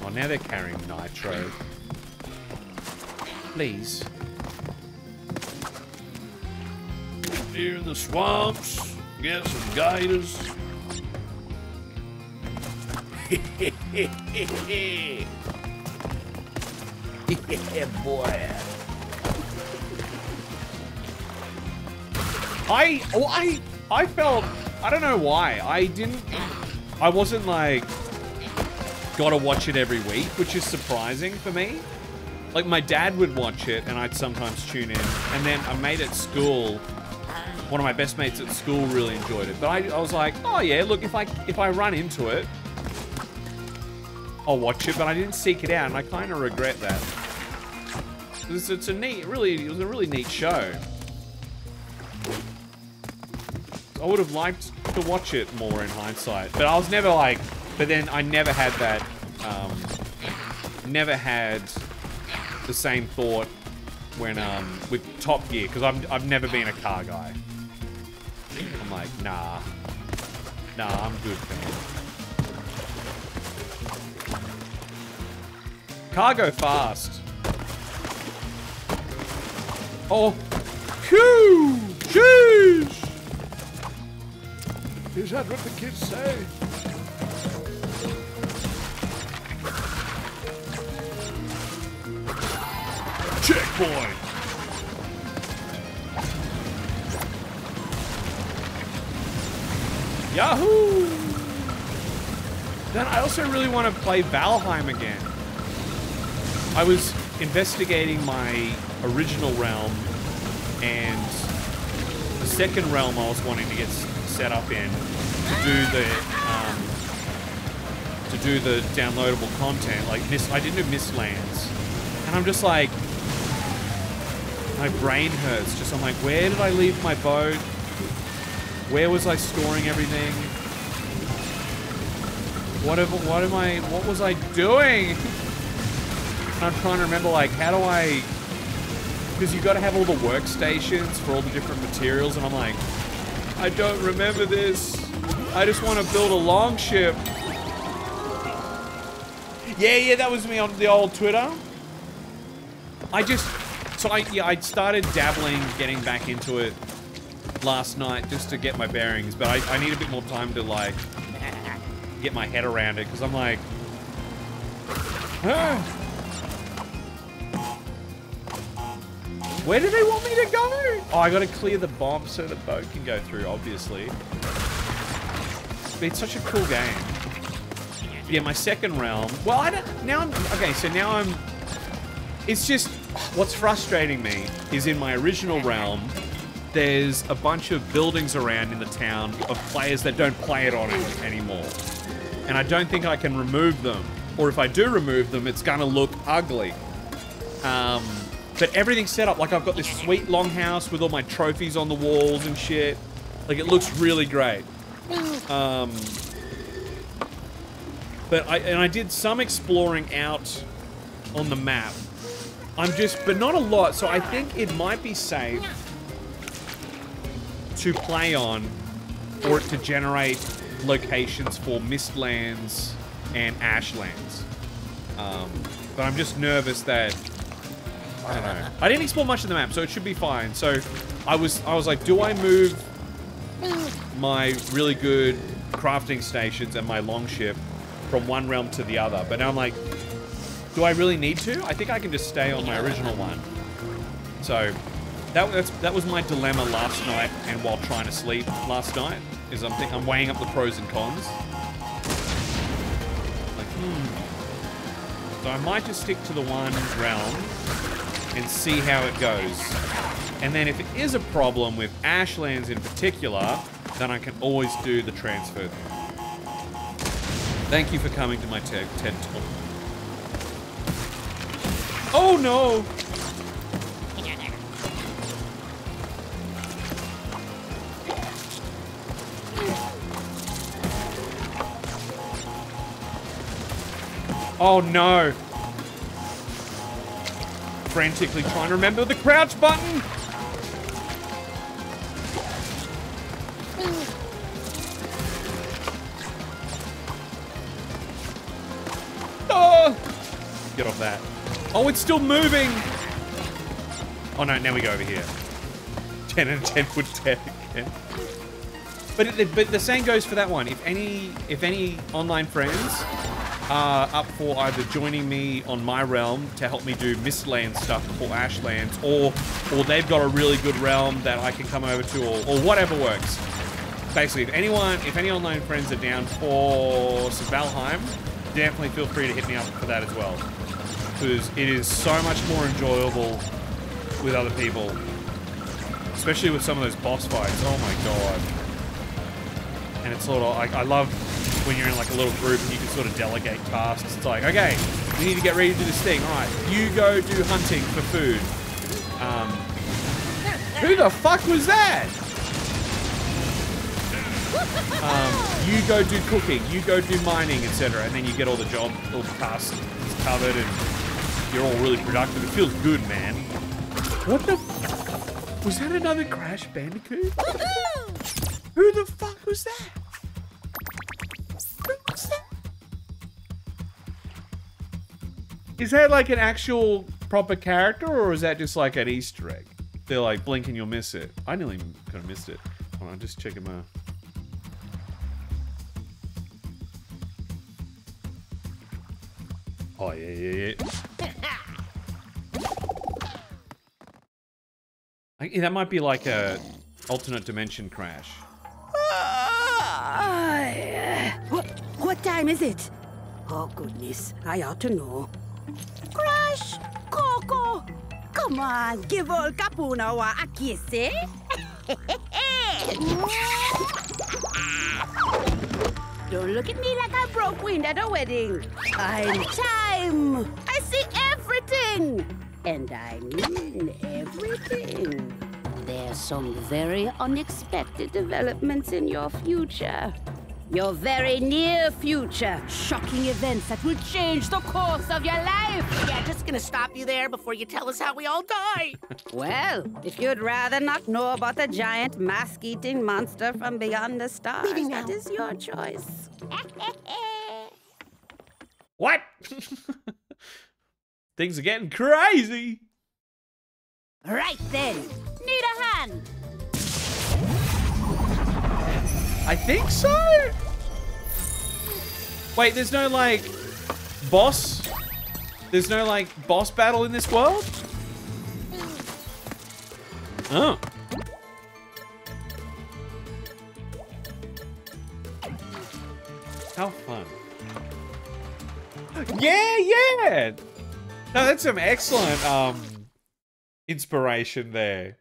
Oh, now they're carrying nitro. Please. In the swamps, get some gators. Yeah, boy. I, oh, I, I felt, I don't know why. I didn't, I wasn't like, gotta watch it every week, which is surprising for me. Like my dad would watch it and I'd sometimes tune in. And then a mate at school, one of my best mates at school really enjoyed it. But I, I was like, oh yeah, look, if I, if I run into it, I'll watch it, but I didn't seek it out, and I kind of regret that. It's, it's a neat, really, it was a really neat show. I would have liked to watch it more in hindsight, but I was never like, but then I never had that, um, never had the same thought when, um, with Top Gear, because I've, I've never been a car guy. I'm like, nah, nah, I'm good, man. Cargo fast. Oh. Phew! Jeez! Is that what the kids say? Checkpoint! Yahoo! Then I also really want to play Valheim again. I was investigating my original realm and the second realm I was wanting to get set up in to do the um, to do the downloadable content. Like this, I didn't do Mistlands, and I'm just like, my brain hurts. Just I'm like, where did I leave my boat? Where was I storing everything? Whatever. What am I? What was I doing? I'm trying to remember, like, how do I... Because you've got to have all the workstations for all the different materials, and I'm like, I don't remember this. I just want to build a long ship. Yeah, yeah, that was me on the old Twitter. I just... So, I, yeah, I started dabbling, getting back into it last night just to get my bearings, but I, I need a bit more time to, like, get my head around it, because I'm like... Ah. Where do they want me to go? Oh, I gotta clear the bomb so the boat can go through, obviously. It's such a cool game. Yeah, my second realm. Well, I don't... Now I'm... Okay, so now I'm... It's just... What's frustrating me is in my original realm, there's a bunch of buildings around in the town of players that don't play it on it anymore. And I don't think I can remove them. or if I do remove them, it's gonna look ugly. Um, but everything's set up. Like I've got this sweet longhouse with all my trophies on the walls and shit. Like it looks really great. Um, but I and I did some exploring out on the map. I'm just, but not a lot. So I think it might be safe to play on, for it to generate locations for Mistlands and Ashlands. Um, but I'm just nervous that I don't know. I didn't explore much of the map, so it should be fine. So I was I was like, do I move my really good crafting stations and my longship from one realm to the other? But now I'm like, do I really need to? I think I can just stay on my original one. So that that was my dilemma last night and while trying to sleep last night is I'm I'm weighing up the pros and cons. Like, hmm. So I might just stick to the one realm and see how it goes. And then if it is a problem with Ashlands in particular, then I can always do the transfer thing. Thank you for coming to my TED, TED Talk. Oh no! Oh no! Frantically trying to remember the crouch button! Oh! Get off that. Oh, it's still moving! Oh no, now we go over here. 10 and 10 would 10 again. But, it, but the same goes for that one. If any, if any online friends are up for either joining me on my realm to help me do Mistland stuff before Ashlands, or or they've got a really good realm that I can come over to, or, or whatever works. Basically, if anyone, if any online friends are down for some Valheim, definitely feel free to hit me up for that as well. Because it is so much more enjoyable with other people. Especially with some of those boss fights. Oh my god. And it's sort of like, I love when you're in like a little group and you can sort of delegate tasks. It's like, okay, we need to get ready to do this thing. All right, you go do hunting for food. Um, who the fuck was that? Um, you go do cooking, you go do mining, etc. And then you get all the job, all the tasks covered and you're all really productive. It feels good, man. What the fuck? Was that another Crash Bandicoot? Who the fuck was that? Is that like an actual proper character or is that just like an Easter egg? They're like, blink and you'll miss it. I nearly could have missed it. Hold on, just checking my... Oh, yeah, yeah, yeah. I, that might be like a alternate dimension crash. What, what time is it? Oh, goodness. I ought to know. Crash! Coco! Come on, give old Kupuna a kiss, eh? Don't look at me like I broke wind at a wedding. I'm time. I see everything. And I mean everything. There's some very unexpected developments in your future. Your very near future. Shocking events that will change the course of your life. Yeah, just gonna stop you there before you tell us how we all die. Well, if you'd rather not know about the giant mask-eating monster from beyond the stars, Leaving now. that is your choice. What? Things are getting crazy. Right then. Need a hand? I think so. Wait, there's no like boss. There's no like boss battle in this world. Oh. How fun. Yeah, yeah. No, that's some excellent um inspiration there.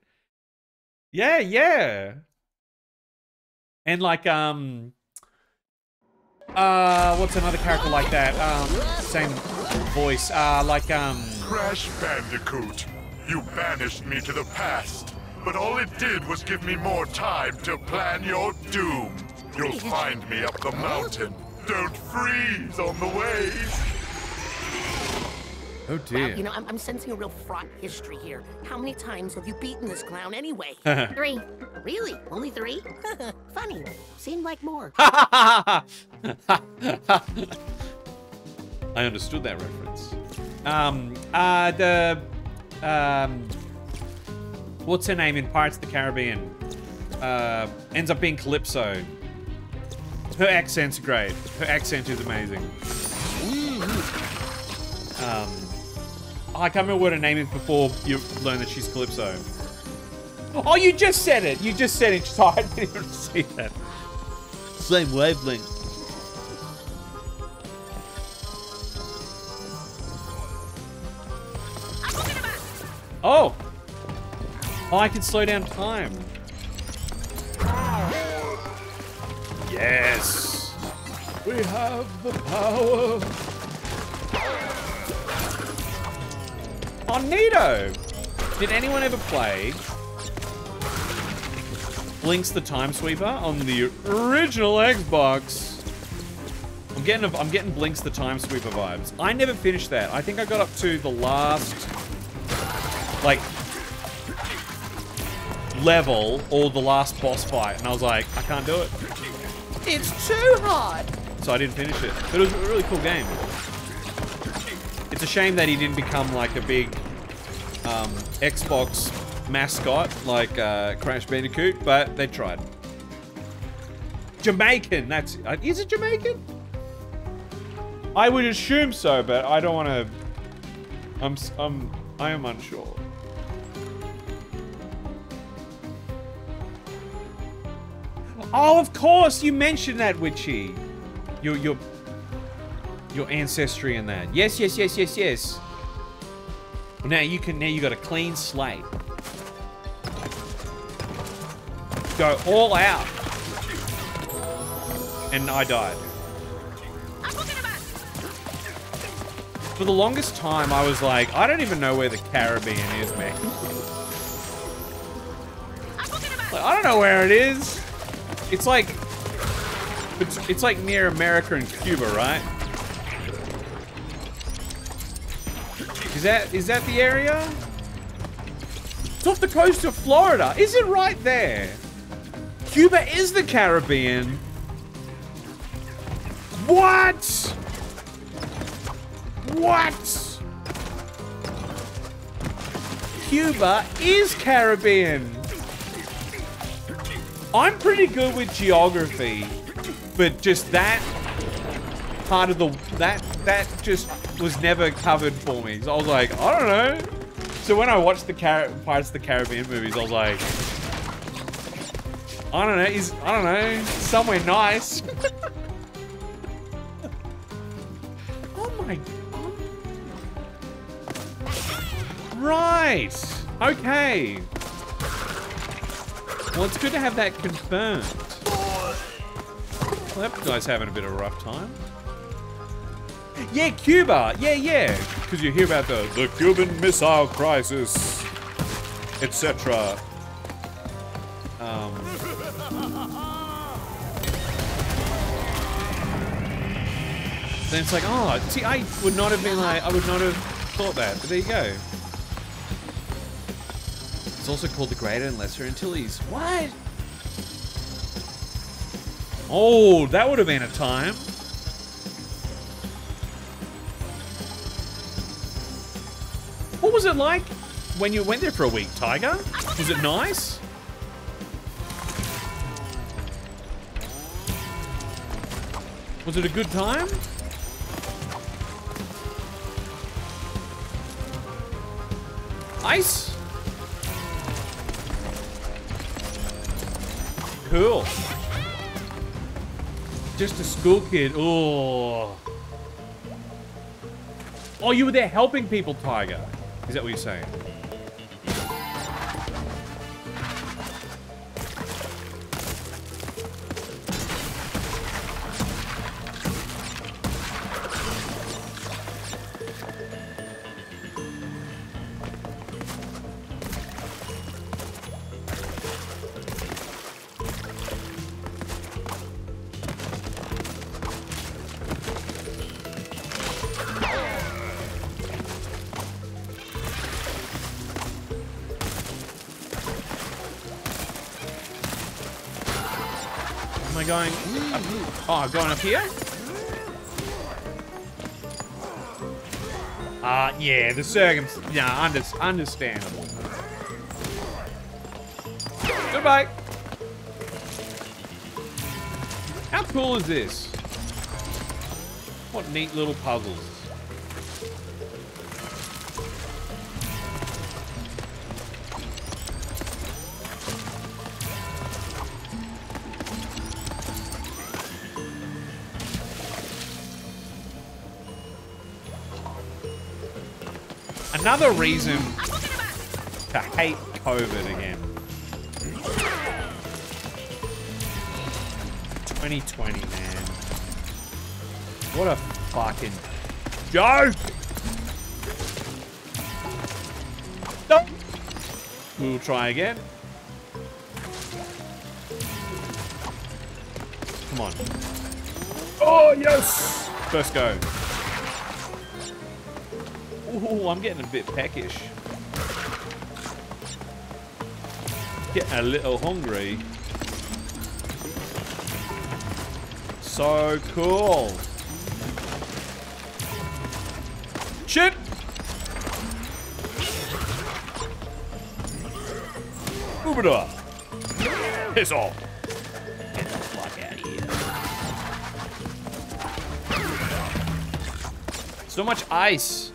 Yeah, yeah. And like um Uh, what's another character like that? Um, same voice. Uh, like, um... Crash Bandicoot, you banished me to the past, but all it did was give me more time to plan your doom. You'll find me up the mountain. Don't freeze on the way. Oh Wow, dear. you know, I'm, I'm sensing a real fraught history here. How many times have you beaten this clown anyway? Three. Really? Only three? Funny. Seemed like more. I understood that reference. Um, uh, the, um, what's her name in Pirates of the Caribbean? Uh, ends up being Calypso. Her accent's great. Her accent is amazing. Um, I can't remember what her name is before you learn that she's Calypso. Oh, you just said it. You just said it. So I didn't even see that. Same wavelength. Oh! Oh, I can slow down time. Yes! We have the power! Oh, neato! Did anyone ever play Blinx the Time Sweeper on the original Xbox? I'm getting a, I'm getting Blinx the Time Sweeper vibes. I never finished that. I think I got up to the last like level or the last boss fight and I was like, I can't do it. It's too hard. So I didn't finish it. But it was a really cool game. It's a shame that he didn't become like a big um, Xbox mascot like uh, Crash Bandicoot, but they tried. Jamaican, that's uh, is it Jamaican? I would assume so, but I don't want to. I'm I'm I am unsure. Oh, of course, you mentioned that, Witchy. Your your your ancestry and that. Yes, yes, yes, yes, yes. Well, Now you can. Now you got a clean slate. Go all out. And I died. For the longest time, I was like, I don't even know where the Caribbean is, man. Like, I don't know where it is. It's like, it's, it's like near America and Cuba, right? Is that is that the area? It's off the coast of Florida. Is it right there? Cuba is the Caribbean. What? What? Cuba is Caribbean. I'm pretty good with geography, but just that part of the that that just was never covered for me. So I was like, I don't know. So when I watched the Car- Pirates of the Caribbean movies, I was like, I don't know. Is I don't know somewhere nice. oh my. god. Right. Okay. Well, it's good to have that confirmed. Well, that guy's having a bit of a rough time. Yeah, Cuba. Yeah, yeah. Because you hear about the, the Cuban Missile Crisis, etc. Um, then it's like, oh, see, I would not have been like, I would not have thought that. But there you go. It's also called the Greater and Lesser Antilles. What? Oh, that would have been a time. Was it like when you went there for a week, Tiger? Was it nice? Was it a good time? Ice? Cool. Just a school kid. Oh. Oh, you were there helping people, Tiger. Is that what you're saying? Here? Uh, yeah, the circum... Yeah, under, understandable. Goodbye. How cool is this? What neat little puzzles. Another reason to hate COVID again. 2020, man. What a fucking joke! Nope. We'll try again. Come on. Oh, yes! First go. Ooh, I'm getting a bit peckish. Getting a little hungry. So cool. Shit! Move it up. Piss off. Get the fuck out of here. So much ice.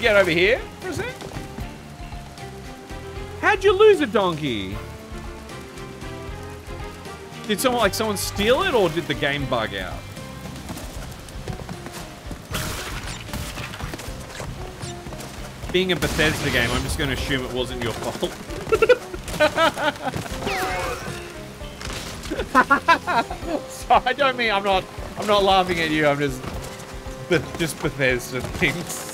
Get over here for a sec. How'd you lose a donkey? Did someone, like, someone steal it, or did the game bug out? Being a Bethesda game, I'm just gonna assume it wasn't your fault. so I don't mean I'm not I'm not laughing at you, I'm just just Bethesda things.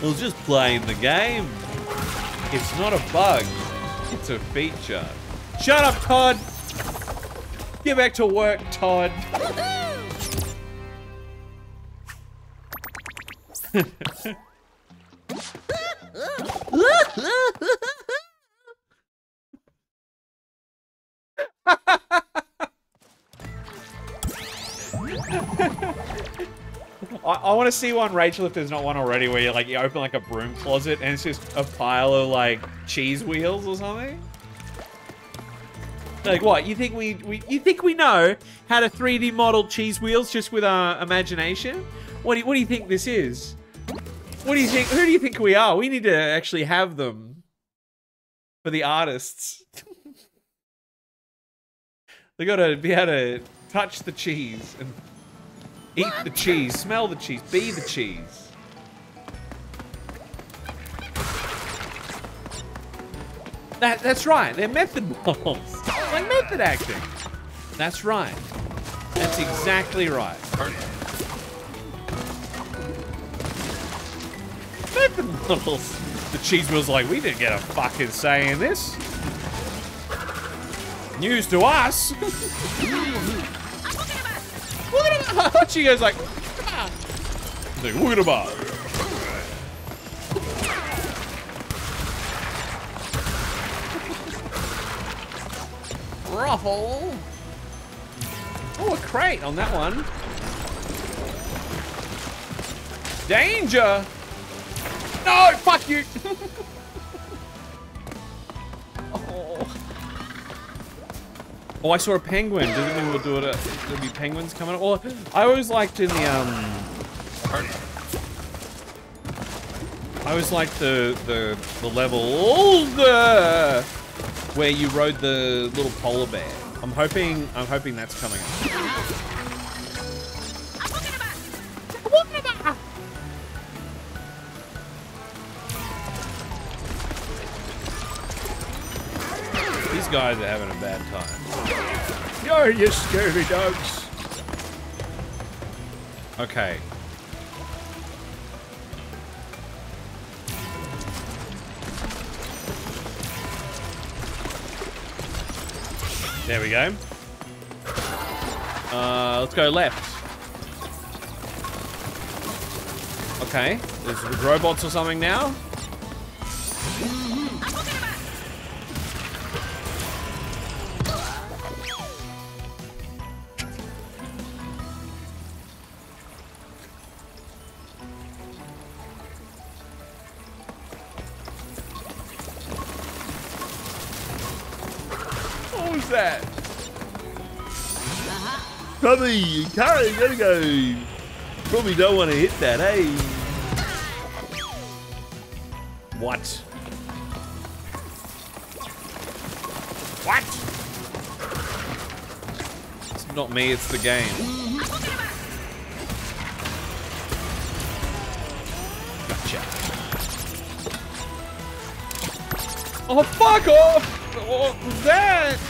I was just playing the game. It's not a bug. It's a feature. Shut up, Todd. Get back to work, Todd. I, want to see one, Rachel, if there's not one already, where you like you open like a broom closet and it's just a pile of like cheese wheels or something. Like what? You think we, we you think we know how to 3D model cheese wheels just with our imagination? What do you, what do you think this is? What do you think? Who do you think we are? We need to actually have them for the artists. they got to be able to touch the cheese and eat the cheese, smell the cheese, be the cheese. That that's right. They're method models, like method acting. That's right. That's exactly right. Method models. The cheese was like, we didn't get a fucking say in this. News to us. Look at him! she goes like, come on. Like, look at him up. Ruffle. Oh, a crate on that one. Danger! No, fuck you! Oh, I saw a penguin. Doesn't mean we'll do it. There'll be penguins coming up. Well, I always liked in the um. I always liked the the the level where you rode the little polar bear. I'm hoping I'm hoping that's coming up. These guys are having a bad time. Yo, you Scooby Dogs. Okay. There we go. Uh, let's go left. Okay, there's robots or something now. What that? Probably, Karen, gotta go. Probably don't want to hit that, hey? What? What? It's not me, it's the game. Gotcha. Oh, fuck off! Oh, what was that?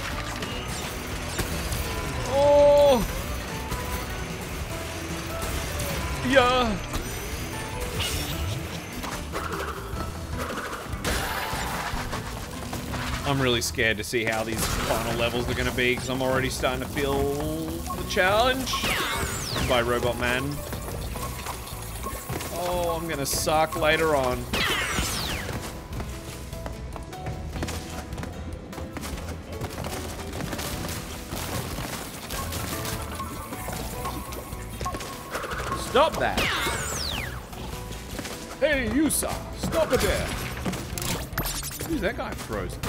Oh! Yeah. I'm really scared to see how these final levels are going to be because I'm already starting to feel the challenge by Robot Man. Oh, I'm going to suck later on. Stop that! Hey, Yusa, stop it there! Who's that guy frozen?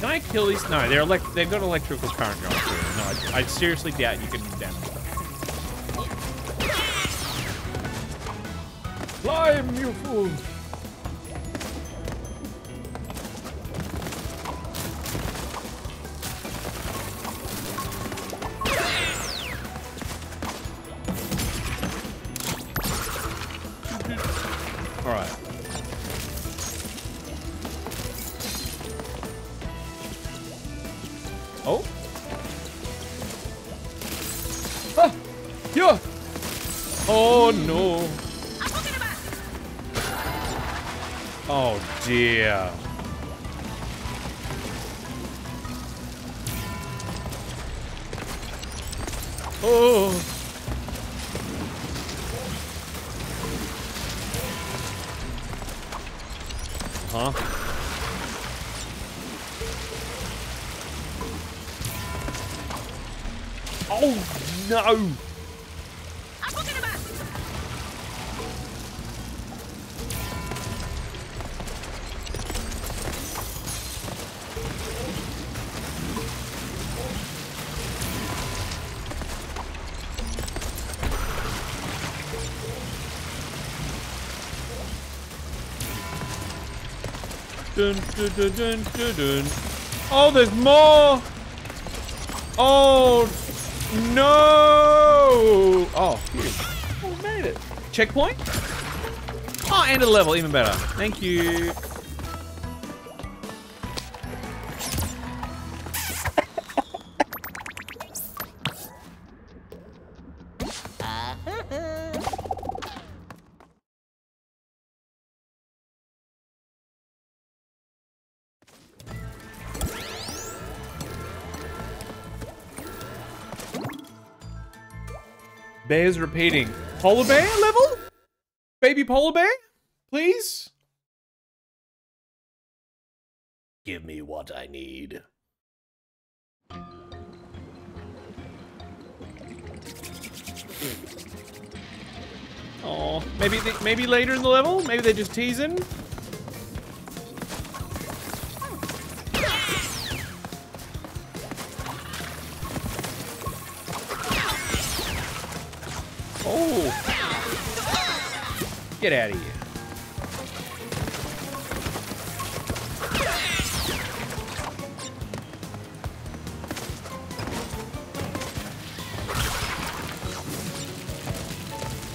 Can I kill these? No, they're elect they've got electrical current going through. No, I, I seriously doubt you can damage them. Climb, you fool! Dun, dun, dun, dun, dun. Oh, there's more! Oh, no! Oh, we made it. Checkpoint? Oh, of the level, even better. Thank you. Bear's repeating. Polar bear level? Baby polar bear? Please? Give me what I need. Oh, maybe they, maybe later in the level? Maybe they're just teasing? Get out of here.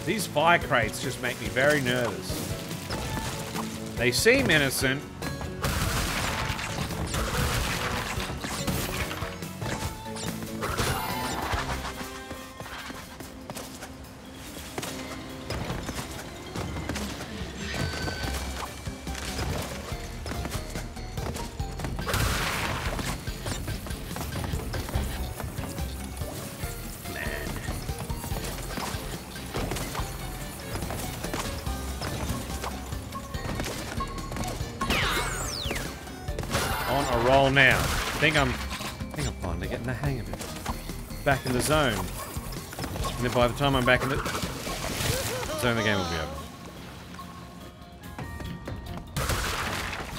These fire crates just make me very nervous. They seem innocent. Think I'm, I think I'm finally getting the hang of it. Back in the zone. And then by the time I'm back in the zone, the game will be over.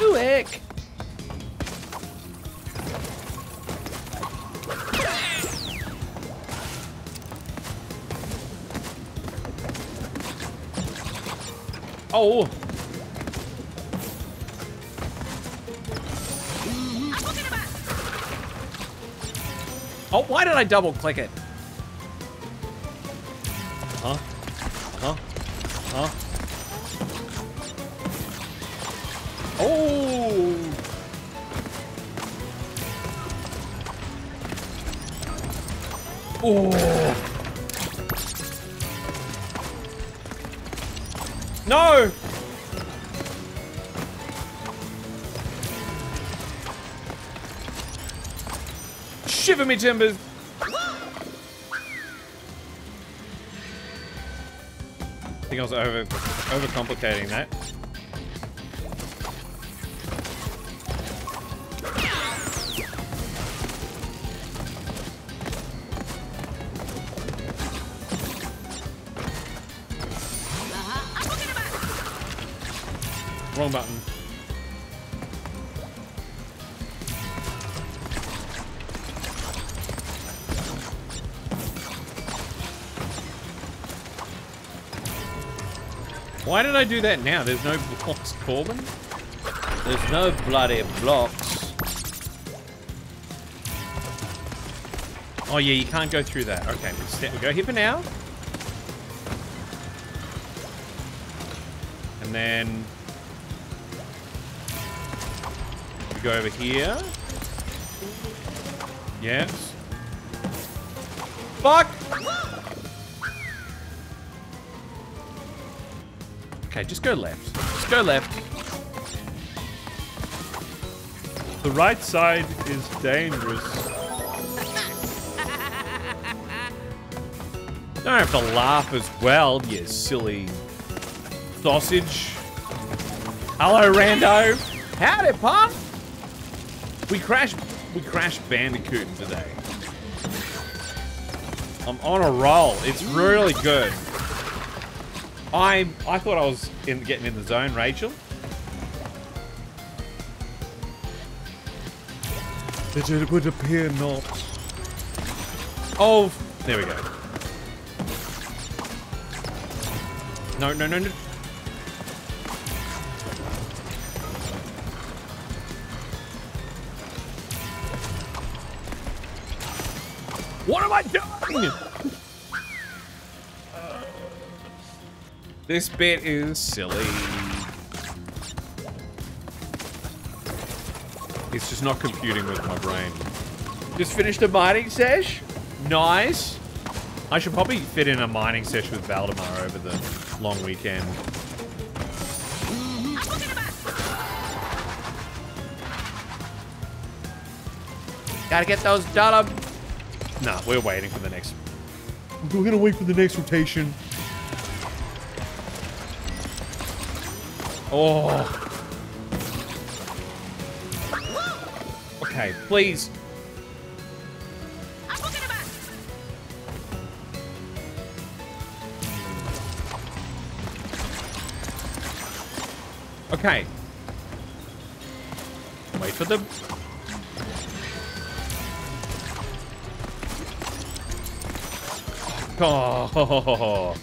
Ooh, heck. Oh! I double click it? Huh? Huh? Huh? Oh! Oh! No! Shiver me timbers! Think I was over overcomplicating that. Wrong button. I do that now? There's no blocks, Corbin? There's no bloody blocks. Oh yeah, you can't go through that. Okay, we sta- we go here for now. And then we go over here. Yes. Fuck! Just go left. Just go left. The right side is dangerous. Don't have to laugh as well, you silly sausage. Hello, Rando. Howdy, pop. We crashed. We crashed Bandicooting today. I'm on a roll. It's really good. I I thought I was in, getting in the zone, Rachel. It would appear not. Oh, there we go. No, no, no, no. This bit is silly. It's just not computing with my brain. Just finished a mining sesh. Nice. I should probably fit in a mining sesh with Valdemar over the long weekend. Gotta get those done. Nah, we're waiting for the next. We're gonna wait for the next rotation. Oh. Okay, please. Okay. Wait for the... Oh,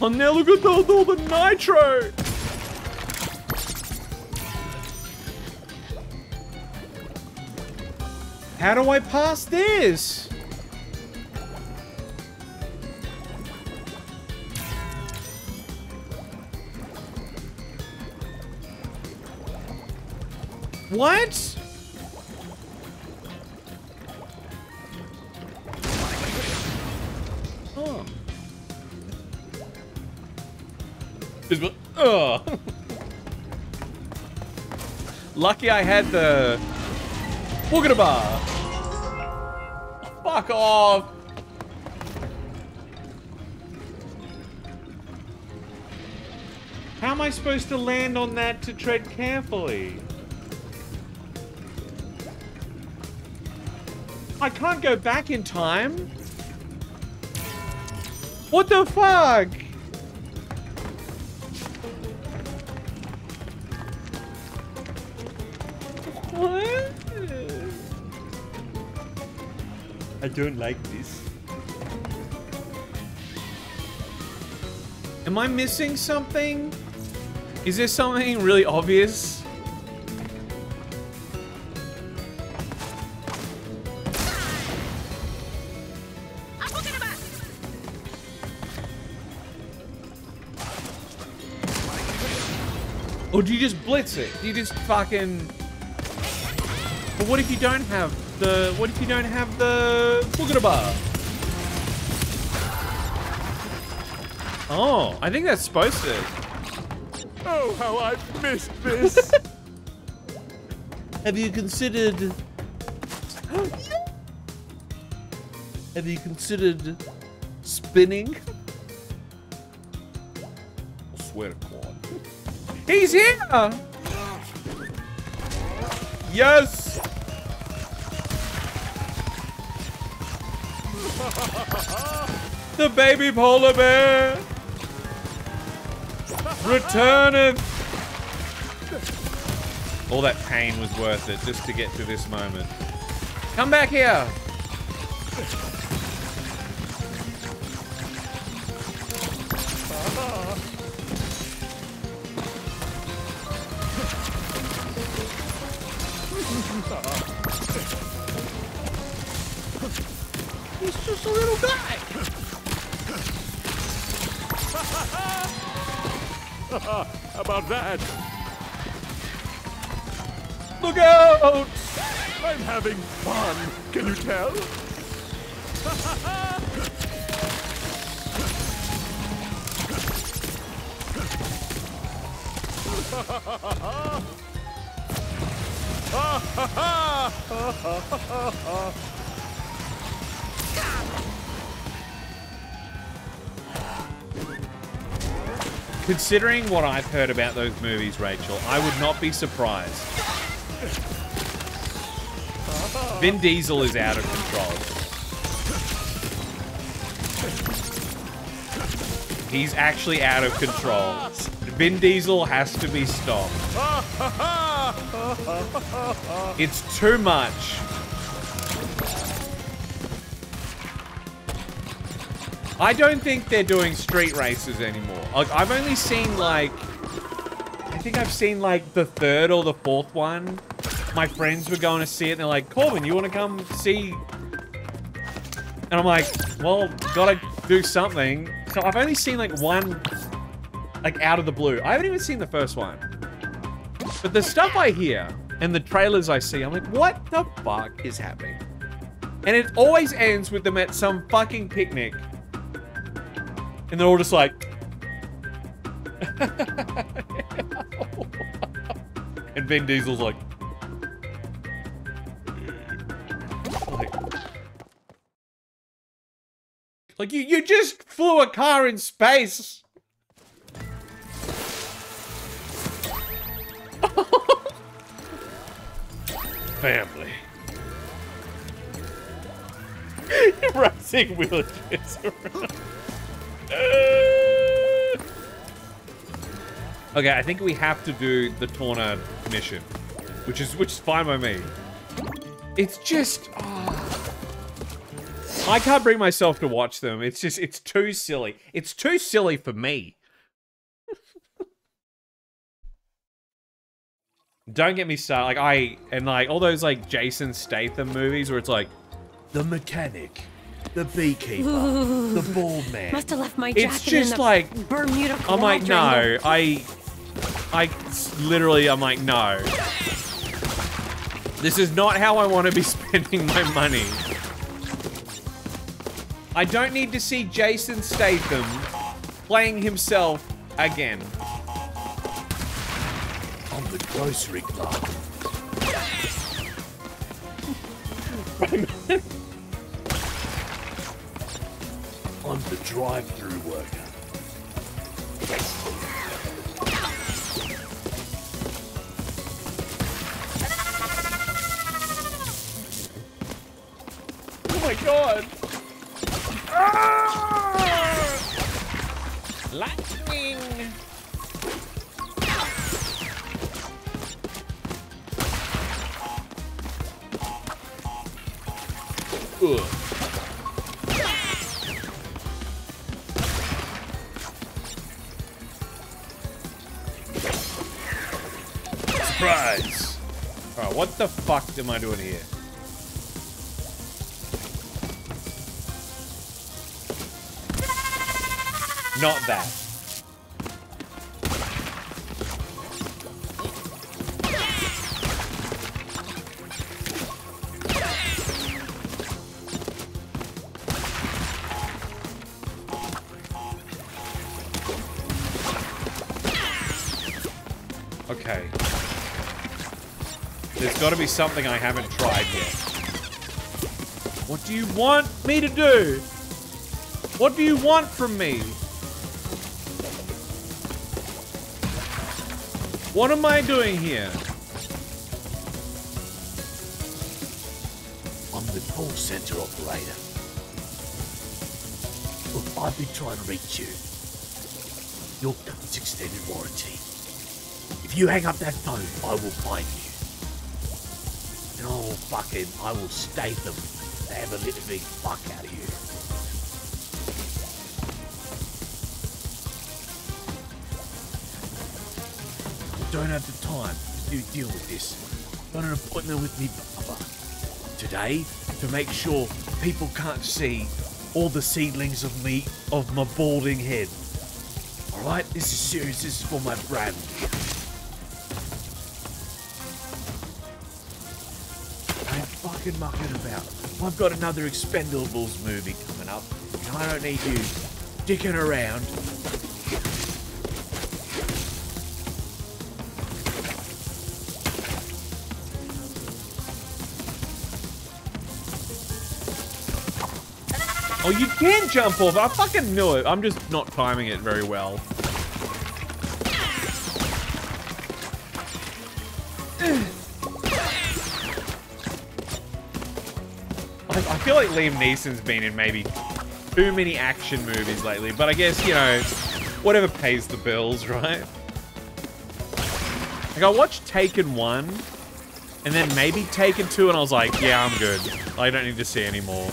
oh now look at all the nitro! How do I pass this? What? Oh. Oh. Lucky I had the bar. Fuck off. How am I supposed to land on that to tread carefully? I can't go back in time. What the fuck? I don't like this. Am I missing something? Is there something really obvious? Or do you just blitz it? Do you just fucking... But what if you don't have the... What if you don't have the... Boogada Oh, I think that's supposed to. Oh, how I've missed this. Have you considered... Have you considered spinning? I swear to God. He's here! Yes! The baby polar bear! Returneth! All that pain was worth it just to get to this moment. Come back here! About that? Look out! I'm having fun. Can you tell? Considering what I've heard about those movies, Rachel, I would not be surprised. Vin Diesel is out of control. He's actually out of control. Vin Diesel has to be stopped. It's too much. I don't think they're doing street races anymore. Like, I've only seen, like... I think I've seen, like, the third or the fourth one. My friends were going to see it, and they're like, Corbin, you want to come see... And I'm like, well, gotta do something. So I've only seen, like, one, like, out of the blue. I haven't even seen the first one. But the stuff I hear, and the trailers I see, I'm like, what the fuck is happening? And it always ends with them at some fucking picnic and they're all just like. and Vin Diesel's like. like. You, you just flew a car in space. Family. Racing wheelchairs around. Uh, okay, I think we have to do the Tawna mission, which is which is fine by me. It's just oh. I can't bring myself to watch them. It's just it's too silly. It's too silly for me. Don't get me started. Like I and like all those like Jason Statham movies where it's like the mechanic the beekeeper, Ooh. the bald man. Must have left my jacket It's just in the like Bermuda I'm like, no, I, I literally, I'm like, no. This is not how I want to be spending my money. I don't need to see Jason Statham playing himself again. On the grocery club. I'm the drive-through worker. Oh my god. Ah! Lightning. Ugh. What the fuck am I doing here? Not that. There's got to be something I haven't tried yet. What do you want me to do? What do you want from me? What am I doing here? I'm the call center operator. Look, I've been trying to reach you. Your car's extended warranty. If you hang up that phone, I will find you. Will fucking, I will stave them They have a little big fuck out of you. I don't have the time to deal with this. Got an appointment with me barber today to make sure people can't see all the seedlings of me of my balding head. All right, this is serious. This is for my brand. Mucking about. I've got another Expendables movie coming up, and I don't need you dicking around. Oh, you can jump off. I fucking knew it. I'm just not timing it very well. Like Liam Neeson's been in maybe too many action movies lately, but I guess, you know, whatever pays the bills, right? Like, I watched Taken 1, and then maybe Taken 2, and I was like, yeah, I'm good. I don't need to see any more.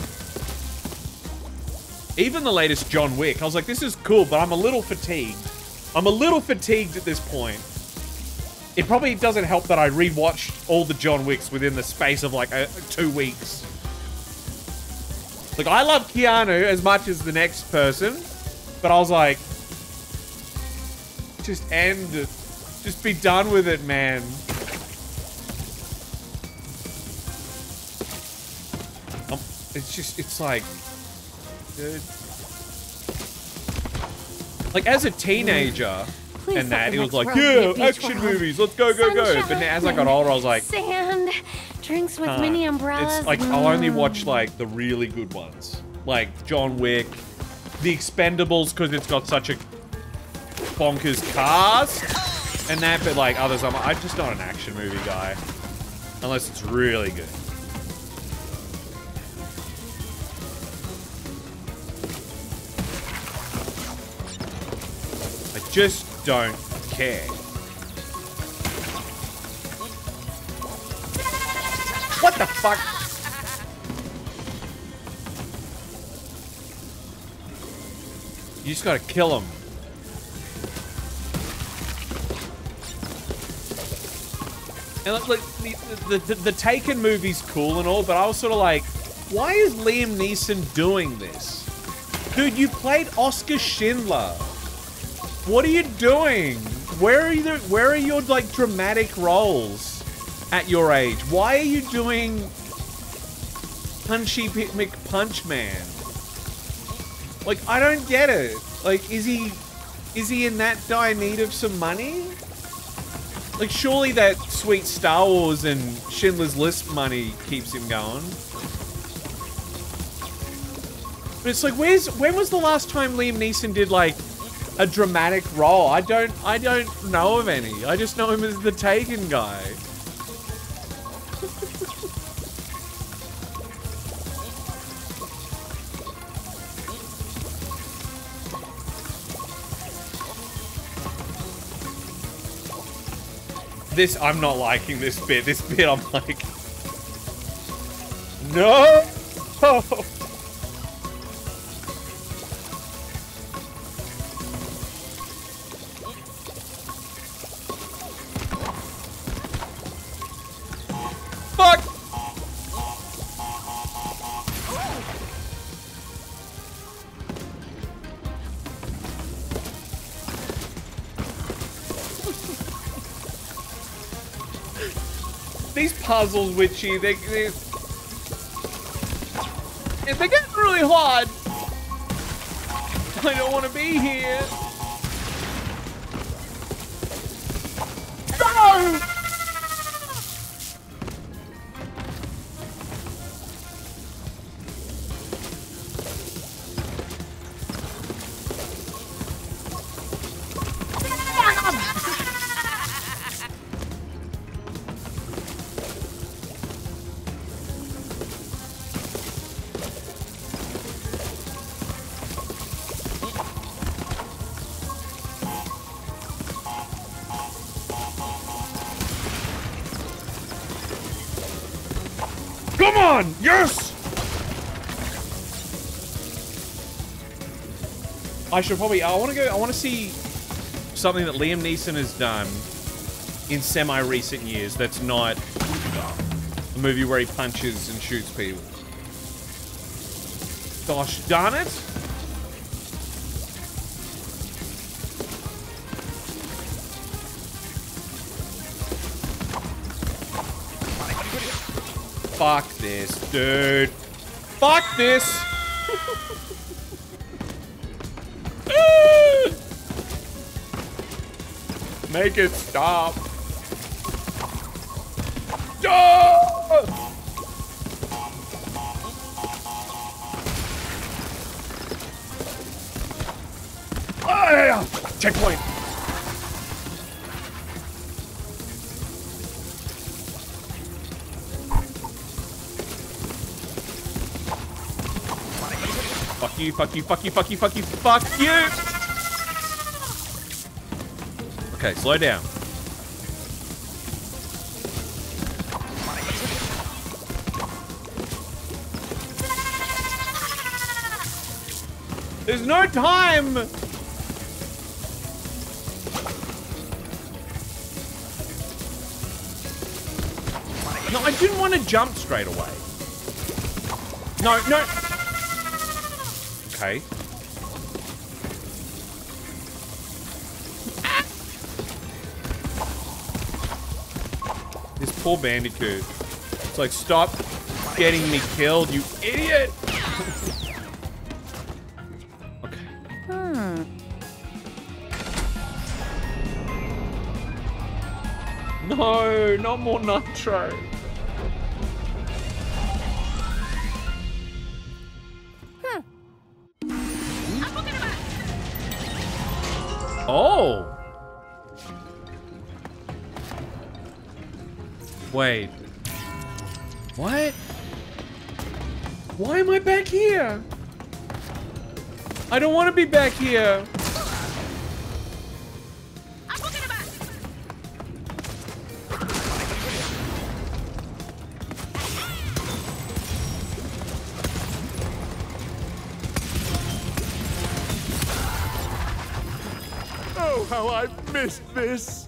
Even the latest John Wick, I was like, this is cool, but I'm a little fatigued. I'm a little fatigued at this point. It probably doesn't help that I rewatched all the John Wicks within the space of like two weeks. Like, I love Keanu as much as the next person, but I was like, just end it. Just be done with it, man. Um, it's just, it's like, dude. Like, as a teenager Please and that, he was like, yeah, action movies, let's go, go, go. But then as I got older, I was like, Sand, drinks with Huh. mini umbrellas. It's like I'll only mm. watch like the really good ones, like John Wick, The Expendables, because it's got such a bonkers cast, and that. But like others, I'm I'm just not an action movie guy, unless it's really good. I just don't care. What the fuck? You just gotta kill him. And look, look, the, the, the Taken movie's cool and all, but I was sort of like, why is Liam Neeson doing this? Dude, you played Oscar Schindler. What are you doing? Where are you? Where are your like dramatic roles at your age? Why are you doing Punchy McPunch Man? Like I don't get it. Like is he is he in that dire need of some money? Like surely that sweet Star Wars and Schindler's List money keeps him going. But it's like where's when was the last time Liam Neeson did like a dramatic role. I don't I don't know of any. I just know him as the Taken guy. This, I'm not liking this bit. This bit, I'm like... No! Oh. Fuck! These puzzles, Witchy, they, they, If they're getting really hard. I don't want to be here. No! I should probably. I want to go. I want to see something that Liam Neeson has done in semi-recent years. That's not a movie where he punches and shoots people. Gosh darn it! Fuck this, dude. Fuck this! Make it stop. Ah! Ah, yeah. Checkpoint. Fuck you, fuck you, fuck you, fuck you, fuck you, fuck you! Okay, slow down. There's no time! No, I didn't want to jump straight away. No, no. Okay. Poor bandicoot. It's like, stop getting me killed, you idiot! okay. Hmm. No, not more nitro. I don't want to be back here. Oh, how I've missed this!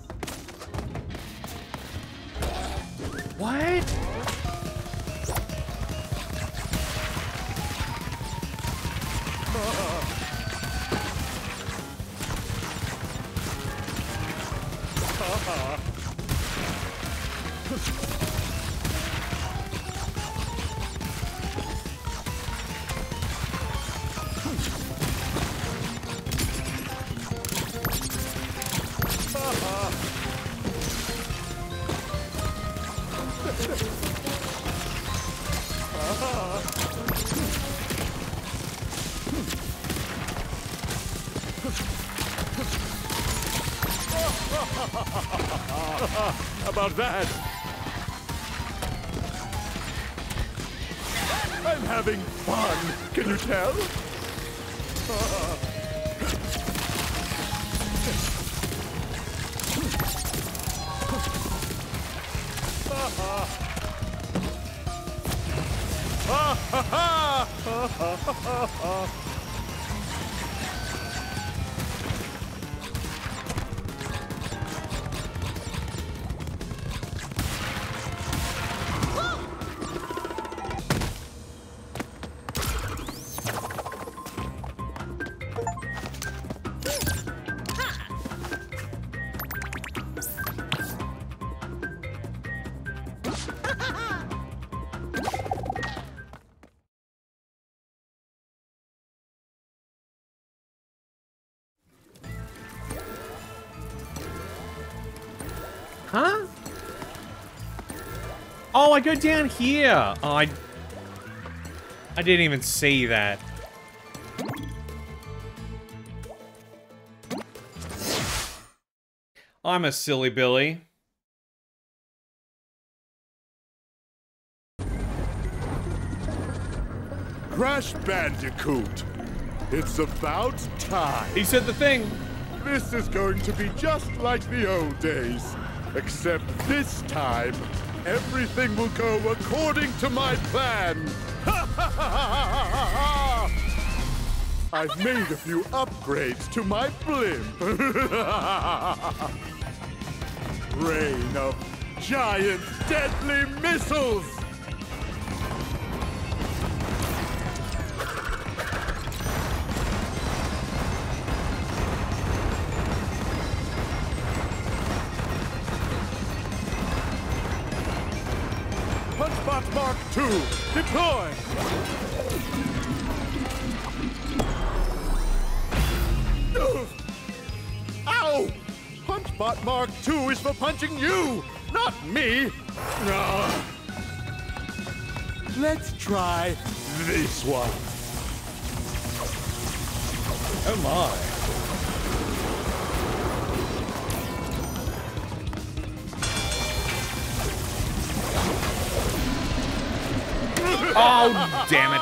I go down here. Oh, I... I didn't even see that. I'm a silly Billy. Crash Bandicoot. It's about time. He said the thing. This is going to be just like the old days. Except this time, everything will go according to my plan. I've made a few upgrades to my blimp. Rain of giant deadly missiles! II, deploy! Ow! Punchbot Mark II is for punching you, not me! Ugh. Let's try this one. Oh my. Oh, damn it.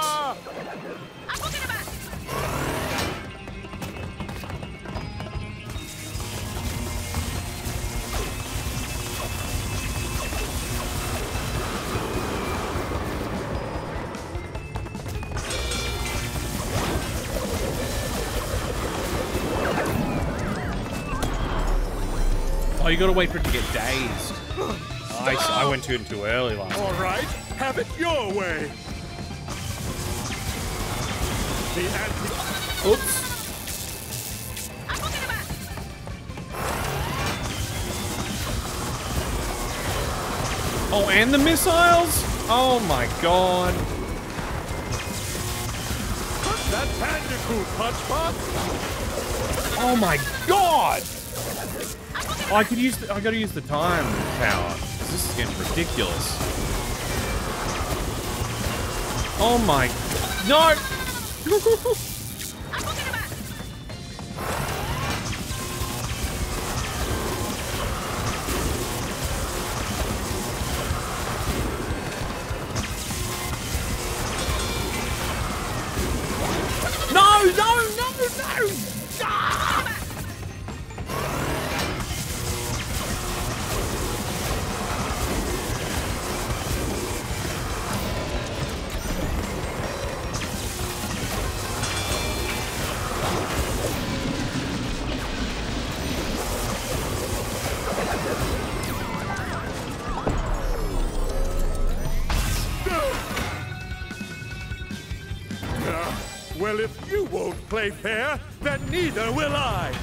Oh, you gotta wait for it to get dazed. I, I went too, too early last All right, have it your way. The anti. Oops. Oh, and the missiles? Oh my god. That Bandicoot Punchbot! Oh my god! Oh, I could use the, I gotta use the time power. This is getting ridiculous. Oh my! No, Woohoo! Play fair, then neither will I.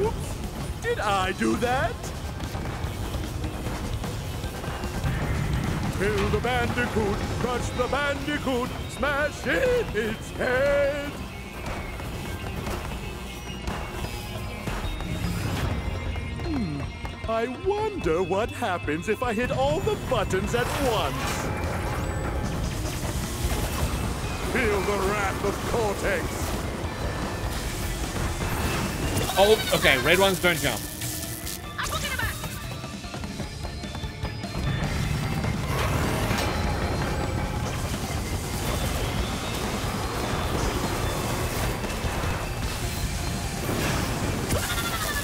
Oops, did I do that? Kill the bandicoot, crush the bandicoot, smash in its head. Hmm, I wonder what happens if I hit all the buttons at once. Feel the wrath of Cortex. Oh, okay, red ones don't jump.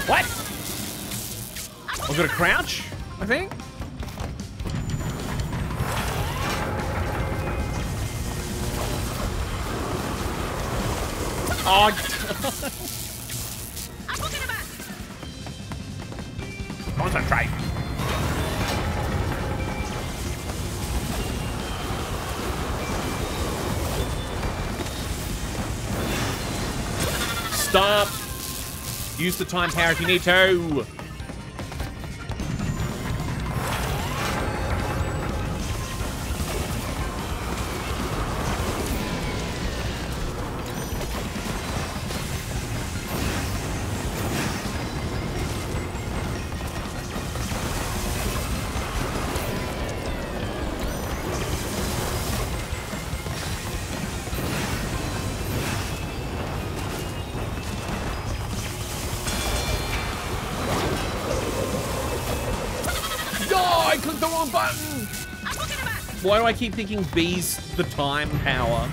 What? I'm gonna crouch, I think? Oh, concentrate. Stop. Use the time power if you need to. I keep thinking B's the time power?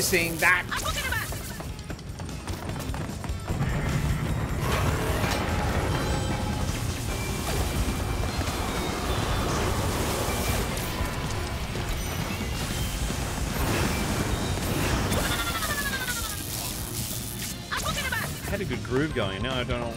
Missing that. I had a good groove going. Now I don't know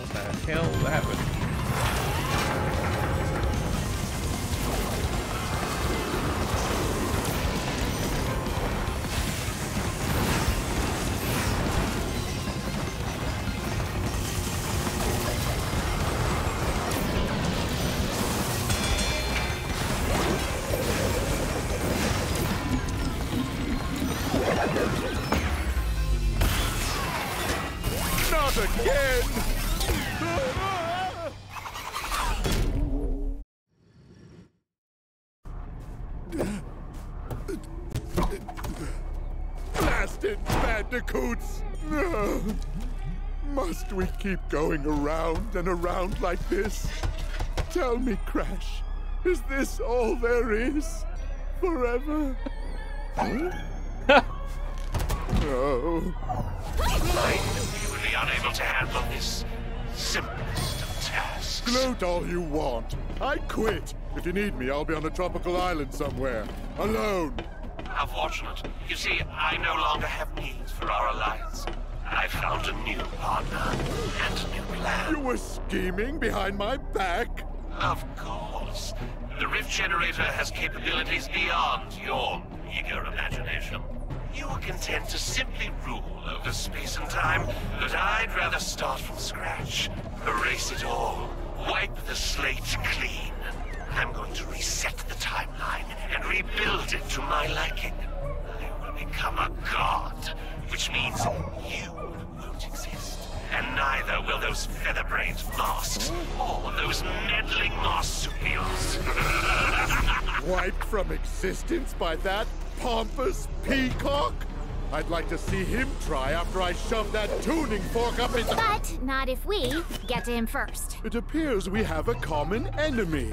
keep going around and around like this? Tell me, Crash, is this all there is? Forever? no. I knew you would be unable to handle this simplest of tasks. Gloat all you want. I quit. If you need me, I'll be on a tropical island somewhere. Alone. How fortunate. You see, I no longer have needs for our alliance. I found a new partner and a new plan. You were scheming behind my back? Of course. The Rift Generator has capabilities beyond your eager imagination. You were content to simply rule over space and time, but I'd rather start from scratch. Erase it all. Wipe the slate clean. I'm going to reset the timeline and rebuild it to my liking. I will become a god, which means you won't exist. And neither will those featherbrains masks or those meddling marsupials. Wiped from existence by that pompous peacock? I'd like to see him try after I shove that tuning fork up his... But not if we get to him first. It appears we have a common enemy.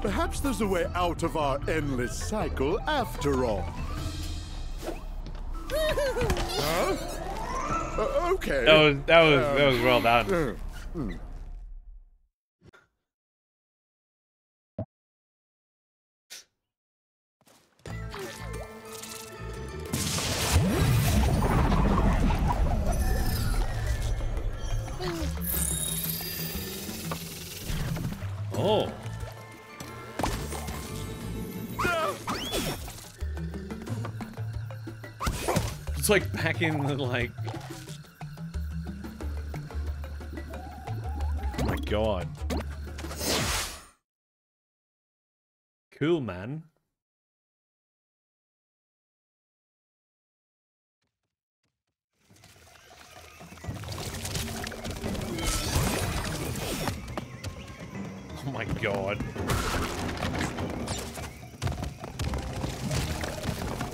Perhaps there's a way out of our endless cycle after all. Huh? Uh, okay. That was that was that Um, was well done. uh, hmm. Oh. It's like back in the like Oh my god. Cool, man. Oh my god.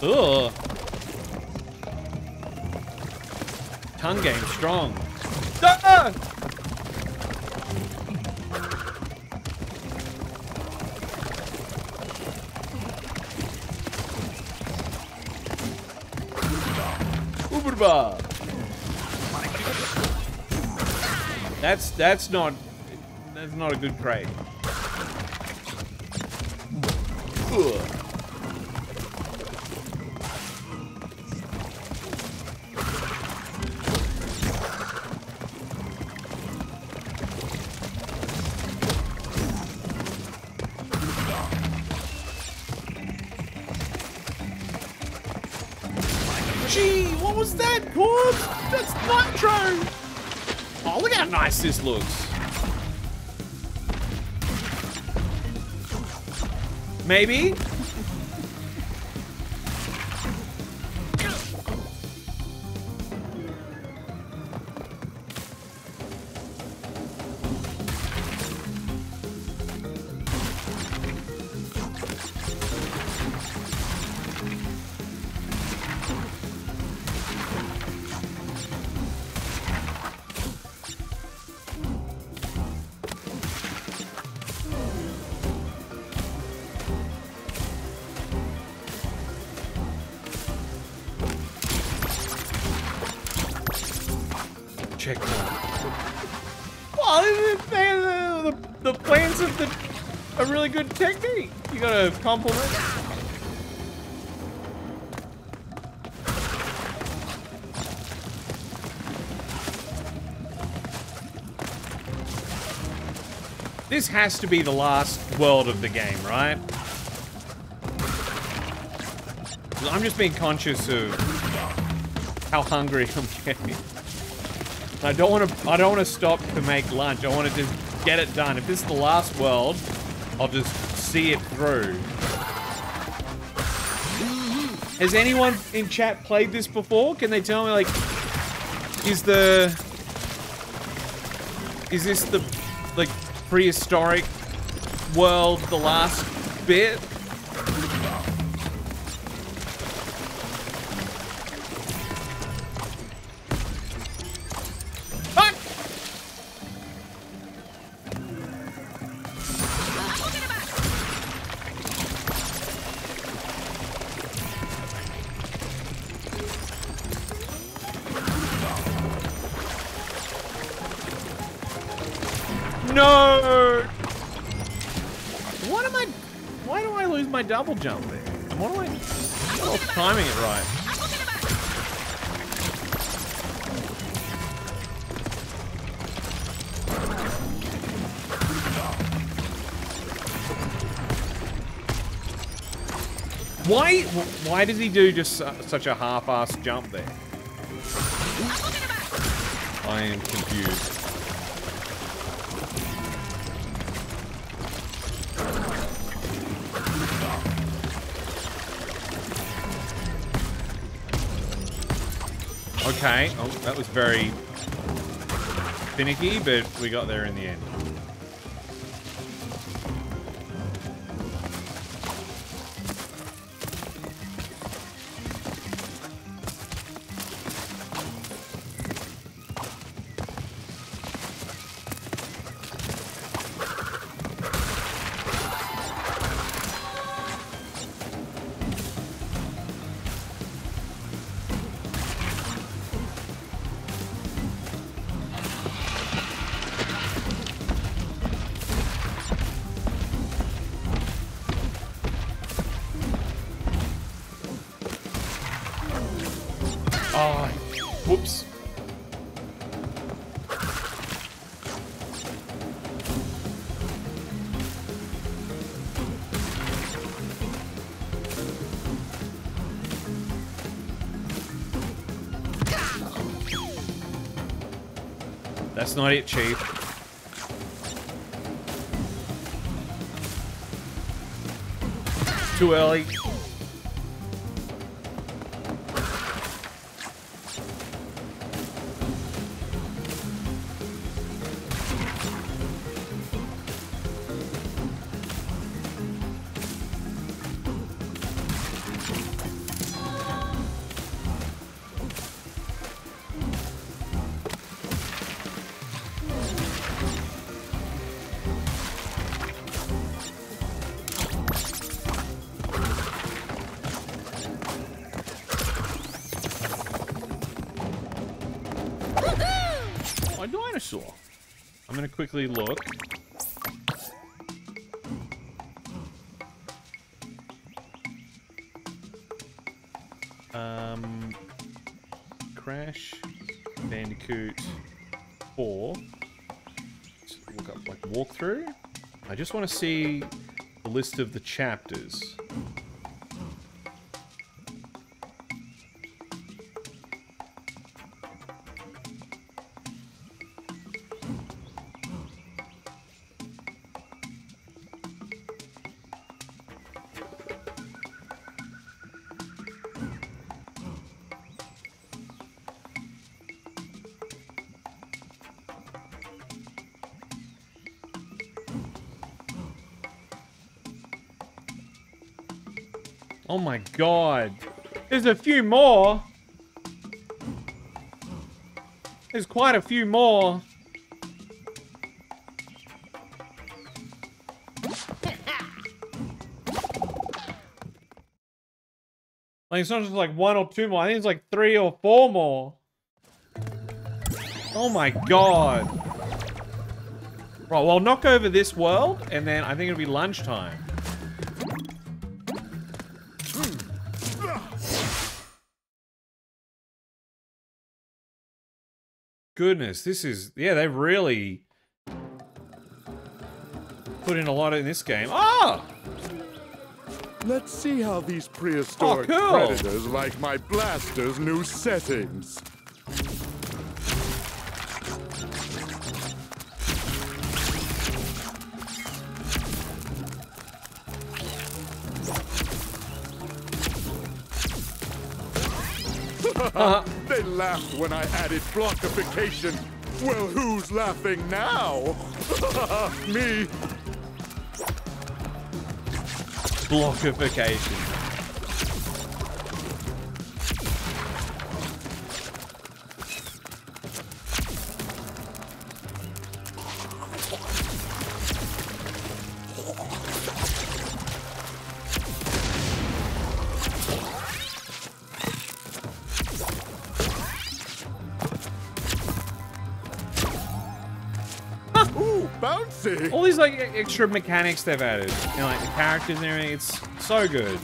Ugh. Tongue game strong. Ah! Uberba. That's that's not that's not a good crate. This looks. Maybe? This has to be the last world of the game, right? I'm just being conscious of how hungry I'm getting. I don't want to. I don't want to stop to make lunch. I want to just get it done. If this is the last world, I'll just see it through. Has anyone in chat played this before? Can they tell me, like, is the is this the prehistoric world the last bit? Why does he do just su- such a half-assed jump there? I am confused. Okay. Oh, that was very finicky, but we got there in the end. Not it, Chief. Too early. Quickly look. Um, Crash Bandicoot 4. Let's look up like walkthrough. I just want to see the list of the chapters. There's a few more. There's quite a few more. Like, it's not just like one or two more. I think it's like three or four more. Oh my god. Right, well, I'll knock over this world, and then I think it'll be lunchtime. Goodness, this is... Yeah, they've really put in a lot in this game. Ah! Let's see how these prehistoric Oh, cool. predators like my blaster's new settings. Laughed when I added blockification. Well, who's laughing now? Me. Blockification. Extra mechanics they've added, you know, like the characters and everything. It's so good.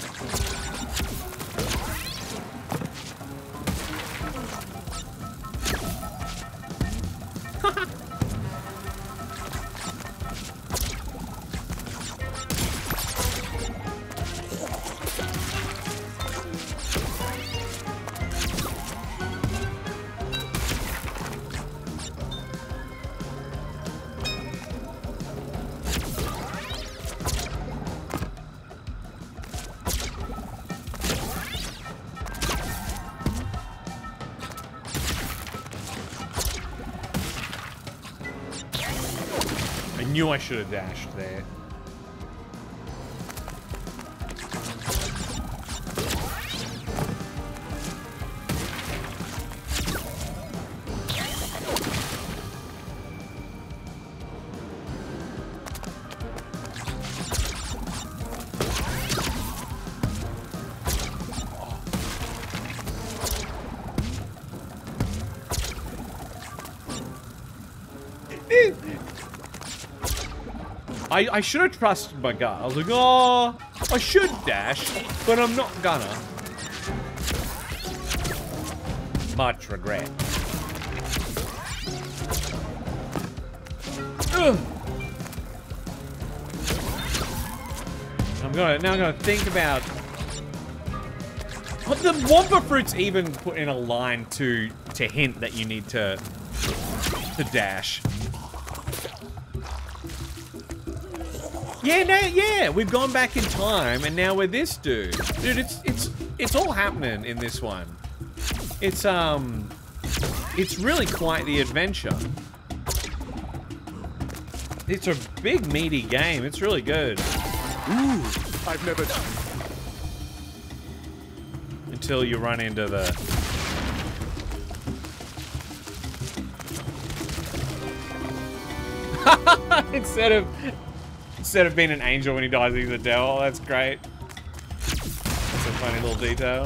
I should have dashed I, I should have trusted my gut. I was like, oh, I should dash, but I'm not gonna. Much regret. Ugh. I'm gonna now I'm gonna think about. But the Wumpa fruits even put in a line to to hint that you need to to dash. Yeah, no, yeah, we've gone back in time, and now we're this dude. Dude, it's it's it's all happening in this one. It's um, it's really quite the adventure. It's a big meaty game. It's really good. Ooh, I've never. Until you run into the. instead of instead of being an angel when he dies, he's a devil. That's great. That's a funny little detail.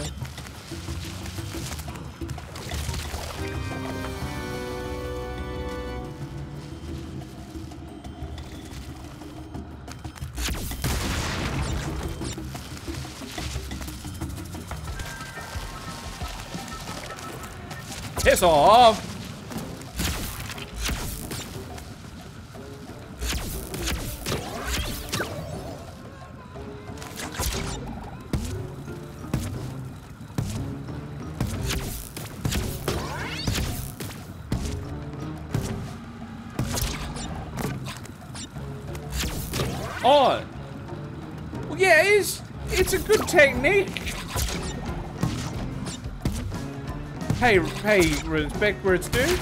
Piss off! Technique. Hey, hey, respect where it's due.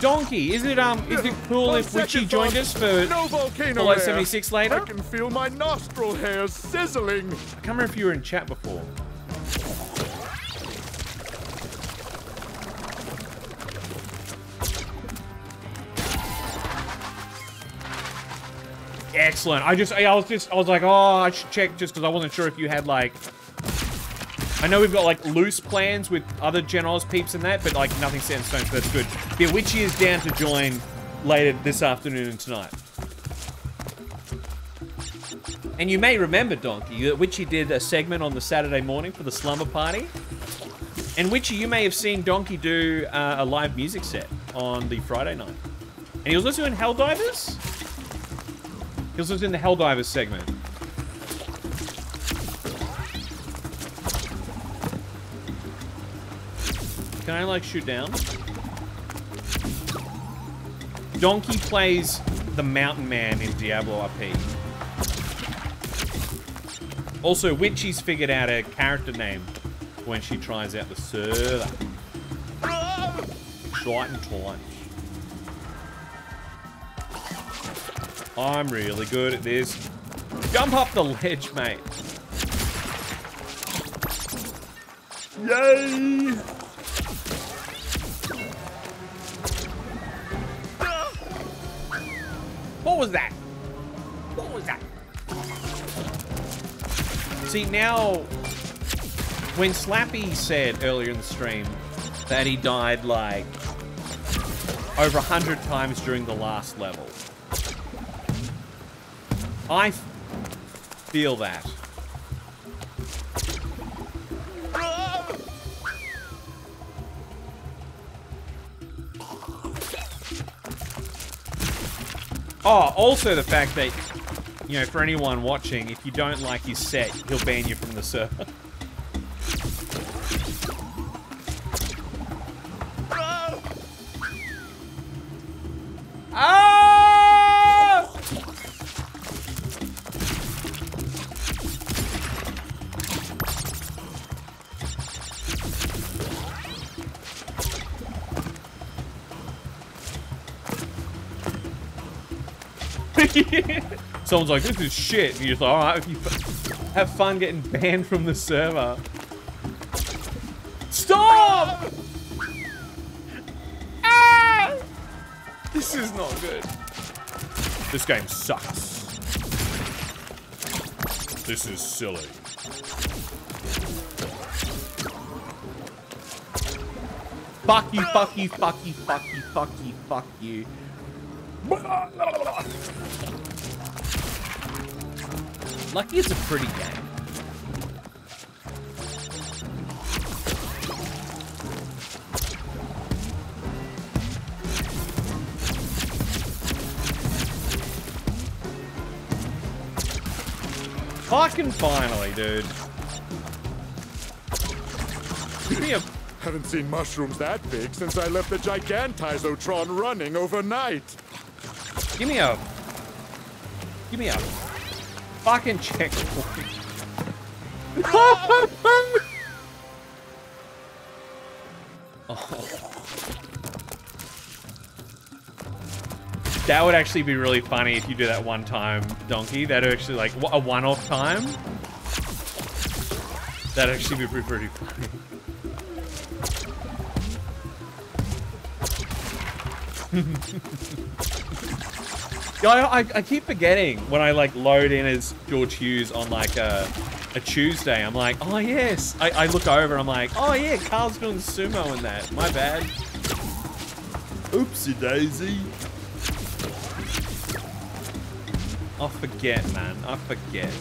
Donkey, is it um, is it cool if Witchy joined us for no volcano Fallout air. 76 later? I can feel my nostril hairs sizzling. I can't remember if you were in chat before. Excellent. I just, I was just, I was like, oh, I should check just because I wasn't sure if you had like. I know we've got like loose plans with other Gen Oz peeps and that, but like nothing set in stone, so that's good. Yeah, Witchy is down to join later this afternoon and tonight. And you may remember, Donkey, that Witchy did a segment on the Saturday morning for the Slumber Party. And Witchy, you may have seen Donkey do uh, a live music set on the Friday night. And he was also in Helldivers? He was also in the Helldivers segment. Can I, like, shoot down? Donkey plays the Mountain Man in Diablo RP. Also, Witchy's figured out a character name when she tries out the server. Triton Torrent. I'm really good at this. Jump up the ledge, mate. Yay! What was that? What was that? See, now, when Slappy said earlier in the stream that he died like over a hundred times during the last level, I feel that. Oh, also the fact that, you know, for anyone watching, if you don't like his set, he'll ban you from the server. Ah! Someone's like, this is shit. And you're just like, alright, you have fun getting banned from the server. Stop! Ah! This is not good. This game sucks. This is silly. Fuck you, fuck you, fuck you, fuck you, fuck you, fuck you. Lucky it's a pretty game. Fucking finally, dude. Haven't seen mushrooms that big since I left the Gigantizotron running overnight. Give me a. Give me a. Fucking checkpoint. oh. That would actually be really funny if you do that one time, Donkey. That'd actually, like, a one-off time. That'd actually be pretty, pretty funny. I, I, I keep forgetting when I, like, load in as George Hughes on, like, a, a Tuesday. I'm like, oh, yes. I, I look over and I'm like, oh, yeah, Carl's doing sumo in that. My bad. Oopsie daisy. I forget, man. I forget.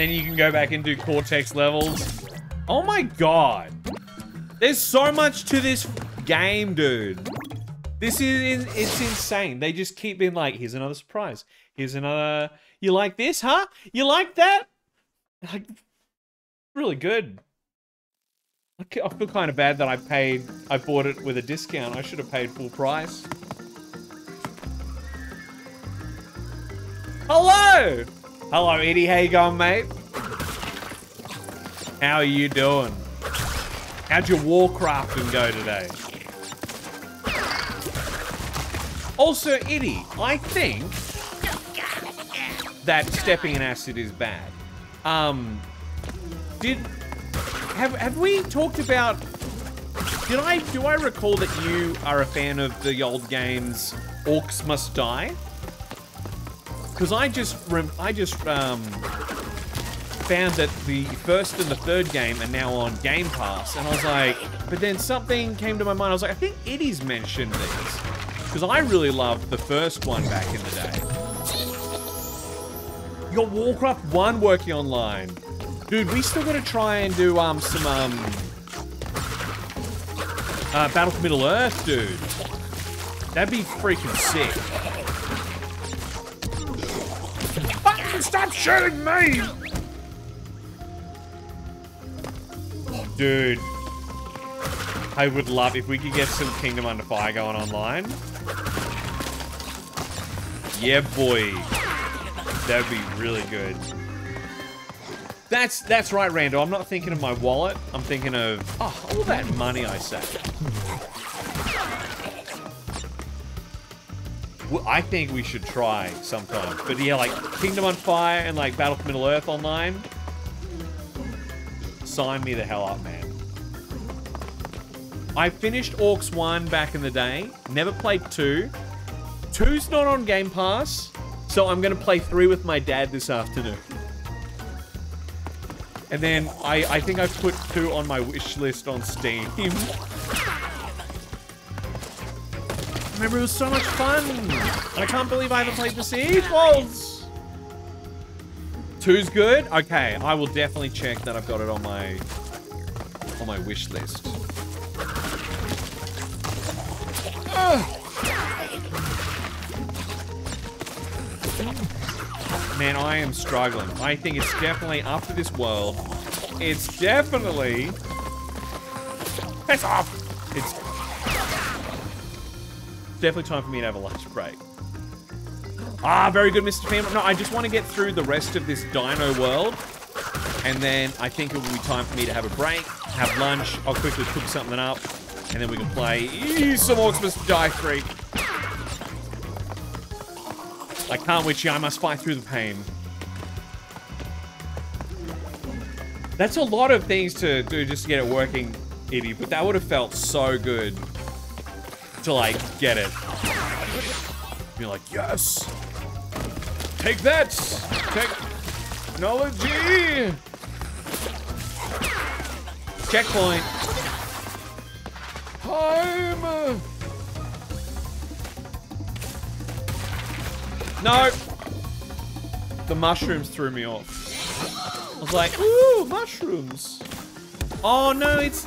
Then you can go back and do Cortex levels. Oh my god. There's so much to this game, dude. This is, it's insane. They just keep being like, here's another surprise. Here's another, you like this, huh? You like that? Like, really good. I feel kind of bad that I paid, I bought it with a discount. I should have paid full price. Hello! Hello, Eddie. How you going, mate? How are you doing? How'd your Warcrafting go today? Also, Eddie, I think that stepping in acid is bad. Um, did have have we talked about? Did I do I recall that you are a fan of the old games Orcs Must Die? Because I just I just um, found that the first and the third game are now on Game Pass, and I was like, but then something came to my mind. I was like, I think Eddie's mentioned these because I really loved the first one back in the day. You got Warcraft 1 working online. Dude, we still gotta try and do um some um uh, Battle for Middle Earth, dude. That'd be freaking sick. Stop shooting me! Oh, dude. I would love if we could get some Kingdom Under Fire going online. Yeah, boy. That'd be really good. That's that's right, Rando. I'm not thinking of my wallet. I'm thinking of oh, all that money I saved. I think we should try sometime. But yeah, like Kingdom on Fire and like Battle for Middle Earth online. Sign me the hell up, man. I finished Orcs 1 back in the day. Never played 2. 2's not on Game Pass. So I'm going to play 3 with my dad this afternoon. And then I, I think I've put 2 on my wish list on Steam. remember it was so much fun. I can't believe I haven't played the sequels. Two's good? Okay, I will definitely check that I've got it on my on my wish list. Man, I am struggling. I think it's definitely, after this world, it's definitely... Piss off! It's definitely time for me to have a lunch break. Ah, very good, Mr. Pam. No, I just want to get through the rest of this dino world. And then I think it will be time for me to have a break, have lunch. I'll quickly cook something up. And then we can play some Orcs Must Die 3. I can't witch you. I must fight through the pain. That's a lot of things to do just to get it working, Eddie. But that would have felt so good to like get it. Be like, yes. Take that. Technology. Checkpoint. Time. No. The mushrooms threw me off. I was like, ooh, mushrooms. Oh no, it's...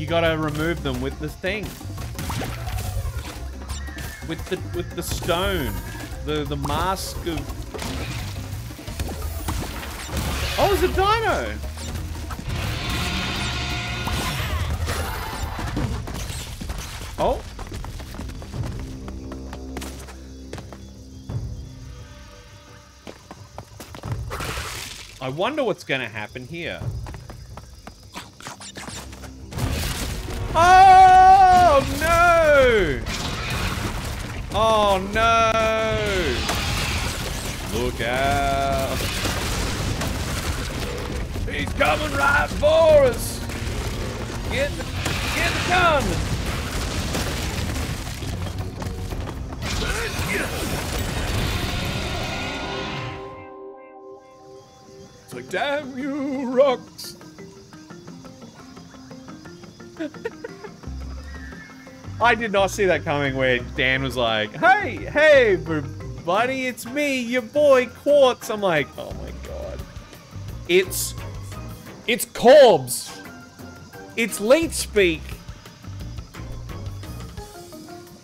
You gotta remove them with the thing. With the with the stone. The the mask of Oh, it's a dino! Oh. I wonder what's gonna happen here. Oh no! Oh no! Look out! He's coming right for us! Get the get the gun! It's like, damn you, rocks! I did not see that coming where Dan was like, hey, hey, buddy, it's me, your boy Korbz. I'm like, oh my god. It's, it's Korbz. It's Leet Speak.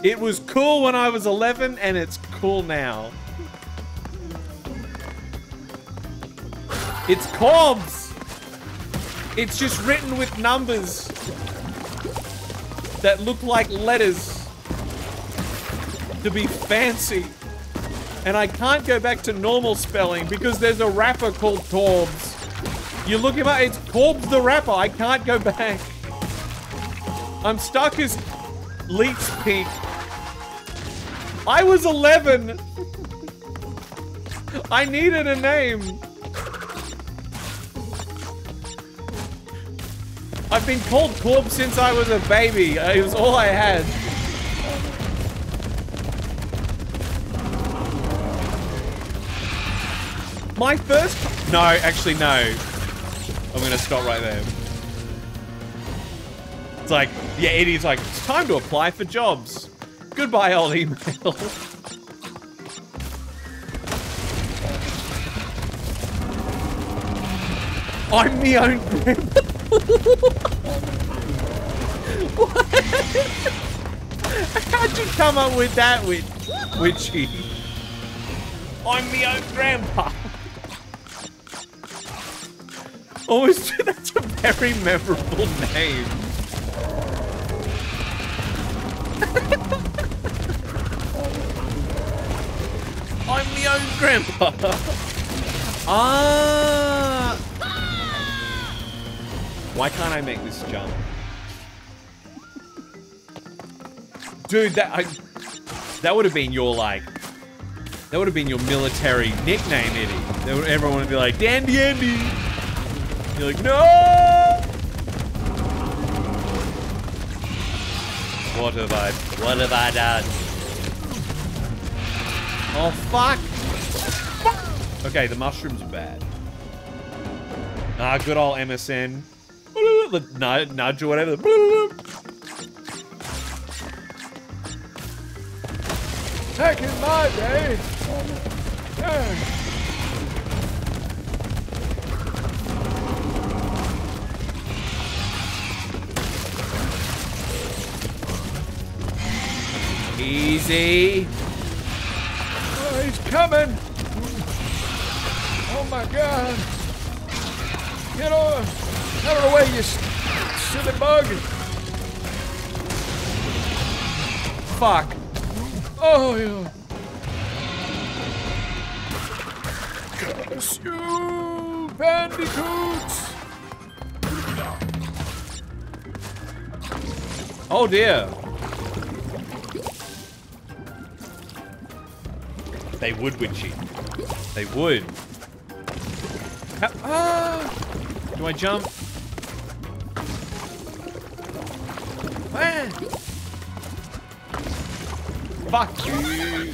It was cool when I was 11 and it's cool now. It's Korbz. It's just written with numbers that look like letters to be fancy. And I can't go back to normal spelling because there's a rapper called Torbs. You look him up, it's Torbs the rapper. I can't go back. I'm stuck as Leet Speak. I was 11. I needed a name. I've been called Corb since I was a baby. It was all I had. My first... No, actually, no. I'm going to stop right there. It's like, yeah, it is like, it's time to apply for jobs. Goodbye, old email. I'm the own grandpa. How'd you come up with that, Witch Witchy? I'm my own grandpa. Always, that's a very memorable name. I'm my own grandpa. ah. Why can't I make this jump? Dude, that I, that would have been your like, that would have been your military nickname, Eddie. Would, everyone would be like, Dandy Andy. You're like, no. What have I? What have I done? Oh fuck! Okay, the mushrooms are bad. Ah, good old MSN. Nudge, nudge or whatever. Back in my day. Yeah. Easy. Oh, he's coming. Oh my god. Get on. Out of the way, you silly bug. Fuck. Oh, yeah. Curse you, bandicoots. Oh dear. They would, Witchy. They would. Ah! Do I jump? Ah! Fuck you!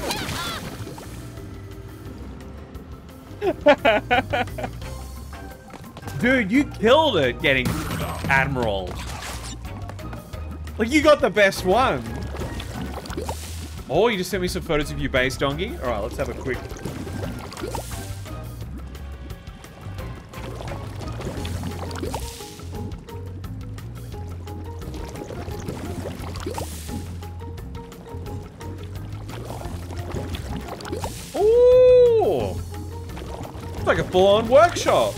Dude, you killed it getting Admiral. Like, you got the best one. Oh, you just sent me some photos of your base, Donkey? Alright, let's have a quick... full-on workshop.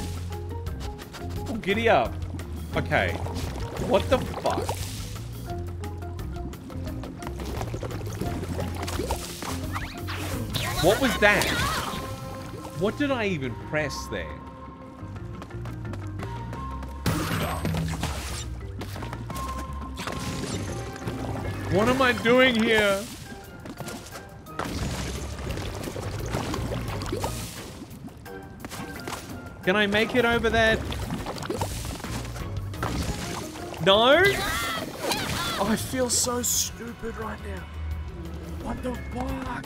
Oh, giddy up. Okay. What the fuck? What was that? What did I even press there? What am I doing here? Can I make it over there? No? Oh, I feel so stupid right now. What the fuck?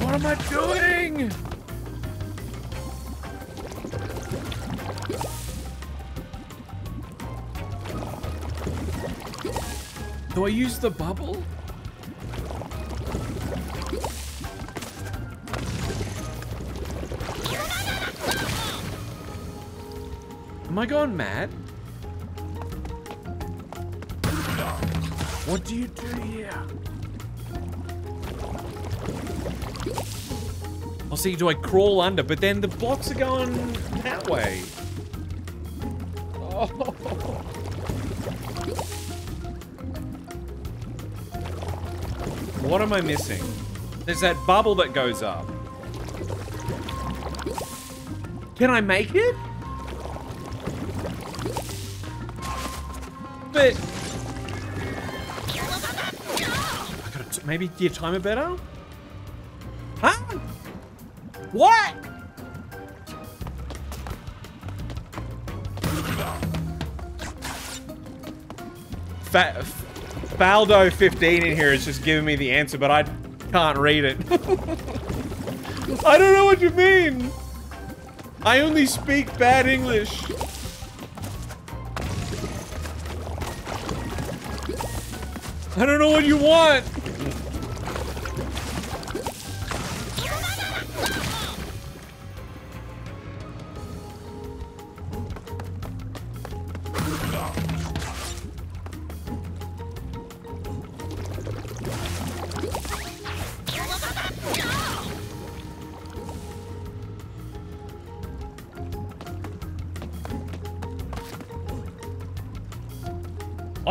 What am I doing? Do I use the bubble? I going mad? What do you do here? I'll see, do I crawl under? But then the blocks are going that way. Oh. What am I missing? There's that bubble that goes up. Can I make it? Maybe do you time better? Huh? What? Fa Faldo 15 in here is just giving me the answer, but I can't read it. I don't know what you mean. I only speak bad English. I don't know what you want.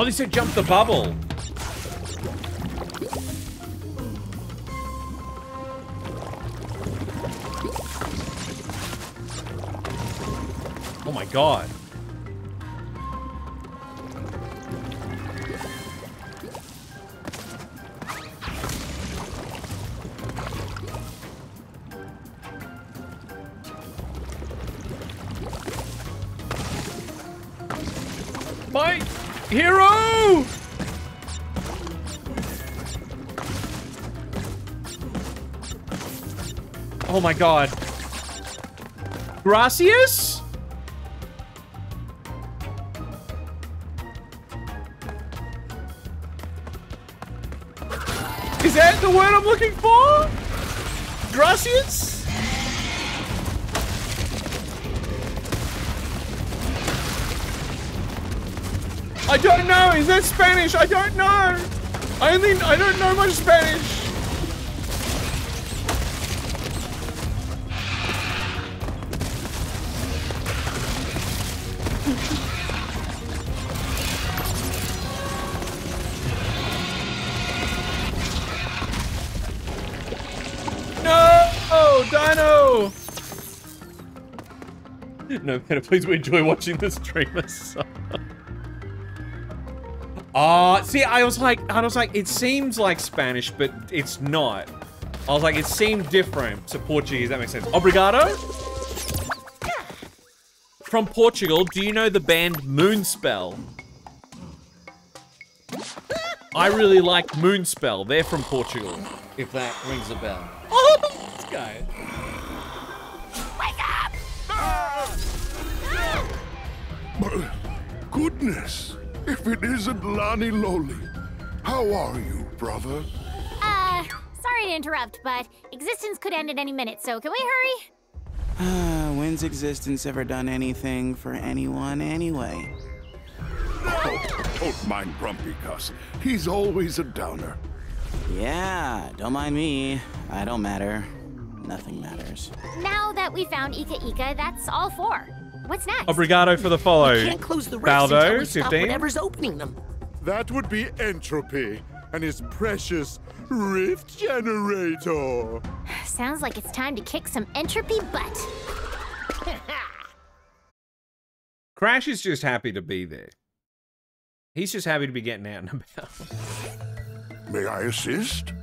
Oh, they said jump the bubble. God. Gracias? Is that the word I'm looking for? Gracias? I don't know. Is that Spanish? I don't know. I only I don't know much Spanish. No matter, please we enjoy watching the streamers. Ah, see, I was like, I was like, it seems like Spanish, but it's not. I was like, it seemed different to Portuguese. That makes sense. Obrigado. From Portugal, do you know the band Moonspell? I really like Moonspell. They're from Portugal. If that rings a bell. Oh, this guy. Goodness! If it isn't Lani Loli. How are you, brother? Uh, sorry to interrupt, but existence could end at any minute, so can we hurry? Uh, when's existence ever done anything for anyone anyway? Oh, don't mind Grumpy Cuss. He's always a downer. Yeah, don't mind me. I don't matter. Nothing matters. Now that we found Ika Ika, that's all four. What's next? Obrigado for the follow. We can't close the rifts until we stop 15. whatever's opening them. That would be N. Tropy and his precious Rift Generator. Sounds like it's time to kick some N. Tropy butt. Crash is just happy to be there. He's just happy to be getting out and about. May I assist?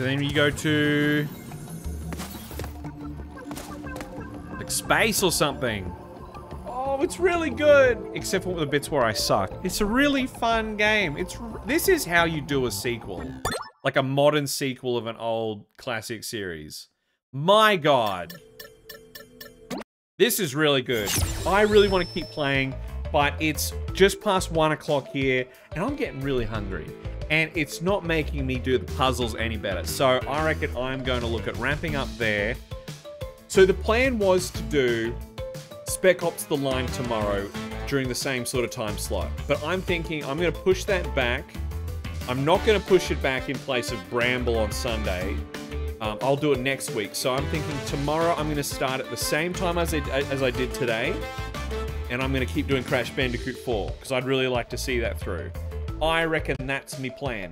So then you go to like space or something. Oh, it's really good. Except for the bits where I suck. It's a really fun game. It's this is how you do a sequel, like a modern sequel of an old classic series. My God, this is really good. I really want to keep playing, but it's just past one o'clock here, and I'm getting really hungry. And it's not making me do the puzzles any better. So I reckon I'm going to look at ramping up there. So the plan was to do Spec Ops The Line tomorrow during the same sort of time slot. But I'm thinking I'm going to push that back. I'm not going to push it back in place of Bramble on Sunday. Um, I'll do it next week. So I'm thinking tomorrow I'm going to start at the same time as I, as I did today. And I'm going to keep doing Crash Bandicoot 4 because I'd really like to see that through. I reckon that's me plan.